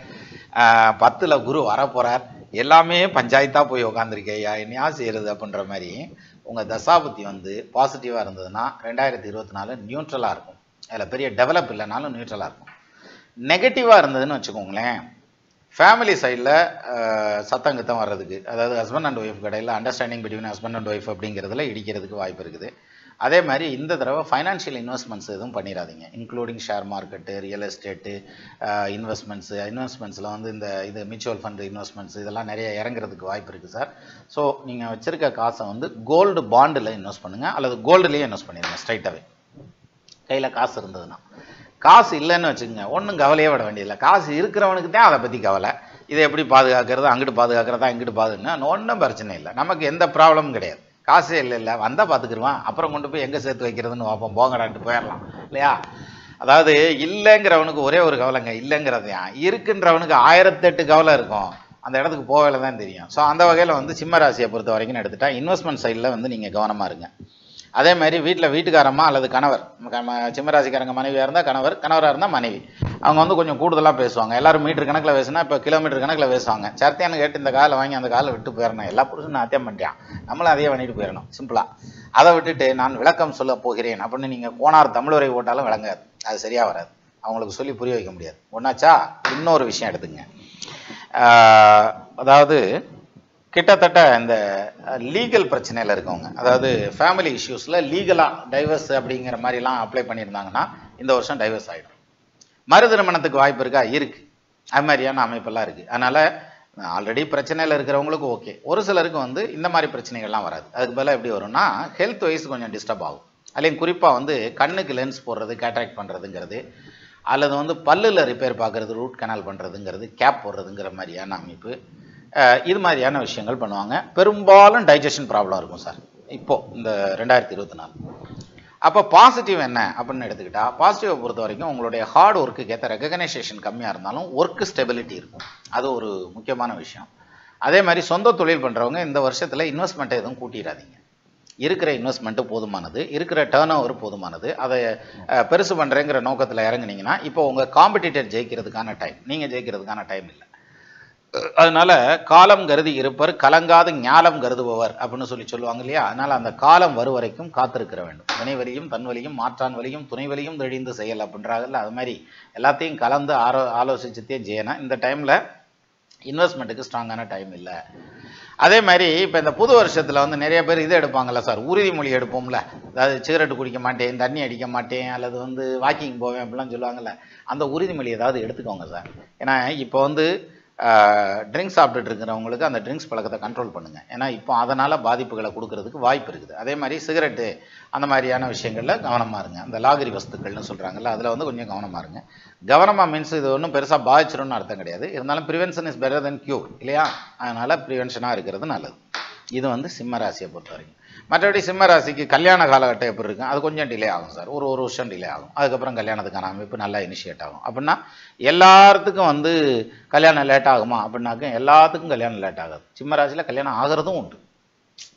பத்தில் குரு வரப்போகிறார் எல்லாமே பஞ்சாயத்தாக போய் உக்காந்துருக்கேயா என்னையா செய்யறது அப்படின்ற மாதிரி உங்கள் தசாபுத்தி வந்து பாசிட்டிவாக இருந்ததுன்னா ரெண்டாயிரத்தி இருபத்தி நாலு நியூட்ரலாக இருக்கும். அதில் பெரிய டெவலப் இல்லைனாலும் நியூட்ரலாக இருக்கும். நெகட்டிவாக இருந்ததுன்னு வச்சுக்கோங்களேன். ஃபேமிலி சைடில் சத்தம் கித்தம் வர்றதுக்கு அதாவது ஹஸ்பண்ட் அண்ட் ஒய்ஃப் கடையில் understanding between husband and wife அப்படிங்கிறதுல இடிக்கிறதுக்கு வாய்ப்பு இருக்குது. அதே மாதிரி இந்த தடவை ஃபைனான்ஷியல் இன்வெஸ்ட்மெண்ட்ஸ் எதுவும் பண்ணிடாதீங்க. Including share market real estate investments இன்வெஸ்ட்மெண்ட்ஸில் வந்து இந்த இது மியூச்சுவல் ஃபண்ட் இன்வெஸ்ட்மெண்ட்ஸ் இதெல்லாம் நிறைய இறங்குறதுக்கு வாய்ப்பு இருக்குது சார் ஸோ நீங்கள் வச்சுருக்க காசை வந்து கோல்டு பாண்டில் இன்வெஸ்ட் பண்ணுங்கள் அல்லது கோல்டுலேயே இன்வெஸ்ட் பண்ணிடுங்க ஸ்ட்ரைட்டாகவே கையில் காசு இருந்ததுன்னா. காசு இல்லைன்னு வச்சுக்கோங்க. ஒன்றும் கவலையே விட வேண்டியதில்லை. காசு இருக்கிறவனுக்கு தான் அதை பற்றி கவலை. இதை எப்படி பாதுகாக்கிறது? அங்கிட்டு பாதுகாக்கிறதா? இங்கிட்டு பாதுகாங்க ஒன்றும் பிரச்சனை இல்லை. நமக்கு எந்த ப்ராப்ளமும் கிடையாது. காசே இல்லை இல்லை. வந்தால் பார்த்துக்குருவான் அப்புறம் கொண்டு போய் எங்கே சேர்த்து வைக்கிறதுன்னு பார்ப்போம். போங்கடான்ட்டு போயிடலாம். இல்லையா? அதாவது இல்லைங்கிறவனுக்கு ஒரே ஒரு கவலைங்க. இல்லைங்கிறது இருக்குன்றவனுக்கு ஆயிரத்தெட்டு கவலை இருக்கும். அந்த இடத்துக்கு போகல தான் தெரியும். ஸோ அந்த வகையில் வந்து சிம்ம ராசியை பொறுத்த வரைக்கும் எடுத்துட்டா இன்வெஸ்ட்மெண்ட் சைடில் வந்து நீங்கள் கவனமாக இருங்க. அதே மாதிரி வீட்டில் வீட்டுக்காரம்மா அல்லது கணவர். சிம்மராசிக்காரங்க மனைவியாக இருந்தால் கணவர் கணவராக இருந்தால் மனைவி. அவங்க வந்து கொஞ்சம் கூடுதலாக பேசுவாங்க. எல்லாரும் மீட்டர் கணக்கில் பேசுனா இப்போ கிலோமீட்டர் கணக்கில் பேசுவாங்க. சர்த்தியானு கேட்டு இந்த காலை வாங்கி அந்த காலை விட்டு போயிடணும் எல்லா புருஷனும் அத்தியம் பண்ணிட்டான். நம்மளும் அதையே பண்ணிட்டு போயிடணும் சிம்பிளாக அதை விட்டுட்டு நான் விளக்கம் சொல்ல போகிறேன் அப்படின்னு நீங்கள் கோனார் தமிழுரை போட்டாலும் விளங்காது. அது சரியாக வராது. அவங்களுக்கு சொல்லி புரிய வைக்க முடியாது. ஒன்றாச்சா இன்னொரு விஷயம் எடுத்துங்க. அதாவது கிட்டத்தட்ட இந்த லீகல் பிரச்சனையில் இருக்கவங்க அதாவது ஃபேமிலி இஷ்யூஸில் லீகலாக டைவர்ஸ் அப்படிங்கிற மாதிரிலாம் அப்ளை பண்ணியிருந்தாங்கன்னா இந்த வருஷம் டைவர்ஸ் ஆகிடும் மறு திருமணத்துக்கு வாய்ப்பு இருக்கா? இருக்குது அது மாதிரியான அமைப்பெல்லாம் இருக்குது அதனால் ஆல்ரெடி பிரச்சனையில் இருக்கிறவங்களுக்கு ஓகே ஒரு சிலருக்கு வந்து இந்த மாதிரி பிரச்சனைகள்லாம் வராது. அதுக்கு பதிலாக எப்படி வரும்னா ஹெல்த் வைஸ் கொஞ்சம் டிஸ்டர்ப் ஆகும். அதுலேயும் குறிப்பாக வந்து கண்ணுக்கு லென்ஸ் போடுறது கேட்ராக்ட் பண்ணுறதுங்கிறது அல்லது வந்து பல்லில் ரிப்பேர் பார்க்கறது ரூட் கனால் பண்ணுறதுங்கிறது கேப் போடுறதுங்கிற மாதிரியான அமைப்பு. இது மாதிரியான விஷயங்கள் பண்ணுவாங்க. பெரும்பாலும் டைஜஷன் ப்ராப்ளம் இருக்கும் சார். இப்போது இந்த ரெண்டாயிரத்தி இருபத்தி நாலு. அப்போ பாசிட்டிவ் என்ன அப்படின்னு எடுத்துக்கிட்டால் பாசிட்டிவை பொறுத்த வரைக்கும் உங்களுடைய ஹார்ட் ஒர்க்குக்கு ஏற்ற ரெகனைசேஷன் கம்மியாக இருந்தாலும் ஒர்க்கு ஸ்டெபிலிட்டி இருக்கும். அது ஒரு முக்கியமான விஷயம். அதே மாதிரி சொந்த தொழில் பண்ணுறவங்க இந்த வருஷத்தில் இன்வெஸ்ட்மெண்ட்டை எதுவும் கூட்டிடாதீங்க. இருக்கிற இன்வெஸ்ட்மெண்ட்டு போதுமானது இருக்கிற டேர்ன் ஓவர் போதுமானது. அதை பெருசு பண்ணுறேங்கிற நோக்கத்தில் இறங்குனீங்கன்னா இப்போ உங்கள் காம்படிட்டர் ஜெயிக்கிறதுக்கான டைம் நீங்கள் ஜெயிக்கிறதுக்கான டைம் இல்லை. அதனால காலம் கருதி இருப்பர் கலங்காது ஞாலம் கருதுபவர் அப்படின்னு சொல்லி சொல்லுவாங்க இல்லையா? அதனால அந்த காலம் வரும் வரைக்கும் காத்திருக்கிற வேண்டும். வினைவலியும் தன்வலியும் மாற்றான் வலியும் துணை வலியும் தெளிந்து செயல் அப்படின்றாங்கல்ல அது மாதிரி எல்லாத்தையும் கலந்து ஆரோ ஆலோசிச்சுட்டே ஜெயனா இந்த டைம்ல இன்வெஸ்ட்மெண்ட்டுக்கு ஸ்ட்ராங்கான டைம் இல்லை. அதே மாதிரி இப்போ இந்த புது வருஷத்தில் வந்து நிறைய பேர் இது எடுப்பாங்கல்ல சார் உறுதிமொழி எடுப்போம்ல. அதாவது சிகரெட் குடிக்க மாட்டேன் தண்ணி அடிக்க மாட்டேன் அல்லது வந்து வாக்கிங் போவேன் அப்படிலாம் சொல்லுவாங்கல்ல. அந்த உறுதிமொழி ஏதாவது எடுத்துக்கோங்க சார். ஏன்னா இப்போ வந்து ட்ரிங்க்ஸ் சாப்பிட்டுட்டு இருக்கிறவங்களுக்கு அந்த ட்ரிங்க்ஸ் பழக்கத்தை கண்ட்ரோல் பண்ணுங்கள் ஏன்னா இப்போ அதனால் பாதிப்புகளை கொடுக்கறதுக்கு வாய்ப்பு இருக்குது. அதே மாதிரி சிகரெட்டு அந்த மாதிரியான விஷயங்களில் கவனமாக இருங்க. அந்த லாகரி வஸ்துக்கள்னு சொல்கிறாங்கல்ல அதில் வந்து கொஞ்சம் கவனமாக இருங்க. கவனமாக மீன்ஸ் இது ஒன்றும் பெருசாக பாதிச்சிடும்னு அர்த்தம் கிடையாது. இருந்தாலும் prevention is better than cure இல்லையா? அதனால் ப்ரிவென்ஷனாக இருக்கிறது நல்லது. இது வந்து சிம்ம ராசியை பொறுத்த வரைக்கும் மற்றபடி சிம்ம ராசிக்கு கல்யாண காலகட்டம் எப்படி இருக்கும்? அது கொஞ்சம் டிலே ஆகும் சார். ஒரு ஒரு வருஷம் டிலே ஆகும். அதுக்கப்புறம் கல்யாணத்துக்கான அமைப்பு நல்லா இனிஷியேட் ஆகும். அப்படின்னா எல்லாத்துக்கும் வந்து கல்யாணம் லேட் ஆகுமா? அப்படின்னாக்க எல்லாத்துக்கும் கல்யாணம் லேட் ஆகாது. சிம்ம ராசியில் கல்யாணம் ஆகிறதும் உண்டு.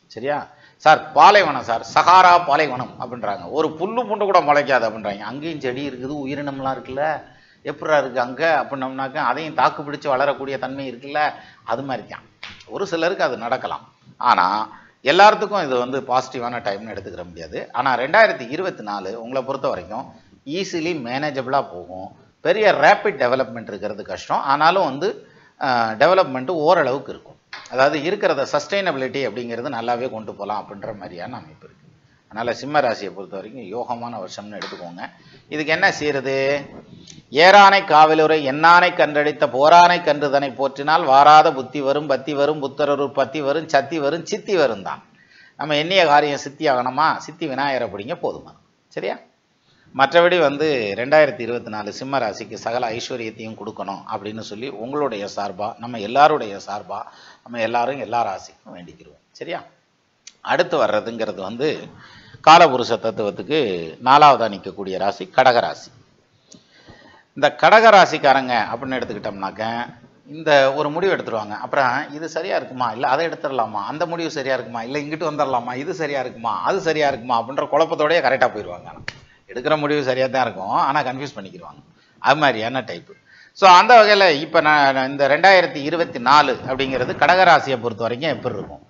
சரியா? சார் பாலைவனம் சார். சகாரா பாலைவனம் அப்படின்றாங்க. ஒரு புல்லு பூண்டு கூட முளைக்காது அப்படின்றாங்க. அங்கேயும் செடி இருக்குது உயிரினம்லாம் இருக்குல்ல. எப்படா இருக்குது அங்கே? அப்படின்னம்னாக்க அதையும் தாக்கு பிடிச்சி வளரக்கூடிய தன்மை இருக்குல்ல. அது மாதிரி தான் ஒரு சிலருக்கு அது நடக்கலாம். ஆனால் எல்லாத்துக்கும் இது வந்து பாசிட்டிவான டைம்னு எடுத்துக்கிற முடியாது. ஆனால் ரெண்டாயிரத்தி இருபத்தி நாலு உங்களை பொறுத்த வரைக்கும் ஈஸிலி மேனேஜபிளாக போகும். பெரிய ரேப்பிட் டெவலப்மெண்ட் இருக்கிறது கஷ்டம். ஆனாலும் வந்து டெவலப்மெண்ட்டு ஓரளவுக்கு இருக்கும். அதாவது இருக்கிறத சஸ்டைனபிலிட்டி அப்படிங்கிறது நல்லாவே கொண்டு போகலாம் அப்படின்ற மாதிரியான அமைப்பு இருக்குது அதனால் சிம்ம ராசியை பொறுத்த வரைக்கும் யோகமான வருஷம்னு எடுத்துக்கோங்க. இதுக்கு என்ன செய்யறது? ஏரானை காவலுரை எண்ணானை கன்றடித்த போரானை கன்றுதனை போற்றினால் வாராத புத்தி வரும் பத்தி வரும் புத்தரூர் பத்தி வரும் சத்தி வரும் சித்தி வரும் தான். நம்ம எண்ணிய காரியம் சித்தி ஆகணுமா? சித்தி விநாயகரை பிடிங்க போதுமா? சரியா? மற்றபடி வந்து ரெண்டாயிரத்தி இருபத்தி நாலு சிம்ம ராசிக்கு சகல ஐஸ்வர்யத்தையும் கொடுக்கணும் அப்படின்னு சொல்லி உங்களுடைய சார்பாக நம்ம எல்லாருடைய சார்பாக நம்ம எல்லாரும் எல்லா ராசிக்கும் வேண்டிக்கிறோம். சரியா? அடுத்து வர்றதுங்கிறது வந்து காலபுருஷ தத்துவத்துக்கு நாலாவதாக நிற்கக்கூடிய ராசி கடகராசி இந்த கடகராசிக்காரங்க அப்படின்னு எடுத்துக்கிட்டோம்னாக்க இந்த ஒரு முடிவு எடுத்துருவாங்க. அப்புறம் இது சரியாக இருக்குமா? இல்லை அதை எடுத்துடலாமா அந்த முடிவு சரியாக இருக்குமா? இல்லை இங்கிட்டு வந்துடலாமா இது சரியாக இருக்குமா? அது சரியாக இருக்குமா? அப்படின்ற குழப்பத்தோடயே கரெக்டாக போயிடுவாங்க எடுக்கிற முடிவு சரியாக தான் இருக்கும். ஆனால் கன்ஃபியூஸ் பண்ணிக்கிடுவாங்க அது மாதிரியான டைப்பு ஸோ அந்த வகையில் இப்போ நான் நான் இந்த ரெண்டாயிரத்தி இருபத்தி நாலு அப்படிங்கிறது கடகராசியை பொறுத்த வரைக்கும் எப்படி இருக்கும்?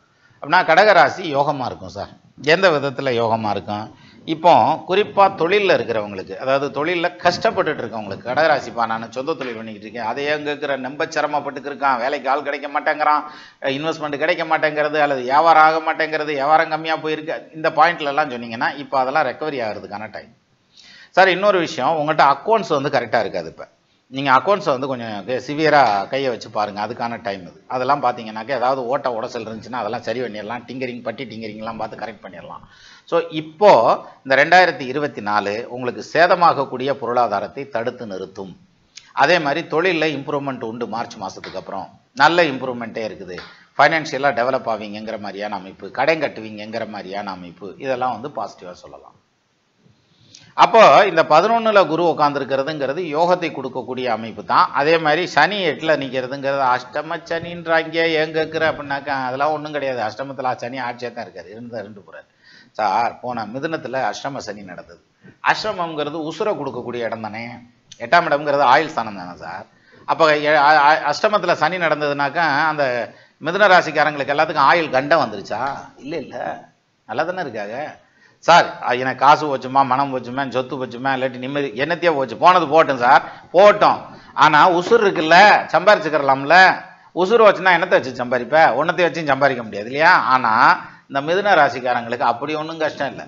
அப்படின்னா கடகராசி யோகமாக இருக்கும் சார். எந்த விதத்தில் யோகமாக இருக்கும்? இப்போ குறிப்பாக தொழிலில் இருக்கிறவங்களுக்கு அதாவது தொழிலில் கஷ்டப்பட்டுட்டு இருக்கவங்களுக்கு கடகராசிப்பா நான் சொந்த தொழில் பண்ணிக்கிட்டு இருக்கேன். அதை எங்கே இருக்கிற நம்ப சிரமப்பட்டுக்கு இருக்கான். வேலைக்கு ஆள் கிடைக்க மாட்டேங்கிறான். இன்வெஸ்ட்மெண்ட் கிடைக்க மாட்டேங்கிறது அல்லது வியாபாரம் ஆக மாட்டேங்கிறது வியாபாரம் கம்மியாக போயிருக்கு. இந்த பாயிண்ட்லலாம் சொன்னீங்கன்னா இப்போ அதெல்லாம் ரெக்கவரி ஆகிறதுக்கான டைம் சார் இன்னொரு விஷயம் உங்கள்கிட்ட அக்கௌண்ட்ஸ் வந்து கரெக்டாக இருக்காது இப்போ. நீங்கள் அக்கௌண்ட்ஸை வந்து கொஞ்சம் சிவியராக கையை வச்சு பாருங்கள் அதுக்கான டைம் இது. அதெல்லாம் பார்த்தீங்கன்னாக்க ஏதாவது ஓட்ட உடசல் இருந்துச்சுன்னா அதெல்லாம் சரி பண்ணிடலாம். டிங்கரிங் பட்டி டிங்கரிங்லாம் பார்த்து கரெக்ட் பண்ணிடலாம். ஸோ இப்போது இந்த ரெண்டாயிரத்தி இருபத்தி நாலு உங்களுக்கு சேதமாகக்கூடிய பொருளாதாரத்தை தடுத்து நிறுத்தும். அதே மாதிரி தொழிலில் இம்ப்ரூவ்மெண்ட் உண்டு மார்ச் மாதத்துக்கு அப்புறம். நல்ல இம்ப்ரூவ்மெண்ட்டே இருக்குது. ஃபைனான்ஷியலாக டெவலப் ஆவீங்கிற மாதிரியான அமைப்பு கடன் கட்டுவீங்கிற மாதிரியான அமைப்பு. இதெல்லாம் வந்து பாசிட்டிவாக சொல்லலாம். அப்போ இந்த பதினொன்றில் குரு உட்காந்துருக்கிறதுங்கிறது யோகத்தை கொடுக்கக்கூடிய அமைப்பு தான் அதே மாதிரி சனி எட்டில் நிற்கிறதுங்கிறது அஷ்டம சனின்றாங்க ஏங்க இருக்கிற அப்படின்னாக்கா அதெல்லாம் ஒன்றும் கிடையாது. அஷ்டமத்தில் சனி ஆட்சியாக தான் இருக்காரு. இருந்தால் ரெண்டு புறார். சார் போன மிதுனத்தில் அஷ்டம சனி நடந்தது. அஷ்டமங்கிறது உசுரை கொடுக்கக்கூடிய இடம் தானே? எட்டாம் இடம்ங்கிறது ஆயுள் ஸ்தானம் தானே சார்? அப்போ அஷ்டமத்தில் சனி நடந்ததுனாக்கா அந்த மிதுன ராசிக்காரங்களுக்கு எல்லாத்துக்கும் ஆயுள் கண்டம் வந்துருச்சா? இல்லை இல்லை. நல்லா தானே இருக்காங்க. சார் எனக்கு காசு போச்சுமா மனம் போச்சுமா சொத்து போச்சுமா இல்லாட்டி நிம்மதி என்னத்தையே போச்சு. போனது போட்டோம் சார் போட்டோம். ஆனால் உசுர் இருக்குல்ல சம்பாரிச்சுக்கிறலாம்ல உசுர் வச்சுன்னா என்னத்தை வச்சு சம்பாதிப்ப ஒன்றத்தை வச்சும் சம்பாதிக்க முடியாது இல்லையா? ஆனால் இந்த மிதுன ராசிக்காரங்களுக்கு அப்படி ஒன்றும் கஷ்டம் இல்லை.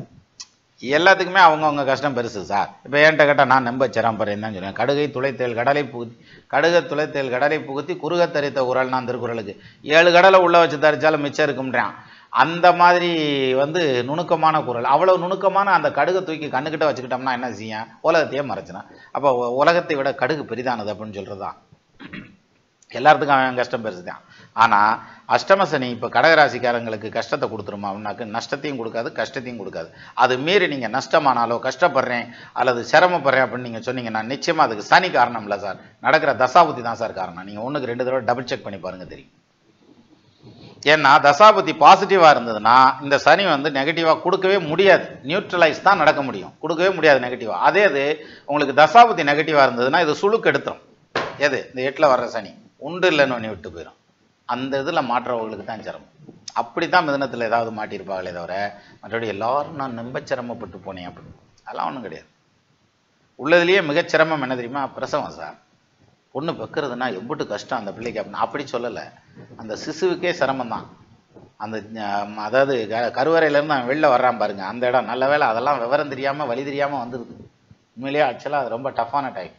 எல்லாத்துக்குமே அவங்கவுங்க கஷ்டம் பெருசு சார். இப்போ என்கிட்ட கேட்டால் நான் நம்ப சிரம்பறேன் தான் சொல்லுவேன். கடுகை துளைத்தேல் கடலை புகுத்தி கடுகை துளைத்தேல் கடலை புகுத்தி குறுக தரித்த உரல் நான் திருக்குறளுக்கு. ஏழு கடலை உள்ளே வச்சு தரிச்சாலும் மிச்சம் இருக்கும்ன்றான். அந்த மாதிரி வந்து நுணுக்கமான குரல். அவ்வளோ நுணுக்கமான அந்த கடுகை தூக்கி கண்ணுக்கிட்ட வச்சுக்கிட்டோம்னா என்ன செய்யும்? உலகத்தையே மறைச்சினா அப்போ உலகத்தை விட கடுகு பெரிதானது அப்படின்னு சொல்கிறது தான் எல்லாத்துக்கும் அவன் கஷ்டம் பெருசு தான் ஆனால் அஷ்டம சனி இப்போ கடகராசிக்காரங்களுக்கு கஷ்டத்தை கொடுத்துருமா அப்படின்னாக்க நஷ்டத்தையும் கொடுக்காது கஷ்டத்தையும் கொடுக்காது. அது மீறி நீங்கள் நஷ்டமானாலோ கஷ்டப்படுறேன் அல்லது சிரமப்படுறேன் அப்படின்னு நீங்கள் சொன்னீங்கன்னா நிச்சயமாக அதுக்கு சனி காரணம் இல்லை சார். நடக்கிற தசாபுத்தி தான் சார் காரணம். நீங்கள் ஒன்றுக்கு ரெண்டு தடவை டபுள் செக் பண்ணி பாருங்கள் தெரியும். ஏன்னா தசாபதி பாசிட்டிவாக இருந்ததுன்னா இந்த சனி வந்து நெகட்டிவாக கொடுக்கவே முடியாது. நியூட்ரலைஸ் தான் நடக்க முடியும். கொடுக்கவே முடியாது நெகட்டிவாக அதே இது உங்களுக்கு தசாபதி நெகட்டிவாக இருந்ததுன்னா இது சுழுக்கு எடுத்துரும். எது? இந்த எட்டில் வர்ற சனி. உண்டு இல்லைன்னு ஒன்று விட்டு போயிடும் அந்த இதில் மாற்றவர்களுக்கு தான் சிரமம். அப்படி தான் மிதனத்தில் ஏதாவது மாட்டியிருப்பாங்களே தவிர மற்றபடி எல்லாரும் நான் நம்ப சிரமப்பட்டு போனேன் அப்படின்னு. அதெல்லாம் ஒன்றும் கிடையாது. உள்ளதுலேயே மிகச் சிரமம் என்ன தெரியுமா? பிரசவம் சார். பொண்ணு வைக்கிறதுனா எவ்வளோ கஷ்டம் அந்த பிள்ளைக்கு அப்படின்னு? அப்படி சொல்லலை. அந்த சிசுவுக்கே சிரமம் தான் அந்த அதாவது க- கருவறையிலேருந்து அவன் வெளில வர்றான் பாருங்க. அந்த இடம் நல்ல வேளை அதெல்லாம் விவரம் தெரியாமல் வழி தெரியாமல் வந்துருது உண்மையிலேயே ஆக்சுவலாக அது ரொம்ப டஃப்பான டைம்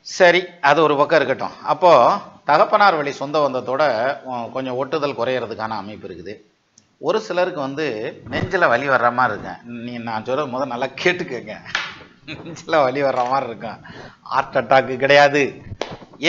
சரி அது ஒரு பக்கம் இருக்கட்டும். அப்போது தகப்பனார் வழி சொந்த வந்தத்தோட கொஞ்சம் ஒட்டுதல் குறையிறதுக்கான அமைப்பு இருக்குது. ஒரு சிலருக்கு வந்து நெஞ்சில் வலி வர்ற மாதிரி இருக்கேன். நீ நான் சொல்கிறது முதல் நல்லா கேட்டுக்கங்க. நெஞ்சில் வலி வர்ற மாதிரி இருக்கும். ஹார்ட் அட்டாக்கு கிடையாது.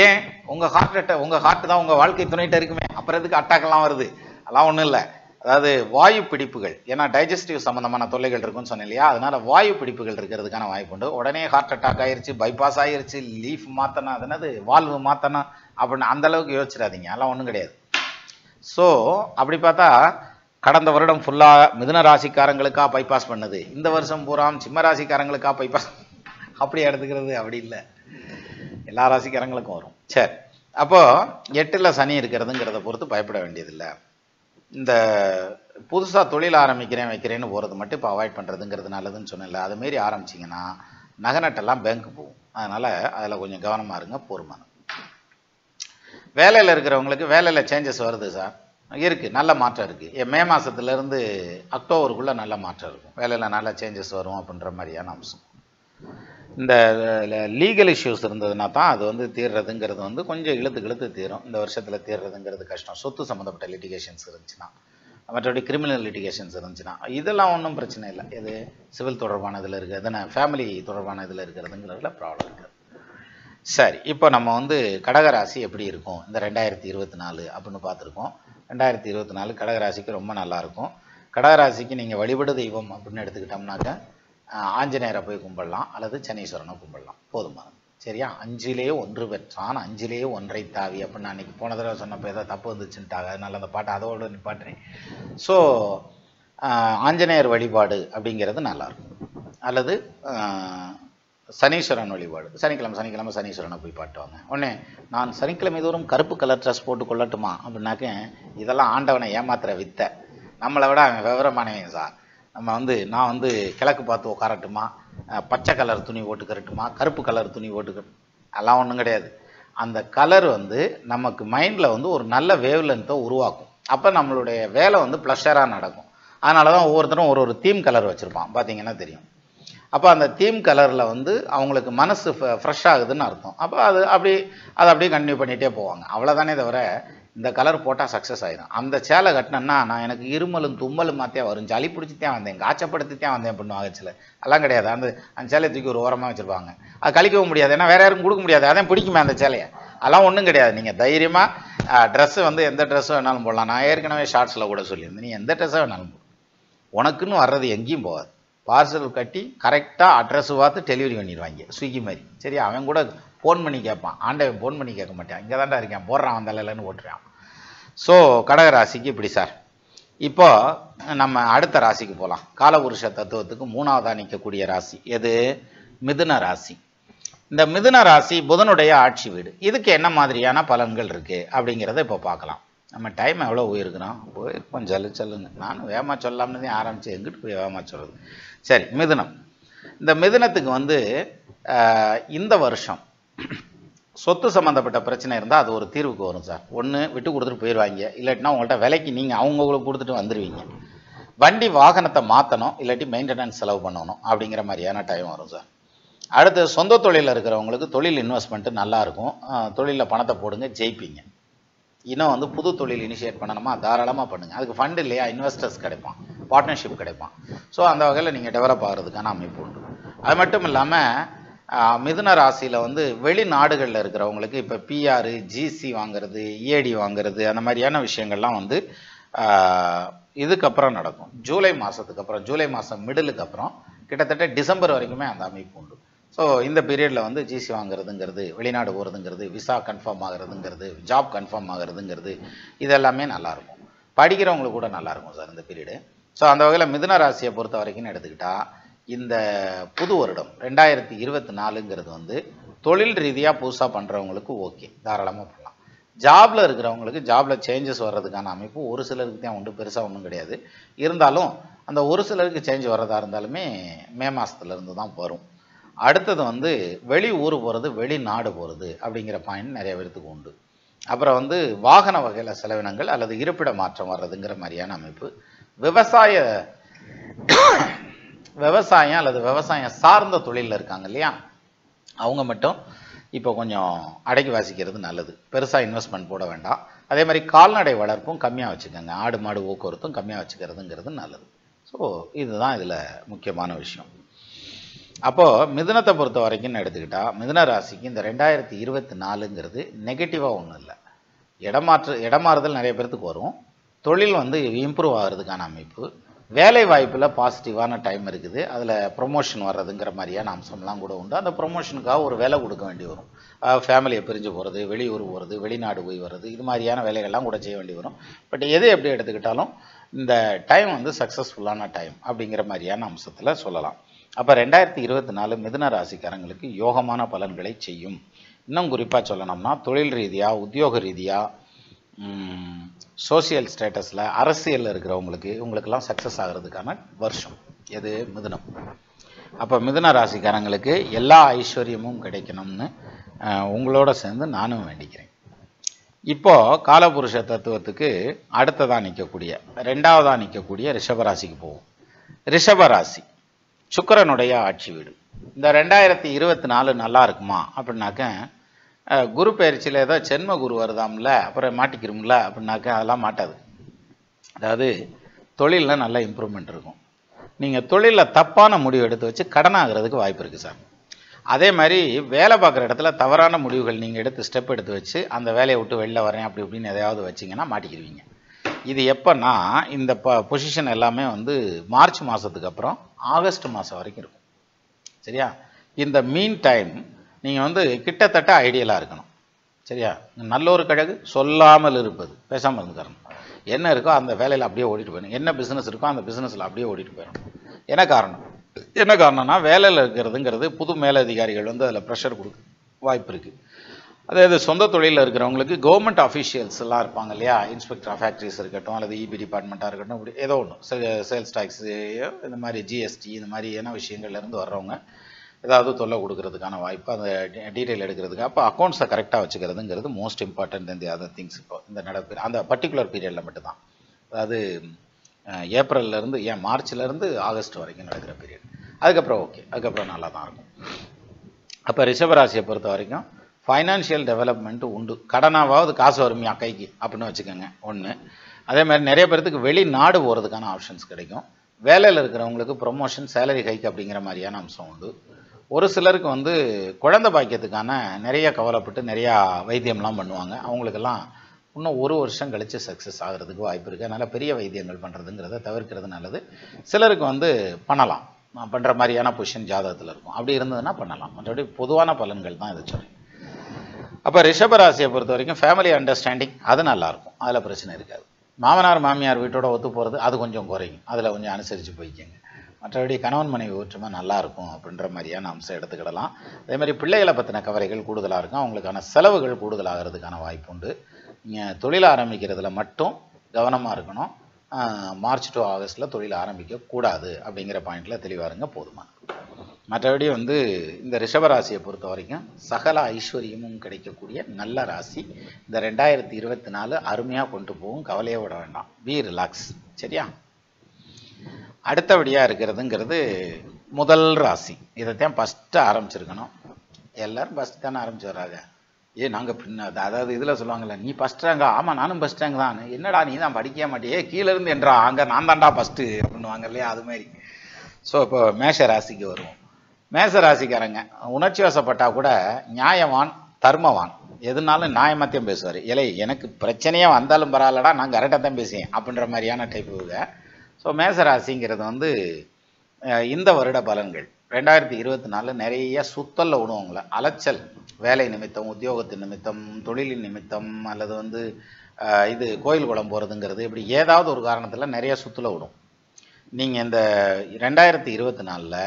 ஏன்? உங்கள் ஹார்ட் அட்டாக் உங்கள் ஹார்ட் தான் உங்கள் வாழ்க்கை துணைகிட்ட இருக்குமே. அப்புறம் எதுக்கு அட்டாக்லாம் வருது? அதெல்லாம் ஒன்றும் இல்லை. அதாவது வாயு பிடிப்புகள். ஏன்னா டைஜஸ்டிவ் சம்மந்தமான தொல்லைகள் இருக்குன்னு சொன்னேன் இல்லையா? அதனால வாயு பிடிப்புகள் இருக்கிறதுக்கான வாய்ப்பு உண்டு. உடனே ஹார்ட் அட்டாக் ஆயிருச்சு பைபாஸ் ஆயிருச்சு லீஃப் மாற்றணும் அது என்னது? வால்வு மாற்றணும் அப்படின்னு அந்த அளவுக்கு யோசிச்சிடாதீங்க. அதெல்லாம் ஒன்றும் கிடையாது. ஸோ அப்படி பார்த்தா கடந்த வருடம் ஃபுல்லாக மிதுன ராசிக்காரங்களுக்காக பைபாஸ் பண்ணுது. இந்த வருஷம் பூராம் சிம்ம ராசிக்காரங்களுக்காக பைபாஸ் அப்படி எடுத்துக்கிறது அப்படி இல்லை. எல்லா ராசிக்காரங்களுக்கும் வரும். சரி. அப்போது எட்டில் சனி இருக்கிறதுங்கிறத பொறுத்து பயப்பட வேண்டியதில்லை. இந்த புதுசாக தொழில் ஆரம்பிக்கிறேன் வைக்கிறேன்னு போகிறது மட்டும் இப்போ அவாய்ட் பண்ணுறதுங்கிறது நல்லதுன்னு சொன்னேன்ல. அதுமாரி ஆரம்பிச்சிங்கன்னா ஆரம்பிச்சீங்கன்னா நகநட்டெல்லாம் பேங்க்கு போகும். அதனால் அதில் கொஞ்சம் கவனமா இருங்க போர்மானம் வேலையில் இருக்கிறவங்களுக்கு வேலையில் சேஞ்சஸ் வருது சார் இருக்குது நல்ல மாற்றம் இருக்குது ஏ, மே மாதத்துலேருந்து அக்டோபருக்குள்ளே நல்ல மாற்றம் இருக்கும். வேலையில் நல்ல சேஞ்சஸ் வரும் அப்படின்ற மாதிரியான அம்சம். இந்த லீகல் இஷ்யூஸ் இருந்ததுன்னா தான் அது வந்து தீர்றதுங்கிறது வந்து கொஞ்சம் இழுத்து இழுத்து தீரும். இந்த வருஷத்தில் தீர்றதுங்கிறது கஷ்டம். சொத்து சம்மந்தப்பட்ட லிட்டிகேஷன்ஸ் இருந்துச்சுன்னா மற்றபடி கிரிமினல் லிட்டிகேஷன்ஸ் இருந்துச்சுன்னா இதெல்லாம் ஒன்றும் பிரச்சனை இல்லை. இது சிவில் தொடர்பான இதில் இருக்குது ஃபேமிலி தொடர்பான இதில் இருக்கிறதுங்கிறதுல ப்ராப்ளம் இருக்குது சரி இப்போ நம்ம வந்து கடகராசி எப்படி இருக்கும்? இந்த ரெண்டாயிரத்தி இருபத்தி நாலு அப்படின்னு பார்த்துருக்கோம். ரெண்டாயிரத்தி இருபத்தி நாலு கடகராசிக்கு ரொம்ப நல்லாயிருக்கும். கடகராசிக்கு நீங்கள் வழிபடு தெய்வம் அப்படின்னு எடுத்துக்கிட்டோம்னாக்க ஆஞ்சநேயரை போய் கும்பிடலாம் அல்லது சனீஸ்வரனை கும்பிடலாம். போதுமானது சரியா? அஞ்சிலே ஒன்று பெற்றான் அஞ்சிலே ஒன்றை தாவி அப்படின்னு அன்றைக்கி போன தடவை சொன்னப்போ ஏதோ தப்பு வந்துச்சுன்ட்டாங்க. அதனால் அந்த பாட்டை அதோடு நிப்பாட்டுறேன். ஸோ ஆஞ்சநேயர் வழிபாடு அப்படிங்கிறது நல்லாயிருக்கும். அல்லது சனீஸ்வரன் வழிபாடு. சனிக்கிழமை சனிக்கிழமை சனீஸ்வரனை போய் பாட்டுவாங்க. உடனே நான் சனிக்கிழமை தோறும் கருப்பு கலர் ட்ரெஸ் போட்டு கொள்ளட்டுமா? அப்படின்னாக்க இதெல்லாம் ஆண்டவனை ஏமாத்துற வித்தை. நம்மளை விட அவன் விவரமானவன் சார். நம்ம வந்து நான் வந்து கிழக்கு பார்த்து உட்காரட்டுமா பச்சை கலர் துணி போட்டுக்கரட்டுமா கருப்பு கலர் துணி போட்டுக்க அதெல்லாம் ஒன்றும் கிடையாது. அந்த கலர் வந்து நமக்கு மைண்டில் வந்து ஒரு நல்ல வேவ் லென்த்தை உருவாக்கும். அப்போ நம்மளுடைய வேலை வந்து ப்ளஷராக நடக்கும். அதனால தான் ஒவ்வொருத்தரும் ஒரு ஒரு தீம் கலர் வச்சுருப்பான். பார்த்தீங்கன்னா தெரியும். அப்போ அந்த தீம் கலரில் வந்து அவங்களுக்கு மனசு ஃப்ரெஷ் ஆகுதுன்னு அர்த்தம். அப்போ அது அப்படி அதை அப்படியே கண்டினியூ பண்ணிகிட்டே போவாங்க. அவ்வளோதானே தவிர இந்த கலர் போட்டால் சக்ஸஸ் ஆகிடும் அந்த சேலை கட்டினேன்னா நான் எனக்கு இருமலும் தும்மலும் மாத்தே வரும். சளி பிடிச்சித்தான் வந்தேன். காய்ச்சப்படுத்தித்தான் வந்தேன் பண்ணுவாங்க சில அதெல்லாம் கிடையாது. அந்த அந்த சேலையை தூக்கி ஒரு ஓரமாக வச்சுருப்பாங்க. அது கழிக்கவும் முடியாது. ஏன்னா வேற யாருக்கும் கொடுக்க முடியாது. அதான் பிடிக்குமே அந்த சேலையை. அதெல்லாம் ஒன்றும் கிடையாது. நீங்கள் தைரியமாக ட்ரெஸ்ஸு வந்து எந்த ட்ரெஸ்ஸு வேணாலும் போடலாம். நான் ஏற்கனவே ஷார்ட்ஸில் கூட சொல்லியிருந்தேன். நீ எந்த ட்ரெஸ்ஸாக வேணாலும் போடு. உனக்குன்னு வர்றது எங்கேயும் போகாது. பார்சல் கட்டி கரெக்டாக அட்ரஸ் பார்த்து டெலிவரி பண்ணிடுவாங்க. ஸ்விக்கி மாதிரி. சரி அவன் கூட ஃபோன் பண்ணி கேட்பான். ஆண்டவன் ஃபோன் பண்ணி கேட்க மாட்டான். இங்கே தான்டா இருக்கேன். போடுறான் வந்தாலன்னு ஓட்டுறான். ஸோ ஸோ கடகராசிக்கு இப்படி சார். இப்போ நம்ம அடுத்த ராசிக்கு போகலாம் காலபுருஷ தத்துவத்துக்கு மூணாவதாக நிற்கக்கூடிய ராசி. எது? மிதுன ராசி. இந்த மிதுன ராசி புதனுடைய ஆட்சி வீடு. இதுக்கு என்ன மாதிரியான பலன்கள் இருக்குது அப்படிங்கிறத இப்போ பார்க்கலாம். நம்ம டைம் எவ்வளோ போயிருக்கிறோம் போயிருக்கோம் சொல்லு சொல்லுங்க நானும் வேமா சொல்லாம்னு தான் ஆரம்பிச்சேன் எங்கிட்டு போய் வேமா சொல்கிறது சரி மிதுனம். இந்த மிதுனத்துக்கு வந்து இந்த வருஷம் சொத்து சம்மந்தப்பட்ட பிரச்சனை இருந்தால் அது ஒரு தீர்வுக்கு வரும் சார். ஒன்று விட்டு கொடுத்துட்டு போயிடுவாங்க இல்லாட்டினா உங்கள்கிட்ட விலைக்கு நீங்கள் அவங்களுக்கு கொடுத்துட்டு வந்துடுவீங்க வண்டி வாகனத்தை மாற்றணும் இல்லாட்டி மெயின்டெனன்ஸ் செலவு பண்ணணும் அப்படிங்கிற மாதிரியான டைம் வரும் சார். அடுத்து சொந்த தொழிலில் இருக்கிறவங்களுக்கு தொழில் இன்வெஸ்ட்மெண்ட்டு நல்லா இருக்கும். தொழிலில் பணத்தை போடுங்க ஜெயிப்பீங்க. இன்னும் வந்து புது தொழில் இனிஷியேட் பண்ணணுமா? தாராளமாக பண்ணுங்கள் அதுக்கு ஃபண்ட் இல்லையா? இன்வெஸ்டர்ஸ் கிடைப்பான். பார்ட்னர்ஷிப் கிடைப்பான். ஸோ அந்த வகையில் நீங்கள் டெவலப் ஆகிறதுக்கான அமைப்பு உண்டு. அது மட்டும் இல்லாமல் மிதுன ராசியில் வந்து வெளிநாடுகளில் இருக்கிறவங்களுக்கு இப்போ பிஆர் ஜிசி வாங்குறது இஏடி வாங்குறது அந்த மாதிரியான விஷயங்கள்லாம் வந்து இதுக்கப்புறம் நடக்கும். ஜூலை மாதத்துக்கு அப்புறம் ஜூலை மாதம் மிடிலுக்கு அப்புறம் கிட்டத்தட்ட டிசம்பர் வரைக்குமே அந்த அமைப்பு உண்டு. ஸோ இந்த பீரியடில் வந்து ஜிசி வாங்குறதுங்கிறது வெளிநாடு போகிறதுங்கிறது விசா கன்ஃபார்ம் ஆகிறதுங்கிறது ஜாப் கன்ஃபார்ம் ஆகிறதுங்கிறது இதெல்லாமே நல்லாயிருக்கும். படிக்கிறவங்களுக்கு கூட நல்லாயிருக்கும் சார் இந்த பீரியடு ஸோ அந்த வகையில் மிதுன ராசியை பொறுத்த வரைக்கும் எடுத்துக்கிட்டால் இந்த புது வருடம் ரெண்டாயிரத்தி இருபத்தி நாலுங்கிறது வந்து தொழில் ரீதியாக புதுசாக பண்ணுறவங்களுக்கு ஓகே தாராளமாக பண்ணலாம். ஜாப்ல இருக்கிறவங்களுக்கு ஜாப்ல சேஞ்சஸ் வர்றதுக்கான அமைப்பு ஒரு சிலருக்கு தான் உண்டு பெருசாக ஒன்றும் கிடையாது. இருந்தாலும் அந்த ஒரு சிலருக்கு சேஞ்ச் வர்றதா இருந்தாலுமே மே மாதத்துலேருந்து தான் வரும். அடுத்தது வந்து வெளி ஊர் போகிறது வெளிநாடு போகிறது அப்படிங்கிற பாயிண்ட் நிறைய பேர்த்துக்கு உண்டு. அப்புறம் வந்து வாகன வகையில் செலவினங்கள் அல்லது இருப்பிட மாற்றம் வர்றதுங்கிற மாதிரியான அமைப்பு. விவசாய விவசாயம் அல்லது விவசாயம் சார்ந்த தொழிலில் இருக்காங்க இல்லையா? அவங்க மட்டும் இப்போ கொஞ்சம் அடக்கி வாசிக்கிறது நல்லது. பெருசாக இன்வெஸ்ட்மெண்ட் போட வேண்டாம். அதே மாதிரி கால்நடை வளர்ப்பும் கம்மியாக வச்சுக்கோங்க. ஆடு மாடு போக்குவரத்தும் கம்மியாக வச்சுக்கிறதுங்கிறது நல்லது. ஸோ இதுதான் இதில் முக்கியமான விஷயம். அப்போது மிதுனத்தை பொறுத்த வரைக்கும்னு எடுத்துக்கிட்டால் மிதுன ராசிக்கு இந்த ரெண்டாயிரத்தி இருபத்தி நாலுங்கிறது நெகட்டிவாக ஒன்றும் இல்லை. இடமாற்று இடமாறுதல் நிறைய பேர்த்துக்கு வரும். தொழில் வந்து இம்ப்ரூவ் ஆகிறதுக்கான அமைப்பு. வேலை வாய்ப்பில் பாசிட்டிவான டைம் இருக்குது. அதில் ப்ரொமோஷன் வர்றதுங்கிற மாதிரியான அம்சம்லாம் கூட உண்டு. அந்த ப்ரொமோஷனுக்காக ஒரு வேலை கொடுக்க வேண்டி வரும். ஃபேமிலியை பிரிஞ்சு போகிறது வெளியூர் போகிறது வெளிநாடு போய் வர்றது இது மாதிரியான வேலைகள்லாம் கூட செய்ய வேண்டி வரும். பட் எது எப்படி எடுத்துக்கிட்டாலும் இந்த டைம் வந்து சக்ஸஸ்ஃபுல்லான டைம் அப்படிங்கிற மாதிரியான அம்சத்தில் சொல்லலாம். அப்போ ரெண்டாயிரத்தி இருபத்தி நாலு மிதுன ராசிக்காரங்களுக்கு யோகமான பலன்களை செய்யும். இன்னும் குறிப்பாக சொல்லணும்னா தொழில் ரீதியாக உத்தியோக ரீதியாக சோசியல் ஸ்டேட்டஸில் அரசியலில் இருக்கிறவங்களுக்கு இவங்களுக்கெல்லாம் சக்ஸஸ் ஆகிறதுக்கான வருஷம். எது? மிதுனம். அப்போ மிதுன ராசிக்காரங்களுக்கு எல்லா ஐஸ்வர்யமும் கிடைக்கணும்னு உங்களோட சேர்ந்து நானும் வேண்டிக்கிறேன். இப்போது காலபுருஷ தத்துவத்துக்கு அடுத்ததாக நிற்கக்கூடிய ரெண்டாவதாக நிற்கக்கூடிய ரிஷபராசிக்கு போவோம். ரிஷபராசி சுக்கரனுடைய ஆட்சி வீடு. இந்த ரெண்டாயிரத்தி இருபத்தி நாலு நல்லா இருக்குமா? அப்படின்னாக்க குரு பயிற்சியில் ஏதோ சென்ம குரு வருதாம்ல அப்புறம் மாட்டிக்கிறோம்ல அப்படின்னாக்க அதெல்லாம் மாட்டாது. அதாவது தொழிலில் நல்ல இம்ப்ரூவ்மெண்ட் இருக்கும். நீங்கள் தொழிலில் தப்பான முடிவு எடுத்து வச்சு கடன் ஆகிறதுக்கு வாய்ப்பு இருக்குது சார். அதே மாதிரி வேலை பார்க்குற இடத்துல தவறான முடிவுகள் நீங்கள் எடுத்து ஸ்டெப் எடுத்து வச்சு அந்த வேலையை விட்டு வெளில வரேன் அப்படி இப்படின்னு எதையாவது வச்சிங்கன்னா மாட்டிக்கிடுவீங்க இது எப்போன்னா இந்த ப பொசிஷன் எல்லாமே வந்து மார்ச் மாதத்துக்கு அப்புறம் ஆகஸ்ட் மாதம் வரைக்கும் இருக்கும். சரியா? இந்த மீன் டைம் நீங்கள் வந்து கிட்டத்தட்ட ஐடியலாக இருக்கணும். சரியா? நல்ல ஒரு கழகு சொல்லாமல் இருப்பது பேசாமல் இருந்துக்கணும் என்ன இருக்கோ அந்த வேலையில் அப்படியே ஓடிட்டு போயிடணும். என்ன பிஸ்னஸ் இருக்கோ அந்த பிஸ்னஸில் அப்படியே ஓடிட்டு போயிடணும். என்ன காரணம்? என்ன காரணம்னா வேலையில் இருக்கிறதுங்கிறது புது மேலதிகாரிகள் வந்து அதில் ப்ரெஷர் கொடுக்க வாய்ப்பு இருக்குது அதாவது சொந்த தொழிலில் இருக்கிறவங்களுக்கு கவர்மெண்ட் அஃபிஷியல்ஸ் எல்லாம் இருப்பாங்க இல்லையா? இன்ஸ்பெக்டர் ஆஃப் ஃபேக்ட்ரிஸ் இருக்கட்டும் அல்லது இபி டிபார்ட்மெண்ட்டாக இருக்கட்டும் இப்படி ஏதோ ஒன்று சேல்ஸ் டேக்ஸு இந்த மாதிரி ஜிஎஸ்டி இந்த மாதிரி என்ன விஷயங்கள்லேருந்து வர்றவங்க ஏதாவது தொல்லை கொடுக்கறதுக்கான வாய்ப்பு அந்த டீட்டெயில் எடுக்கிறதுக்கு. அப்போ அக்கௌண்ட்ஸை கரெக்டாக வச்சுக்கிறதுங்கிறது மோஸ்ட் இம்பார்ட்டன்ட் இந்த அதர் திங்ஸ் இப்போ இந்த நடப்பு அந்த பர்டிகுலர் பீரியடில் மட்டும்தான். அதாவது ஏப்ரல்லேருந்து ஏன் மார்ச்லேருந்து ஆகஸ்ட் வரைக்கும் நடக்கிற பீரியட் அதுக்கப்புறம் ஓகே அதுக்கப்புறம் நல்லா தான் இருக்கும். அப்போ ரிஷபராசியை பொறுத்த வரைக்கும் ஃபைனான்ஷியல் டெவலப்மெண்ட்டு உண்டு. கடனாவது காசு வருமையா கைக்கு அப்படின்னு வச்சுக்கோங்க. ஒன்று அதே மாதிரி நிறைய பேர்த்துக்கு வெளிநாடு போகிறதுக்கான ஆப்ஷன்ஸ் கிடைக்கும். வேலையில் இருக்கிறவங்களுக்கு ப்ரொமோஷன் சேலரி ஹைக் அப்படிங்கிற மாதிரியான அம்சம் உண்டு. ஒரு சிலருக்கு வந்து குழந்தை பாக்கியத்துக்கான நிறைய கவலைப்பட்டு நிறையா வைத்தியம்லாம் பண்ணுவாங்க. அவங்களுக்கெல்லாம் இன்னும் ஒரு வருஷம் கழித்து சக்ஸஸ் ஆகிறதுக்கு வாய்ப்பு இருக்குது அதனால் பெரிய வைத்தியங்கள் பண்ணுறதுங்கிறத தவிர்க்கிறது நல்லது. சிலருக்கு வந்து பண்ணலாம். பண்ணுற மாதிரியான பொசிஷன் ஜாதகத்தில் இருக்கும். அப்படி இருந்ததுன்னா பண்ணலாம். மற்றபடி பொதுவான பலன்கள் தான் இதை சொல்றேன் அப்போ ரிஷபராசியை பொறுத்த வரைக்கும் ஃபேமிலி அண்டர்ஸ்டாண்டிங் அது நல்லாயிருக்கும். அதில் பிரச்சனை இருக்காது. மாமனார் மாமியார் வீட்டோட ஒத்து போகிறது அது கொஞ்சம் குறையும். அதில் கொஞ்சம் அனுசரித்து போய்க்கங்க. மற்றபடி கணவன் மனைவி ஒற்றுமை நல்லாயிருக்கும் அப்படின்ற மாதிரியான அம்சம் எடுத்துக்கிடலாம். அதே மாதிரி பிள்ளைகளை பற்றின கவலைகள் கூடுதலாக இருக்கும். அவங்களுக்கான செலவுகள் கூடுதலாகிறதுக்கான வாய்ப்பு உண்டு. நீங்கள் தொழில் ஆரம்பிக்கிறதுல மட்டும் கவனமாக இருக்கணும். மார்ச் டு ஆகஸ்ட்டில் தொழில் ஆரம்பிக்கக்கூடாது அப்படிங்கிற பாயிண்டில் தெளிவாக இருங்க மற்றபடி வந்து இந்த ரிஷபராசியை பொறுத்த வரைக்கும் சகல ஐஸ்வர்யமும் கிடைக்கக்கூடிய நல்ல ராசி. இந்த ரெண்டாயிரத்தி இருபத்தி நாலு அருமையாக கொண்டு போகும். கவலையே விட வேண்டாம். பி ரிலாக்ஸ் சரியா? அடுத்தபடியாக இருக்கிறதுங்கிறது முதல் ராசி. இதைத்தான் ஃபஸ்ட்டு ஆரம்பிச்சிருக்கணும். எல்லோரும் ஃபஸ்ட்டு தானே ஆரம்பிச்சு வர்றாங்க. ஏ நாங்கள் பின்னது அதாவது இதில் சொல்லுவாங்கள்ல நீ ஃபஸ்ட் ரேங்கா ஆமாம் நானும் ஃபஸ்ட் ரேங்க் தான். என்னடா நீ தான் படிக்கவே மாட்டேயே கீழே இருந்து என்றா அங்கே நான் தான்டா ஃபஸ்ட்டு அப்படின்னுவாங்க இல்லையா? அது மாதிரி. ஸோ இப்போ மேஷ ராசிக்கு வருவோம். மேசராசிக்காரங்க உணர்ச்சி வசப்பட்டா கூட நியாயவான் தர்மவான். எதுனாலும் நியாயமாத்தையும் பேசுவார். இல்லை எனக்கு பிரச்சனையே வந்தாலும் பரவாயில்லடா நான் கரெக்டாக தான் பேசுவேன் அப்படின்ற மாதிரியான டைப்புங்க ஸோ மேசராசிங்கிறது வந்து இந்த வருட பலன்கள். ரெண்டாயிரத்தி இருபத்தி நாலு நிறைய சுத்தல்ல விடுவோங்கள அலைச்சல். வேலை நிமித்தம் உத்தியோகத்தின் நிமித்தம் தொழிலின் நிமித்தம் அல்லது வந்து இது கோயில் குளம் போகிறதுங்கிறது இப்படி ஏதாவது ஒரு காரணத்தில் நிறைய சுத்தில் விடும். நீங்கள் இந்த ரெண்டாயிரத்தி இருபத்தி நாலில்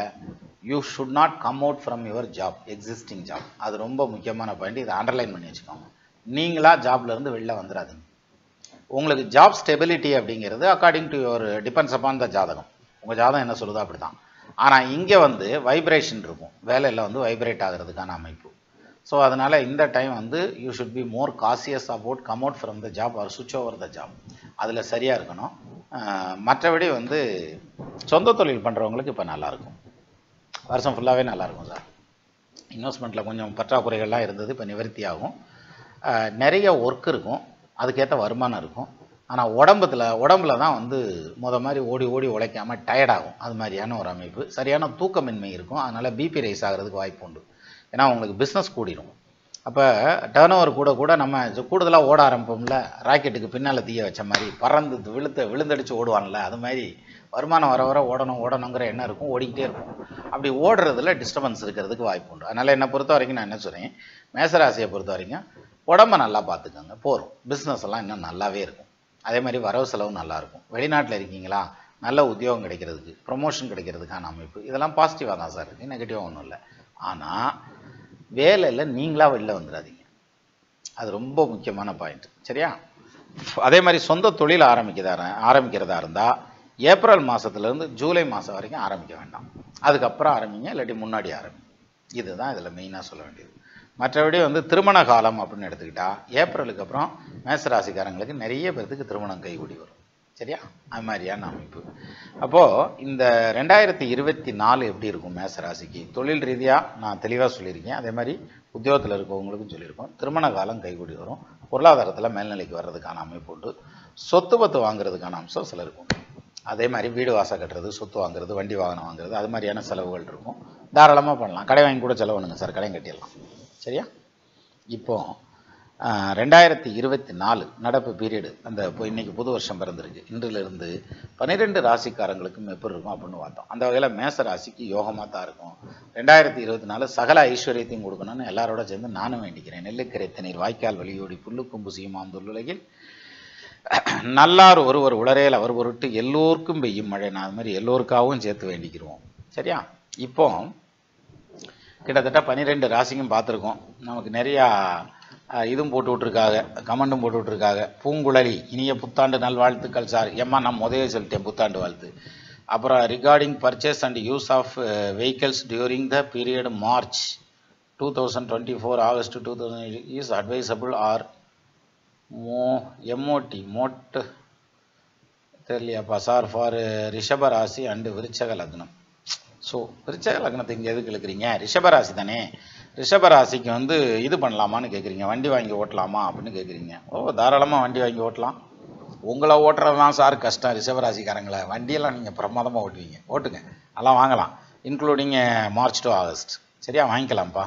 you should not come out from your job existing job அது ரொம்ப முக்கியமான பாயிண்ட் இதை அண்டர்லைன் பண்ணி வச்சுக்கோங்க. நீங்களா ஜாப்லேருந்து வெளில வந்துடாதீங்க உங்களுக்கு ஜாப் ஸ்டெபிலிட்டி அப்படிங்கிறது according to your depends upon the ஜாதகம். உங்கள் ஜாதகம் என்ன சொல்லுதோ அப்படி தான் ஆனால் இங்கே வந்து வைப்ரேஷன் இருக்கும். வேலையில் வந்து வைப்ரேட் ஆகிறதுக்கான அமைப்பு. ஸோ அதனால் இந்த டைம் வந்து you should be more conscious about come out from the job or switch over the job அதில் சரியாக இருக்கணும். மற்றபடி வந்து சொந்த தொழில் பண்ணுறவங்களுக்கு இப்போ நல்லாயிருக்கும் வருஷம் ஃபுல்லாகவே நல்லாயிருக்கும் சார். இன்வெஸ்ட்மெண்ட்டில் கொஞ்சம் பற்றாக்குறைகள்லாம் இருந்தது இப்போ நிவர்த்தி ஆகும் நிறைய ஒர்க் இருக்கும். அதுக்கேற்ற வருமானம் இருக்கும். ஆனால் உடம்புல உடம்புல தான் வந்து முத மாதிரி ஓடி ஓடி உழைக்காமல் டயர்டாகும் அது மாதிரியான ஒரு அமைப்பு. சரியான தூக்கமின்மை இருக்கும். அதனால் பிபி ரைஸ் ஆகிறதுக்கு வாய்ப்பு உண்டு. ஏன்னா உங்களுக்கு பிஸ்னஸ் கூடிடும் அப்போ டேர்ன் ஓவர் கூட கூட நம்ம கூடுதலாக ஓட ஆரம்பிப்போம்ல. ராக்கெட்டுக்கு பின்னால் தீய வச்ச மாதிரி பறந்து விழுத்த விழுந்தடிச்சு ஓடுவான்ல. அது மாதிரி வருமானம் வர வர ஓடணும் ஓடணுங்கிற எண்ணம் இருக்கும் ஓடிக்கிட்டே இருக்கும். அப்படி ஓடுறதுல டிஸ்டர்பன்ஸ் இருக்கிறதுக்கு வாய்ப்பு உண்டு. அதனால் என்னை பொறுத்த வரைக்கும் நான் என்ன சொல்கிறேன் மேசராசியை பொறுத்த வரைக்கும் உடம்ப நல்லா பார்த்துக்கோங்க போகிறோம் பிஸ்னஸ் எல்லாம் இன்னும் நல்லாவே இருக்கும். அதே மாதிரி வரவு செலவு நல்லாயிருக்கும் வெளிநாட்டில் இருக்கீங்களா? நல்ல உத்தியோகம் கிடைக்கிறதுக்கு ப்ரொமோஷன் கிடைக்கிறதுக்கான அமைப்பு. இதெல்லாம் பாசிட்டிவாக தான் சார் இருக்குது நெகட்டிவாக ஒன்றும் இல்லை. ஆனால் வேலையில் நீங்களாக வெளில வந்துடாதீங்க. அது ரொம்ப முக்கியமான பாயிண்ட் சரியா? அதே மாதிரி சொந்த தொழில் ஆரம்பிக்கிறதா ஆரம்பிக்கிறதா இருந்தால் ஏப்ரல் மாதத்துலேருந்து ஜூலை மாதம் வரைக்கும் ஆரம்பிக்க வேண்டாம். அதுக்கப்புறம் ஆரம்பிங்க இல்லாட்டி முன்னாடி ஆரம்பிங்க. இதுதான் இதில் மெயினாக சொல்ல வேண்டியது. மற்றபடி வந்து திருமண காலம் அப்படின்னு எடுத்துக்கிட்டால் ஏப்ரலுக்கு அப்புறம் மேசராசிக்காரங்களுக்கு நிறைய பேர்த்துக்கு திருமணம் கைகூடி வரும். சரியா? அது மாதிரியான அமைப்பு. அப்போது இந்த ரெண்டாயிரத்தி இருபத்தி நாலு எப்படி இருக்கும் மேசராசிக்கு? தொழில் ரீதியாக நான் தெளிவாக சொல்லியிருக்கேன். அதே மாதிரி உத்தியோகத்தில் இருக்கவங்களுக்கும் சொல்லியிருக்கோம். திருமண காலம் கைகூடி வரும். பொருளாதாரத்தில் மேல்நிலைக்கு வர்றதுக்கான அமைப்பு உண்டு. சொத்து பத்து வாங்குறதுக்கான அம்சம் சிலருக்கு உண்டு. அதே மாதிரி வீடு வாசல் கட்டுறது சொத்து வாங்குறது வண்டி வாகனம் வாங்குறது அது மாதிரியான செலவுகள் இருக்கும். தாராளமாக பண்ணலாம். கடை வாங்கி கூட செலவு பண்ணுங்க சார். கடையும் கட்டிடலாம். சரியா? இப்போ ரெண்டாயிரத்தி இருபத்தி நாலு நடப்பு பீரியடு அந்த இப்போ இன்னைக்கு புது வருஷம் பிறந்திருக்கு. இன்றிலிருந்து பன்னிரெண்டு ராசிக்காரங்களுக்கும் எப்படி இருக்கும் அப்படின்னு பார்த்தோம். அந்த வகையில் மேச ராசிக்கு யோகமாக தான் இருக்கும். ரெண்டாயிரத்தி இருபத்தி நாலு சகல ஐஸ்வர்யத்தையும் கொடுக்கணும்னு எல்லாரோட சேர்ந்து நானும் வேண்டிக்கிறேன். நெல்லுக்கரை தண்ணீர் வாய்க்கால் வழியோடி புல்லுக்கும் புசியுமாம் துள்ளுலகில் நல்லார் ஒருவர் உளரேல் அவர் பொருட்டு எல்லோருக்கும் பெய்யும் மழை. நான் அது மாதிரி எல்லோருக்காகவும் சேர்த்து வேண்டிக்கிறோம். சரியா? இப்போ கிட்டத்தட்ட பன்னிரெண்டு ராசிக்கும் பார்த்துருக்கோம். நமக்கு நிறையா இதுவும் போட்டு விட்ருக்காங்க கமெண்டும் போட்டு விட்ருக்காங்க பூங்குழலி இனிய புத்தாண்டு நல்வாழ்த்துக்கள் சார் ஏம்மா நான் முதவே சொல்லிட்டேன் புத்தாண்டு வாழ்த்து. அப்புறம் regarding purchase and use of vehicles during the period March two thousand twenty four August two thousand is advisable or மோ எம்ஓடி மோட்டு. தெரியலையாப்பா சார் ஃபார் ரிஷபராசி அண்டு விருச்சக லக்னம். ஸோ விருச்சக லக்னத்தை இங்கே எதுக்கு இழுக்கிறீங்க? ரிஷபராசி தானே. ரிஷபராசிக்கு வந்து இது பண்ணலாமான்னு கேட்குறீங்க வண்டி வாங்கி ஓட்டலாமா அப்படின்னு கேட்குறீங்க ஓ தாராளமாக வண்டி வாங்கி ஓட்டலாம். உங்களை ஓட்டுறது தான் சார் கஷ்டம் ரிஷபராசிக்காரங்களை. வண்டியெல்லாம் நீங்கள் பிரமாதமாக ஓட்டுவீங்க. ஓட்டுங்க. அதெல்லாம் வாங்கலாம். இன்க்ளூடிங் மார்ச் டு ஆகஸ்ட் சரியா? வாங்கிக்கலாம்ப்பா.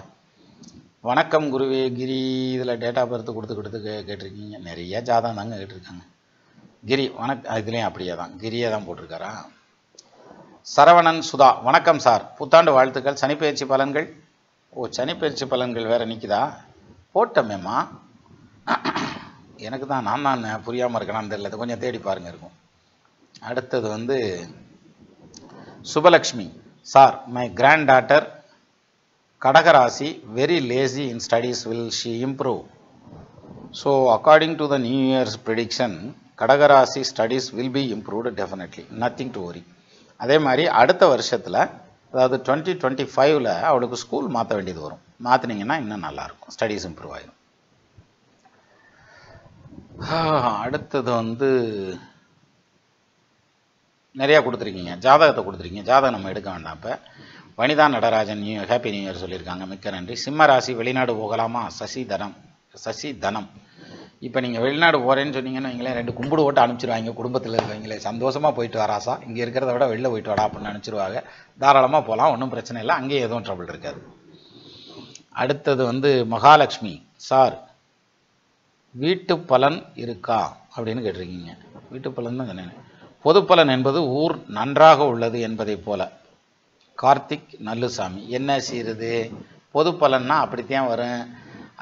வணக்கம் குருவே கிரி. இதில் டேட் ஆஃப் பர்த் கொடுத்து கொடுத்து கே கேட்டிருக்கீங்க. நிறைய ஜாதகம் தாங்க கேட்டிருக்காங்க. கிரி வணக் இதுலேயும் அப்படியே தான். கிரியே தான் போட்டிருக்காரா? சரவணன் சுதா வணக்கம் சார். புத்தாண்டு வாழ்த்துக்கள். சனிப்பெயர்ச்சி பலன்கள். ஓ சனிப்பெயர்ச்சி பலன்கள் வேற நிற்குதா போட்டமேம்மா. எனக்கு தான் நான் தான் புரியாமல் இருக்கேனான்னு தெரியல. கொஞ்சம் தேடி பாருங்க இருக்கும். அடுத்தது வந்து Subalakshmi. Sir my grand daughter கடகராசி very lazy in studies will she improve so according to the new year's prediction கடகராசி studies will be improved definitely nothing to worry அதே மாதிரி அடுத்த வருஷத்தில் அதாவது டுவெண்ட்டி டுவெண்ட்டி ஃபைவ்ல அவளுக்கு ஸ்கூல் மாற்ற வேண்டியது வரும். மாற்றினீங்கன்னா இன்னும் நல்லாயிருக்கும் ஸ்டடீஸ் இம்ப்ரூவ் ஆகிடும் அடுத்தது வந்து நிறையா கொடுத்துருக்கீங்க. ஜாதகத்தை கொடுத்துருக்கீங்க. ஜாதகம் நம்ம எடுக்க வேண்டாம் இப்போ. Vanitha Natarajan new happy new year சொல்லியிருக்காங்க. மிக்க நன்றி. சிம்ம ராசி வெளிநாடு போகலாமா? சசி தனம். சசி தனம். இப்போ நீங்கள் வெளிநாடு போகிறேன்னு சொன்னீங்கன்னு வைங்களேன் ரெண்டு கும்பிடு ஓட்டு அனுப்பிச்சிருவாங்க. குடும்பத்தில் இருக்கவங்களே. சந்தோஷமாக போயிட்டு வராசா இங்கே இருக்கிறத விட வெளில போயிட்டு வாடா அப்படின்னு அனுப்பிச்சிருவாங்க தாராளமாக போகலாம் ஒன்றும் பிரச்சனை இல்லை. அங்கேயும் எதுவும் ட்ரபிள் இருக்காது. அடுத்தது வந்து மகாலட்சுமி. சார் வீட்டு பலன் இருக்கா அப்படின்னு கேட்டிருக்கீங்க. வீட்டு பலன் தான் சொன்னேன். பொது பலன் என்பது ஊர் நன்றாக உள்ளது என்பதைப் போல. கார்த்திக் நல்லுசாமி. என்ன செய்கிறது பொது பலன்னா அப்படித்தான் வரும்.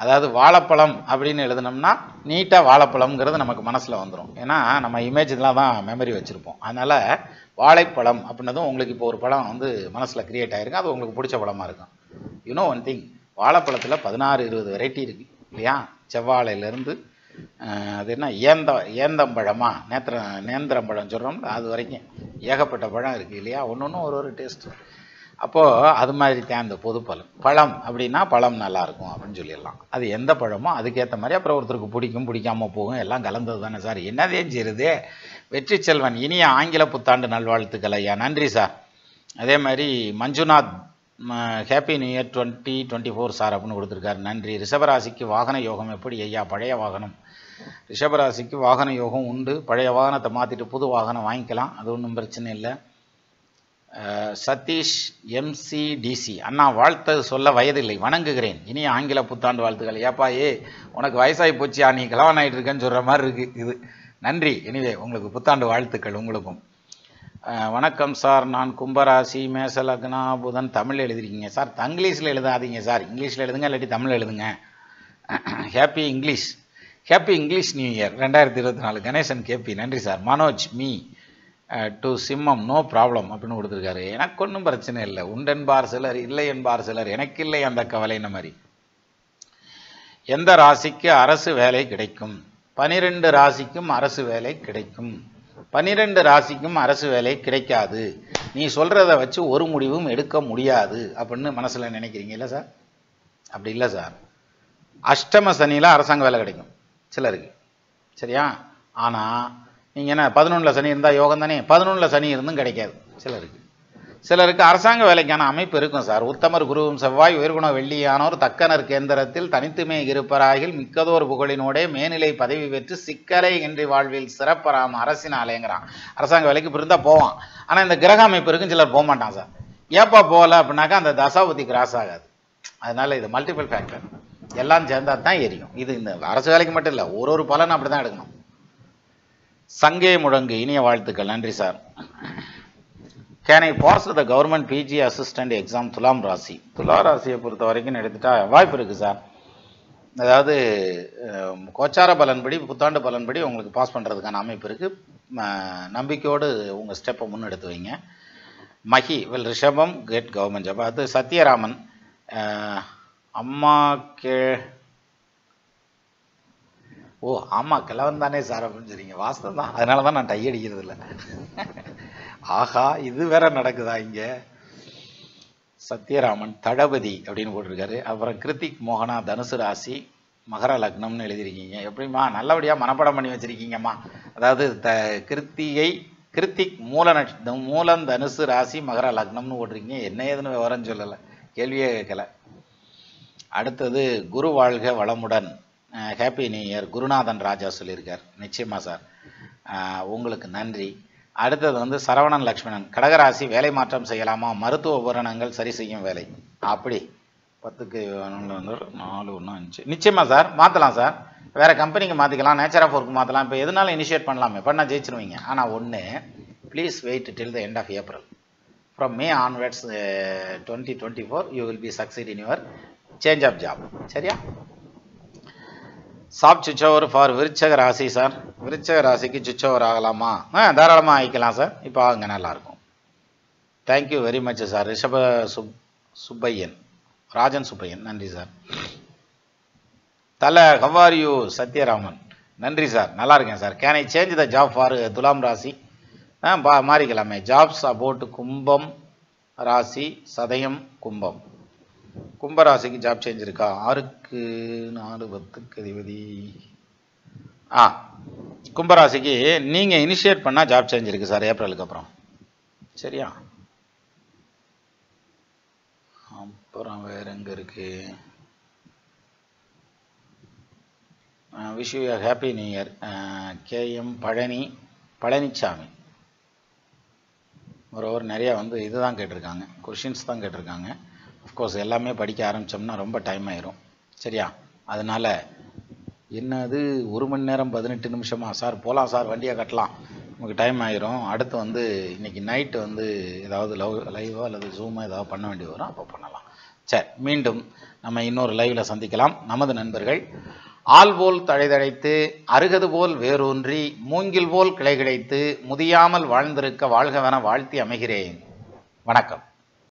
அதாவது வாழைப்பழம் அப்படின்னு எழுதுனோம்னா நீட்டாக வாழைப்பழம்ங்கிறது நமக்கு மனசில் வந்துடும் ஏன்னா நம்ம இமேஜ்லாம் தான் மெமரி வச்சுருப்போம். அதனால் வாழைப்பழம் அப்படின்னதும் உங்களுக்கு இப்போ ஒரு பழம் வந்து மனசில் கிரியேட் ஆகிருக்கு அது உங்களுக்கு பிடிச்ச பழமாக இருக்கும். யூனோ ஒன் திங் வாழைப்பழத்தில் பதினாறு இருபது வெரைட்டி இருக்குது இல்லையா? செவ்வாழையிலேருந்து அது என்ன? ஏந்த ஏந்தம்பழமா? நேத்திர நேந்திரம்பழம் சொல்கிறோம்ல அது வரைக்கும் ஏகப்பட்ட பழம் இருக்குது இல்லையா? ஒன்று ஒன்றும் ஒரு ஒரு டேஸ்ட்டு அப்போது அது மாதிரி தான் இந்த பொது பழம். பழம் அப்படின்னா பழம் நல்லாயிருக்கும் அப்படின்னு சொல்லிடலாம். அது எந்த பழமோ அதுக்கேற்ற மாதிரி அப்புறம் ஒருத்தருக்கு பிடிக்கும் பிடிக்காம போகும் எல்லாம் கலந்தது தானே சார். என்னதே செய்யுது வெற்றி செல்வன் இனிய ஆங்கில புத்தாண்டு நல்வாழ்த்துக்கள் ஐயா. நன்றி சார். அதே மாதிரி Manjunath happy new year twenty twenty four sir அப்படின்னு கொடுத்துருக்காரு. நன்றி. ரிஷபராசிக்கு வாகன யோகம் எப்படி ஐயா? பழைய வாகனம். ரிஷபராசிக்கு வாகன யோகம் உண்டு. பழைய வாகனத்தை மாற்றிட்டு புது வாகனம் வாங்கிக்கலாம். அது ஒன்றும் பிரச்சனை இல்லை. சதீஷ் எம்சிடிசி அண்ணா வாழ்த்து சொல்ல வயதில்லை. வணங்குகிறேன். இனி ஆங்கில புத்தாண்டு வாழ்த்துக்கள். ஏப்பா ஏ உனக்கு வயசாகி போச்சியா நீ கலவன் ஆகிட்டு இருக்கேன்னு சொல்கிற மாதிரி இருக்குது இது. நன்றி. எனிவே உங்களுக்கு புத்தாண்டு வாழ்த்துக்கள் உங்களுக்கும். வணக்கம் சார். நான் கும்பராசி மேசலக்னா புதன். தமிழ் எழுதிருக்கீங்க. சார் தங்கிலீஷில் எழுதாதீங்க சார். இங்கிலீஷில் எழுதுங்க இல்லாட்டி தமிழ் எழுதுங்க. Happy English happy English new year ரெண்டாயிரத்தி இருபத்தி நாலு. கணேசன் கேபி நன்றி சார். மனோஜ் மீ. டு சிம்மம் நோ ப்ராப்ளம் அப்படின்னு கொடுத்துருக்காரு. எனக்கு ஒன்றும் பிரச்சனை இல்லை. உண்டென்பார் சிலர் இல்லை என்பார் சிலர் எனக்கு இல்லை அந்த கவலைன்னு மாதிரி. எந்த ராசிக்கு அரசு வேலை கிடைக்கும்? பனிரெண்டு ராசிக்கும் அரசு வேலை கிடைக்கும். பனிரெண்டு ராசிக்கும் அரசு வேலை கிடைக்காது. நீ சொல்கிறத வச்சு ஒரு முடிவும் எடுக்க முடியாது அப்படின்னு மனசில் நினைக்கிறீங்க இல்லை சார்? அப்படி இல்லை சார். அஷ்டம சனியில் அரசாங்க வேலை கிடைக்கும் சிலருக்கு. சரியா? ஆனால் நீங்கள் என்ன பதினொன்றில் சனி இருந்தால் யோகம் தானே? பதினொன்றில் சனி இருந்தும் கிடைக்காது. சிலருக்கு. சிலருக்கு அரசாங்க வேலைக்கான அமைப்பு இருக்கும் சார். உத்தமர் குருவும் செவ்வாய் உயர்குண வெள்ளியானோர் தக்கனர் கேந்திரத்தில் தனித்துமே இருப்பராகில் மிக்கதோர் புகழினோடே மேல்நிலை பதவி பெற்று சிக்கலை இன்றி வாழ்வில் சிறப்பறாம அரசினாலேங்கிறான். அரசாங்க வேலைக்கு இப்ப போவான். ஆனால் இந்த கிரக அமைப்பு இருக்கும் சிலர் போக மாட்டான் சார். ஏப்பா போகல அப்படின்னாக்கா அந்த தசாபதி கிராஸ் ஆகாது. அதனால் இது மல்டிபிள் ஃபேக்டர் எல்லாம் சேர்ந்தா தான் எரியும். இது இந்த அரசு வேலைக்கு மட்டும் இல்லை ஒரு ஒரு பலன் அப்படி தான் எடுக்கணும். சங்கே முழங்கு. இனிய வாழ்த்துக்கள். நன்றி sir. Can I pass the government PG assistant exam துலாம் ராசி. துலா ராசியை பொறுத்த வரைக்கும் எடுத்துட்டா வாய்ப்பு இருக்குது சார். அதாவது கோச்சார பலன்படி புத்தாண்டு பலன்படி உங்களுக்கு பாஸ் பண்ணுறதுக்கான அமைப்பு இருக்குது நம்பிக்கையோடு உங்கள் ஸ்டெப்பை முன்னெடுத்து வைங்க. மஹி வில் ரிஷபம் கெட் கவர்மெண்ட் ஜாப் அது சத்யராமன். அம்மா கே ஓ ஆமாம் கிழவன் தானே சார் அப்படின்னு சொல்றீங்க வாஸ்தவம் தான். அதனால தான் நான் டை அடிக்கிறது இல்லை. ஆஹா இது வேற நடக்குதா இங்கே? சத்யராமன் தளபதி அப்படின்னு போட்டிருக்காரு. அப்புறம் கிருத்திக் மோகனா தனுசு ராசி மகர லக்னம்னு எழுதியிருக்கீங்க. எப்படிம்மா நல்லபடியாக மனப்பாடம் பண்ணி வச்சுருக்கீங்கம்மா. அதாவது த கிருத்திகை கிருத்திக் மூல நட்ச மூலம் தனுசு ராசி மகர லக்னம்னு போட்டிருக்கீங்க. என்ன ஏதுன்னு விவரம் சொல்லலை. கேள்வியே கேட்கல. அடுத்தது குரு வாழ்க வளமுடன். Happy new year Gurunathan Raja சொல்லியிருக்கார். நிச்சயமா சார். உங்களுக்கு நன்றி. அடுத்தது வந்து சரவணன் லக்ஷ்மணன். கடகராசி வேலை மாற்றம் செய்யலாமா? மருத்துவ உபகரணங்கள் சரி செய்யும் வேலை. அப்படி. பத்துக்கு நாலு ஒன்று அஞ்சு. நிச்சயமாக சார். மாற்றலாம் சார். வேறு கம்பெனிக்கு மாற்றிக்கலாம் நேச்சர் ஆஃப் ஒர்க் மாற்றலாம் இப்போ எதுனாலும் இனிஷியேட் பண்ணலாமே. பண்ணால் ஜெயிச்சிருவீங்க. ஆனால் ஒன்று please wait till the end of April from May onwards twenty twenty four you will be succeed in your change of job சரியா? சாப் சுச்சவர் ஃபார் விருச்சக ராசி சார். விருச்சக ராசிக்கு சுச்சவர் ஆகலாமா ஆ தாராளமாக ஆகிக்கலாம் சார். இப்போ ஆகுங்க நல்லாயிருக்கும். Thank you very much sir. ரிஷப சுப் சுப்பையன். ராஜன் சுப்பையன். நன்றி சார். தலை ஹவ்வார் யூ சத்யராமன்? நன்றி சார். நல்லா இருக்கேன் sir can I change the job for துலாம் ராசி? ஆ பா மாறிக்கலாமே. ஜாப்ஸ் அபவுட் கும்பம் ராசி சதயம் கும்பம். கும்பராசிக்கு ஜாப் சேஞ்ச் இருக்கா? ஆறுக்கு நாலு பத்துக்கு அதிபதி. ஆ கும்பராசிக்கு நீங்கள் இனிஷியேட் பண்ணால் ஜாப் சேஞ்ச் இருக்கு சார் ஏப்ரலுக்கு அப்புறம். சரியா? அப்புறம் வேற எங்கே இருக்கு? Wish you happy new year KM Palani Palanisamy. ஒரு நிறையா வந்து இதுதான் கேட்டிருக்காங்க. கொஷின்ஸ் தான் கேட்டிருக்காங்க. அஃப்கோர்ஸ் எல்லாமே படிக்க ஆரம்பித்தோம்னா ரொம்ப டைம் ஆயிரும். சரியா? அதனால் என்னது ஒரு மணி நேரம் பதினெட்டு நிமிஷமா? சார் போகலாம் சார் வண்டியை கட்டலாம். நமக்கு டைம் ஆயிரும். அடுத்து வந்து இன்னைக்கு நைட்டு வந்து ஏதாவது லவ் லைவோ அல்லது ஜூமோ ஏதாவது பண்ண வேண்டி வரும் அப்போ பண்ணலாம். சரி மீண்டும் நம்ம இன்னொரு லைவில் சந்திக்கலாம். நமது நண்பர்கள் ஆள் போல் தழைதழைத்து அருகது போல் வேரூன்றி மூங்கில் போல் கிளை கிடைத்து முதியாமல் வாழ்ந்திருக்க வாழ்கவென வாழ்த்தி அமைகிறேன். வணக்கம்.